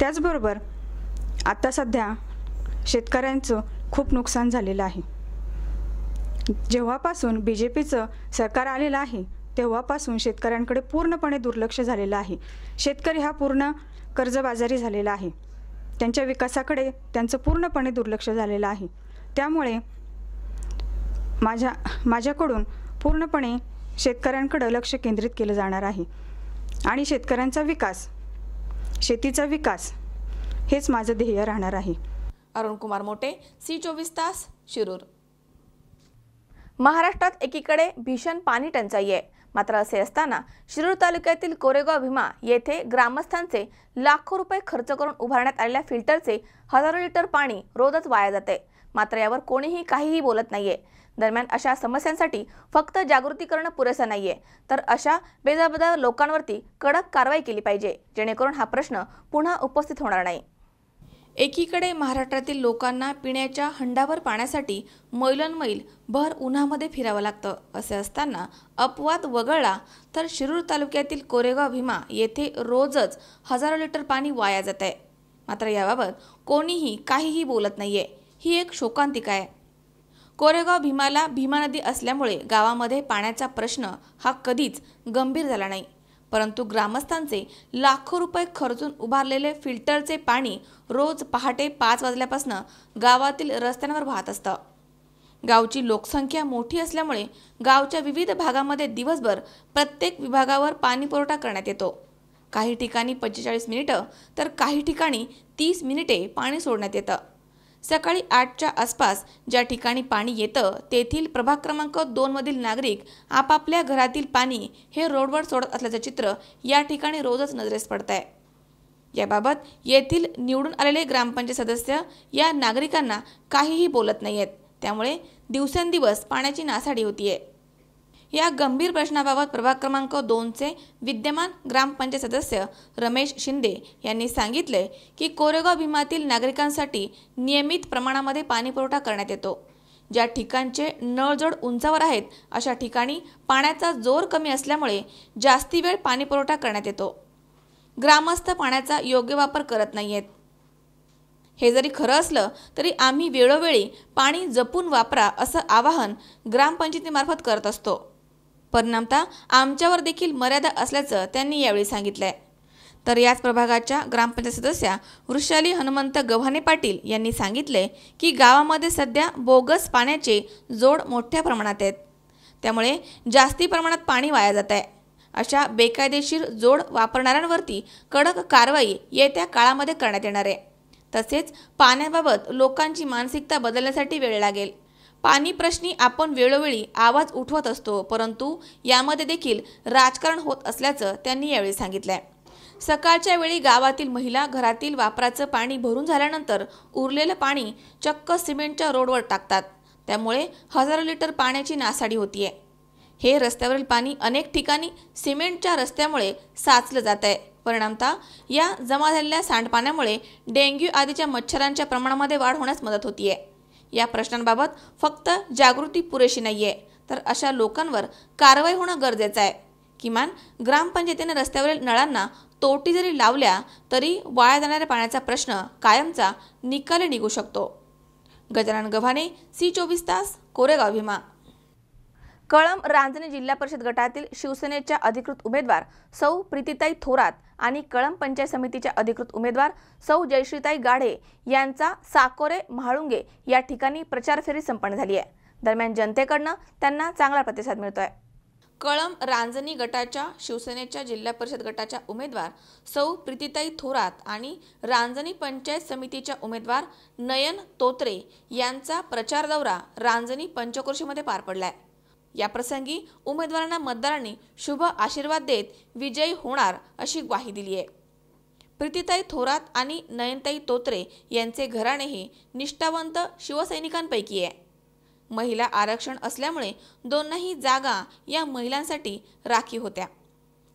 त्याचबरोबर आता सध्या शेतकऱ्यांचं खूप नुकसान झालेलं आहे. जेव्हापासून बी जे पीचं सरकार आलेलं आहे तेव्हापासून शेतकऱ्यांकडे पूर्णपणे दुर्लक्ष झालेलं आहे. शेतकरी हा पूर्ण कर्जबाजारी झालेला आहे. त्यांच्या विकासाकडे त्यांचं पूर्णपणे दुर्लक्ष झालेलं आहे. त्यामुळे माझ्या माझ्याकडून पूर्णपणे शेतकऱ्यांकडं लक्ष केंद्रित केलं जाणार आहे. आणि शेतकऱ्यांचा विकास शेतीचा विकास हेच माझं ध्येय राहणार आहे.
अरुण कुमार मोटे सी चोवीस तास शिरूर. महाराष्ट्रात एकीकडे भीषण पाणी टंचाई आहे. मात्र असे असताना शिरूर तालुक्यातील कोरेगाव भीमा येथे ग्रामस्थांचे लाखो रुपये खर्च करून उभारण्यात आलेल्या फिल्टरचे हजारो लिटर पाणी रोजच वाया जाते. मात्र यावर कोणीही काहीही बोलत नाहीये. दरम्यान अशा समस्यांसाठी फक्त जागृती करणं पुरेसं नाहीये. तर अशा बेजाबदार लोकांवरती कडक कारवाई केली पाहिजे जेणेकरून हा प्रश्न पुन्हा उपस्थित होणार नाही. एकीकडे महाराष्ट्रातील लोकांना पिण्याच्या हंडाभर पाण्यासाठी मैलनमैल भर उन्हामध्ये फिरावं लागतं असे असताना अपवाद वगळला तर शिरूर तालुक्यातील कोरेगाव भीमा येथे रोजच हजारो लिटर पाणी वाया जात आहे मात्र याबाबत कोणीही काहीही बोलत नाहीये. ही एक शोकांतिका आहे. कोरेगाव भीमाला भीमा नदी असल्यामुळे गावामध्ये पाण्याचा प्रश्न हा कधीच गंभीर झाला नाही. परंतु ग्रामस्थांचे लाखो रुपये खर्चून उभारलेले फिल्टरचे पाणी रोज पहाटे पाच वाजल्यापासून गावातील रस्त्यांवर वाहत असतं. गावची लोकसंख्या मोठी असल्यामुळे गावच्या विविध भागामध्ये दिवसभर प्रत्येक विभागावर पाणी पुरवठा करण्यात येतो. काही ठिकाणी पंचेचाळीस मिनिटं तर काही ठिकाणी तीस मिनिटे पाणी सोडण्यात येतं. सकाळी आठच्या आसपास ज्या ठिकाणी पाणी येतं तेथील प्रभाग क्रमांक दोनमधील नागरिक आपापल्या घरातील पाणी हे रोडवर सोडत असल्याचं चित्र या ठिकाणी रोजच नजरेस पडत आहे याबाबत येथील निवडून आलेले ग्रामपंचायत सदस्य या नागरिकांना काहीही बोलत नाही आहेत त्यामुळे दिवसेंदिवस पाण्याची नासाडी होतीये. या गंभीर प्रश्नाबाबत प्रभाग क्रमांक दोनचे विद्यमान ग्रामपंचायत सदस्य रमेश शिंदे यांनी सांगितले की कोरेगाव भीमातील नागरिकांसाठी नियमित प्रमाणामध्ये पाणीपुरवठा करण्यात येतो. ज्या ठिकाणचे नळजोड उंचावर आहेत अशा ठिकाणी पाण्याचा जोर कमी असल्यामुळे जास्ती वेळ पाणीपुरवठा करण्यात येतो. ग्रामस्थ पाण्याचा योग्य वापर करत नाहीयेत. हे जरी खरं असलं तरी आम्ही वेळोवेळी पाणी जपून वापरा असं आवाहन ग्रामपंचायतीमार्फत करत असतो. परिणामता आमच्यावर देखील मर्यादा असल्याचं त्यांनी यावेळी सांगितलंय. तर याच प्रभागाच्या ग्रामपंचायत सदस्या वृषाली हनुमंत गव्हाणे पाटील यांनी सांगितले की गावामध्ये सध्या बोगस पाण्याचे जोड मोठ्या प्रमाणात आहेत. त्यामुळे जास्ती प्रमाणात पाणी वाया जात आहे अशा बेकायदेशीर जोड वापरणाऱ्यांवरती कडक कारवाई येत्या काळामध्ये करण्यात येणार आहे. तसेच पाण्याबाबत लोकांची मानसिकता बदलण्यासाठी वेळ लागेल. पाणी प्रश्नी आपण वेळोवेळी आवाज उठवत असतो परंतु यामध्ये देखील राजकारण होत असल्याचं त्यांनी यावेळी सांगितलंय. सकाळच्या वेळी गावातील महिला घरातील वापराचं पाणी भरून झाल्यानंतर उरलेलं पाणी चक्क सिमेंटच्या रोडवर टाकतात. त्यामुळे हजारो लिटर पाण्याची नासाडी होतीये. हे रस्त्यावरील पाणी अनेक ठिकाणी सिमेंटच्या रस्त्यामुळे साचलं जात आहे परिणामतः या जमा झालेल्या सांडपाण्यामुळे डेंग्यू आदीच्या मच्छरांच्या प्रमाणामध्ये वाढ होण्यास मदत होतीये. या प्रश्नांबाबत फक्त जागृती पुरेशी नाहीये. तर अशा लोकांवर कारवाई होणं गरजेचं आहे. किमान ग्रामपंचायतीने रस्त्यावरील नळांना तोटी जरी लावल्या तरी वाया जाणाऱ्या पाण्याचा प्रश्न कायमचा निकाली निघू शकतो. गजानन गव्हाणे सी चोवीस तास कोरेगाव भीमा. कळंब रांजणी जिल्हा परिषद गटातील शिवसेनेच्या अधिकृत उमेदवार सौ प्रीतिताई थोरात आणि कळंब पंचायत समितीच्या अधिकृत उमेदवार सौ जयश्रीताई गाढे यांचा साकोरे म्हाळुंगे या ठिकाणी प्रचार फेरी संपन्न झाली आहे. दरम्यान जनतेकडनं त्यांना चांगला प्रतिसाद मिळतोय. कळंब रांजणी गटाच्या शिवसेनेच्या जिल्हा परिषद गटाच्या उमेदवार सौ प्रीतीताई थोरात आणि रांजणी पंचायत समितीच्या उमेदवार नयन तोत्रे यांचा प्रचार दौरा रांजणी पंचक्रोशीमध्ये पार पडलाय. याप्रसंगी उमेदवारांना मतदारांनी शुभ आशीर्वाद देत विजयी होणार अशी ग्वाही दिली आहे. प्रीतीताई थोरात आणि नयनताई तोत्रे यांचे घराणेही निष्ठावंत शिवसैनिकांपैकी आहे. महिला आरक्षण असल्यामुळे दोनही जागा या महिलांसाठी राखीव होत्या.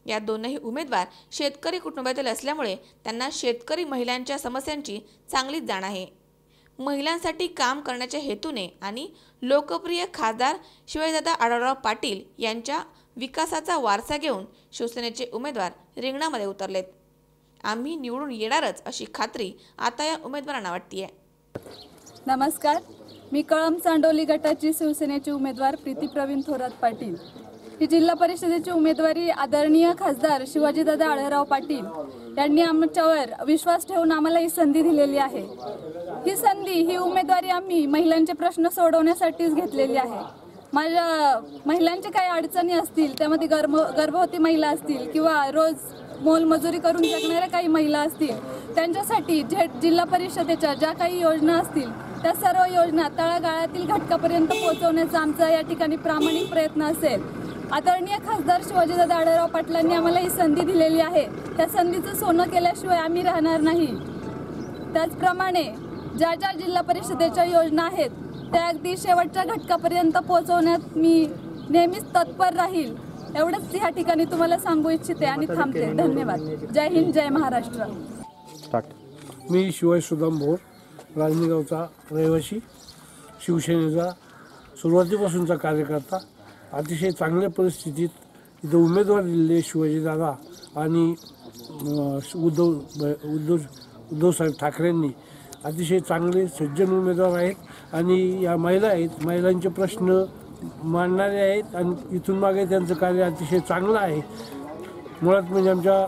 या दोनही उमेदवार शेतकरी कुटुंबातील असल्यामुळे त्यांना शेतकरी महिलांच्या समस्यांची चांगलीच जाण आहे. महिलांसाठी काम करण्याच्या हेतूने आणि लोकप्रिय खासदार शिवाजीदादा आढळराव पाटील यांच्या विकासाचा वारसा घेऊन शिवसेनेचे उमेदवार रिंगणामध्ये उतरलेत. आम्ही निवडून येणारच अशी खात्री आता या उमेदवारांना वाटतीये.
नमस्कार. मी कळम चांडोली गटाची शिवसेनेची उमेदवार प्रीती प्रवीण थोरात पाटील. ही जिल्हा परिषदेची उमेदवारी आदरणीय खासदार शिवाजीदादा आढळराव पाटील. त्यांनी आमच्यावर विश्वास ठेवून आम्हाला ही संधी दिलेली आहे. ही संधी ही उमेदवारी आम्ही महिलांचे प्रश्न सोडवण्यासाठीच घेतलेली आहे. माझ्या महिलांच्या काही अडचणी असतील त्यामध्ये गर्भ गर्भवती महिला असतील किंवा रोज मोलमजुरी करून जगणाऱ्या काही महिला असतील त्यांच्यासाठी जे जिल्हा परिषदेच्या ज्या काही योजना असतील त्या सर्व योजना तळागाळातील घटकापर्यंत पोहोचवण्याचा आमचा या ठिकाणी प्रामाणिक प्रयत्न असेल. आदरणीय खासदार शिवाजीदादा आढळराव पाटलांनी आम्हाला ही संधी दिलेली आहे. त्या संधीचं सोनं केल्याशिवाय आम्ही राहणार नाही. त्याचप्रमाणे ज्या ज्या जिल्हा परिषदेच्या योजना आहेत त्या अगदी शेवटच्या घटकापर्यंत पोहोचवण्यात मी नेहमीच तत्पर राहील. एवढंच या ठिकाणी तुम्हाला सांगू इच्छिते आणि थांबते. धन्यवाद. जय हिंद जय महाराष्ट्र.
मी शिवाय सुदाम भोर राजनीगावचा रहिवासी शिवसेनेचा सुरुवातीपासूनचा कार्यकर्ता अतिशय चांगल्या परिस्थितीत इथं उमेदवार दिलेले शिवाजीदादा आणि उद्धव उद्धव उद्धवसाहेब ठाकरेंनी अतिशय चांगले सज्जन उमेदवार आहेत आणि या महिला आहेत. महिलांचे प्रश्न मांडणारे आहेत आणि इथून मागे त्यांचं कार्य अतिशय चांगलं आहे. मुळात म्हणजे आमच्या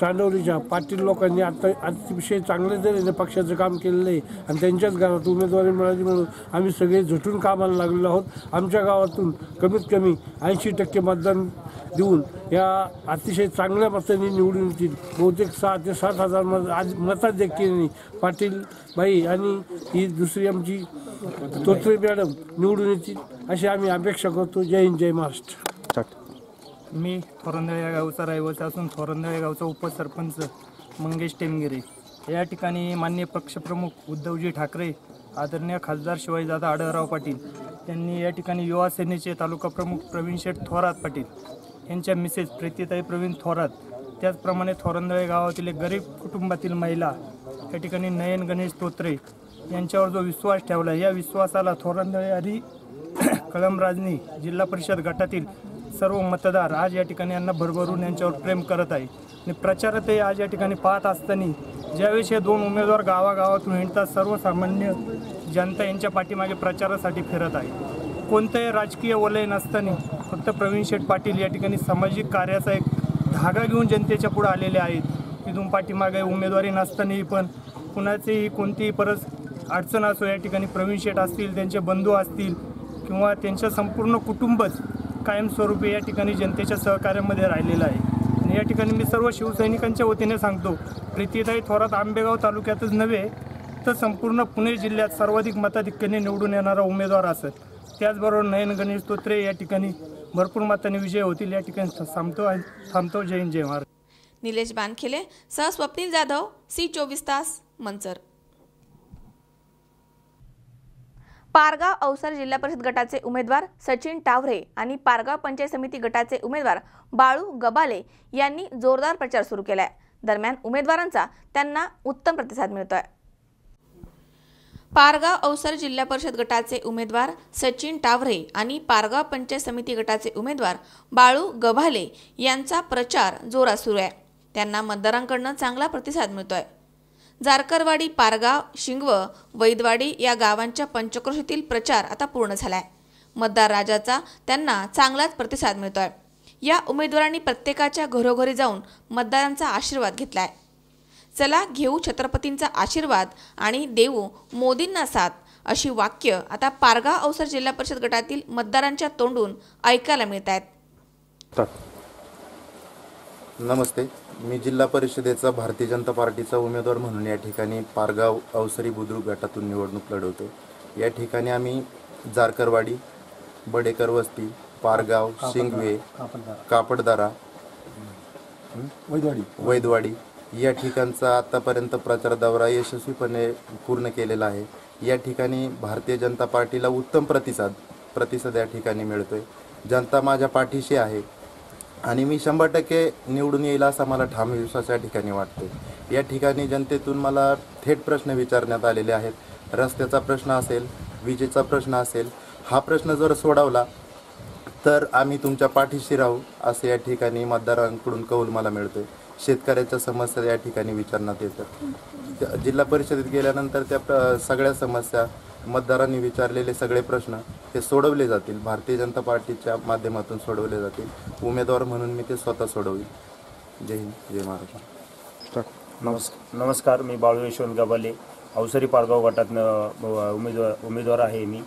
चांदवलीच्या पाटील लोकांनी आता अतिशय चांगल्या तऱ्हेने पक्षाचं काम केलेलं आहे आणि त्यांच्याच गावात उमेदवारी मिळाली म्हणून आम्ही सगळे झटून कामाला लागलेलो आहोत. आमच्या गावातून कमीत कमी ऐंशी टक्के मतदान देऊन या अतिशय चांगल्या मतांनी निवडून येतील. बहुतेक सहा ते सात हजार मत आज मताधिक्याने पाटील बाई आणि ही दुसरी आमची तोत्रे मॅडम निवडून येतील अशी आम्ही अपेक्षा करतो. जय हिंद जय महाराष्ट्र.
मी थोरंदळ या गावचा रहिवासी असून थोरंदळ या गावचा उपसरपंच मंगेश टेमगिरे. या ठिकाणी माननीय पक्षप्रमुख उद्धवजी ठाकरे आदरणीय खासदार शिवाजीदादा आढळराव पाटील यांनी या ठिकाणी युवा सेनेचे तालुका प्रमुख प्रवीण शेठ थोरात पाटील यांच्या मिसेस प्रीतीताई प्रवीण थोरात त्याचप्रमाणे थोरंदळे गावातील एक गरीब कुटुंबातील महिला या ठिकाणी नयन गणेश तोत्रे यांच्यावर जो विश्वास ठेवला या विश्वासाला थोरंदळे आधी कळमराजनी जिल्हा परिषद गटातील सर्व मतदार आज या ठिकाणी यांना भरभरून यांच्यावर प्रेम करत आहे. आणि प्रचारातही आज या ठिकाणी पाहत असताना ज्यावेळेस हे दोन उमेदवार गावागावातून हिंडतात सर्वसामान्य जनता यांच्या पाठीमागे प्रचारासाठी फिरत आहे. कोणतंही राजकीय वलय नसताना फक्त प्रवीण शेठ पाटील या ठिकाणी सामाजिक कार्याचा एक धागा घेऊन जनतेच्या पुढे आलेले आहेत. तिथून पाठीमागे उमेदवारी नसतानाही पण कुणाचीही कोणतीही परत अडचण असो या ठिकाणी प्रवीण शेठ असतील त्यांचे बंधू असतील किंवा त्यांचं संपूर्ण कुटुंबच कायमस्वरूपी या ठिकाणी जनतेच्या सहकार्यामध्ये राहिलेलं आहे. आणि या ठिकाणी मी सर्व शिवसैनिकांच्या वतीने सांगतो प्रीतीताई थोरात आंबेगाव तालुक्यातच नव्हे तर संपूर्ण पुणे जिल्ह्यात सर्वाधिक मताधिक्याने निवडून येणारा उमेदवार असत त्याचबरोबर नयन गणेश तोत्रे या ठिकाणी भरपूर मताने विजय होतील या ठिकाणी थांबतो आणि थांबतो. जय हिंद जय महाराज
निलेश बानखेले सह स्वप्नील जाधव सी चोवीस तास मंचर. पारगाव अवसर जिल्हा परिषद गटाचे उमेदवार सचिन टावरे आणि पारगाव पंचायत समिती गटाचे उमेदवार बाळू गबाले यांनी जोरदार प्रचार सुरू केलाय. दरम्यान उमेदवारांचा त्यांना उत्तम प्रतिसाद मिळतोय. पारगाव अवसर जिल्हा परिषद गटाचे उमेदवार सचिन टावरे आणि पारगाव पंचायत समिती गटाचे उमेदवार बाळू गभाले यांचा प्रचार जोरात सुरू आहे. त्यांना मतदारांकडनं चांगला प्रतिसाद मिळतोय. जारकरवाडी पारगाव शिंगव वैदवाडी या गावांच्या पंचक्रोशीतील प्रचार आता पूर्ण झालाय. मतदार राजाचा त्यांना चांगलाच प्रतिसाद मिळतोय. या उमेदवारांनी प्रत्येकाच्या घरोघरी जाऊन मतदारांचा आशीर्वाद घेतलाय. चला घेऊ छत्रपतींचा आशीर्वाद आणि देऊ मोदींना साथ अशी वाक्य आता पारगाव अवसर जिल्हा परिषद गटातील मतदारांच्या तोंडून ऐकायला मिळत आहेत
नमस्ते. मी जिल्हा परिषदेचा भारतीय जनता पार्टीचा उमेदवार म्हणून या ठिकाणी पारगाव अवसरी बुद्रुक गटातून निवडणूक लढवतो. या ठिकाणी आम्ही जारकरवाडी बडेकर वस्ती पारगाव शिंगवे कापडदारा.
वैदवाडी.
वैदवाडी. या ठिकाणचा आतापर्यंत प्रचार दौरा यशस्वीपणे पूर्ण केलेला आहे. या ठिकाणी भारतीय जनता पार्टीला उत्तम प्रतिसाद प्रतिसाद या ठिकाणी मिळतोय. जनता माझ्या पाठीशी आहे. आणि मी शंभर टक्के निवडून येईल असा मला ठाम विश्वास या ठिकाणी वाटतो या ठिकाणी जनतेतून मला थेट प्रश्न विचारण्यात आलेले आहेत. रस्त्याचा प्रश्न असेल विजेचा प्रश्न असेल हा प्रश्न जर सोडवला तर आम्ही तुमच्या पाठीशी राहू असं या ठिकाणी मतदारांकडून कौल मला मिळतोय. शेतकऱ्याच्या समस्या या ठिकाणी विचारण्यात येतात. जिल्हा परिषदेत गेल्यानंतर त्या प्र- सगळ्या समस्या मतदारांनी विचारलेले सगळे प्रश्न हे सोडवले जातील. भारतीय जनता पार्टीच्या माध्यमातून सोडवले जातील. उमेदवार म्हणून मी ते स्वतः सोडवील. जय हिंद जय महाराष्ट्र.
नमस्कार नमस्कार मी बाळू यशवंत गबाले अवसरी पारगाव गटातनं उमेदवार उमेदवार आहे मी.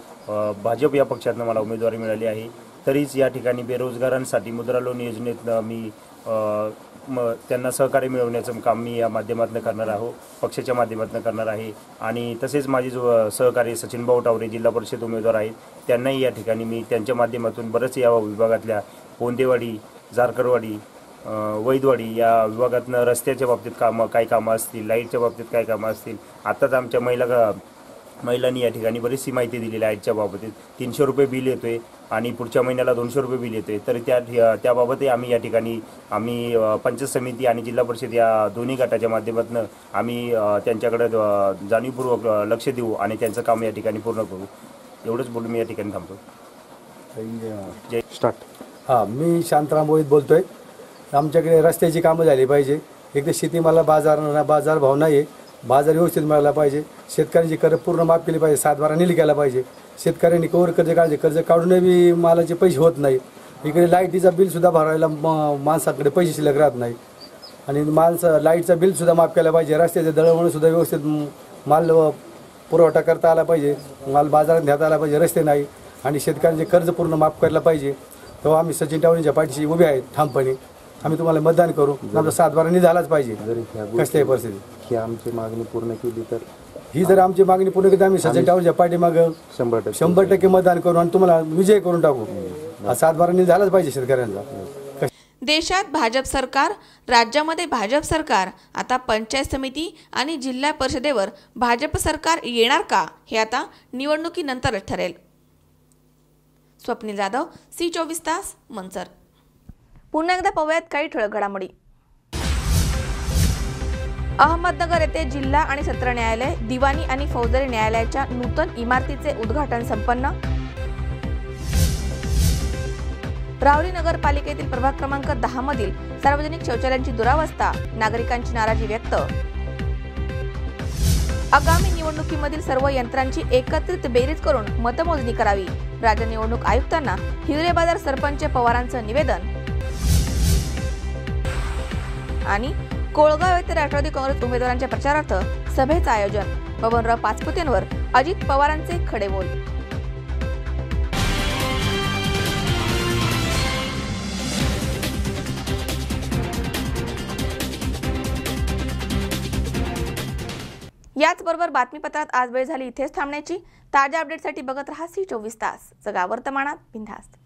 भाजप या पक्षातनं मला उमेदवारी मिळाली आहे. तरीच या ठिकाणी बेरोजगारांसाठी मुद्रा लोन योजनेतनं मी म त्यांना सहकार्य मिळवण्याचं काम मी या माध्यमातून करणार आहो पक्षाच्या माध्यमातून करणार आहे. आणि तसेच माझे जो सहकारी सचिन भाऊ टावरे जिल्हा परिषद उमेदवार आहेत त्यांनाही या ठिकाणी मी त्यांच्या माध्यमातून बरंच या विभागातल्या पोंदेवाडी जारकरवाडी वैदवाडी या विभागातनं रस्त्याच्या बाबतीत कामं काही कामं असतील लाईटच्या बाबतीत काही कामं असतील. आत्ताच आमच्या महिला महिलांनी या ठिकाणी बरीचशी माहिती दिली लाईटच्या बाबतीत. तीनशे रुपये बिल येतोय आणि पुढच्या महिन्याला दोनशे रुपये बिल येतोय. तर त्या त्याबाबतही आम्ही या ठिकाणी आम्ही पंचायत समिती आणि जिल्हा परिषद या दोन्ही गटाच्या माध्यमातून आम्ही त्यांच्याकडे जाणीवपूर्वक लक्ष देऊ आणि त्यांचं काम या ठिकाणी पूर्ण करू. एवढंच बोलून मी या ठिकाणी थांबतो. जय
स्टार्ट हां मी शांताराम बोईत बोलतोय. आमच्याकडे रस्त्याची कामं झाली पाहिजे. एक तर शेतीमाला बाजार बाजार भाव नाही आहे बाजार व्यवस्थित मिळाला पाहिजे. शेतकऱ्यांची कर्ज पूर्ण माफ केली पाहिजे. सातबारा नील केला पाहिजे. शेतकऱ्यांनी कवर कर्ज काढले कर्ज काढूनही बी मालाचे पैसे होत नाही. इकडे लाईटीचा बिलसुद्धा भरायला म माणसाकडे पैसे शिल्लक राहत नाही. आणि माणसं लाईटचं बिलसुद्धा माफ केलं पाहिजे. रस्त्याचे दळणवळणसुद्धा व्यवस्थित माल पुरवठा करता आला पाहिजे. माल बाजारात घेता आला पाहिजे. रस्ते नाही. आणि शेतकऱ्यांचे कर्ज पूर्ण माफ करायला पाहिजे. तेव्हा आम्ही सचिन टावणीच्या पाठीशी उभे आहेत ठामपणे. आम्ही तुम्हाला मतदान करू. आमचा सातबारा निघालाच पाहिजे. कसल्याही परिस्थिती
ही आमची मागणी पूर्ण केली तर
ही जर आमची मागणी पूर्ण केली तर आम्ही सचिन टावणीच्या पाठीमाग
शंभर टक्के
शंभर टक्के मतदान करू आणि तुम्हाला विजय करून टाकू. हा सातबारा निघालाच पाहिजे शेतकऱ्यांचा.
देशात भाजप सरकार राज्यामध्ये भाजप सरकार आता पंचायत समिती आणि जिल्हा परिषदेवर भाजप सरकार येणार का हे आता निवडणुकीनंतरच ठरेल. स्वप्नील जाधव सी चोवीस तास मंचर. पुन्हा एकदा पाहूयात काही ठळक घडामोडी. अहमदनगर येथे जिल्हा आणि सत्र न्यायालय दिवाणी आणि फौजदारी न्यायालयाच्या नूतन इमारतीचे उद्घाटन संपन्न. रावली नगरपालिकेतील प्रभाग क्रमांक दहा मधील सार्वजनिक शौचालयांची दुरावस्था नागरिकांची नाराजी व्यक्त. आगामी निवडणुकीमधील सर्व यंत्रांची एकत्रित बेरीज करून मतमोजणी करावी. राज्य निवडणूक आयुक्तांना हिवरेबाजार सरपंच पवारांचं निवेदन. आणि कोळगाव येथे राष्ट्रवादी काँग्रेस उमेदवारांच्या प्रचारार्थ सभेचं आयोजन. बबनराव पाचपुतेंवर अजित पवारांचे खडे बोल याचबरोबर बातमीपत्रात आज वेळ झाली इथेच थांबण्याची. ताज्या अपडेटसाठी बघत रहा सी चोवीस तास. जगा वर्तमानात बिंधास्त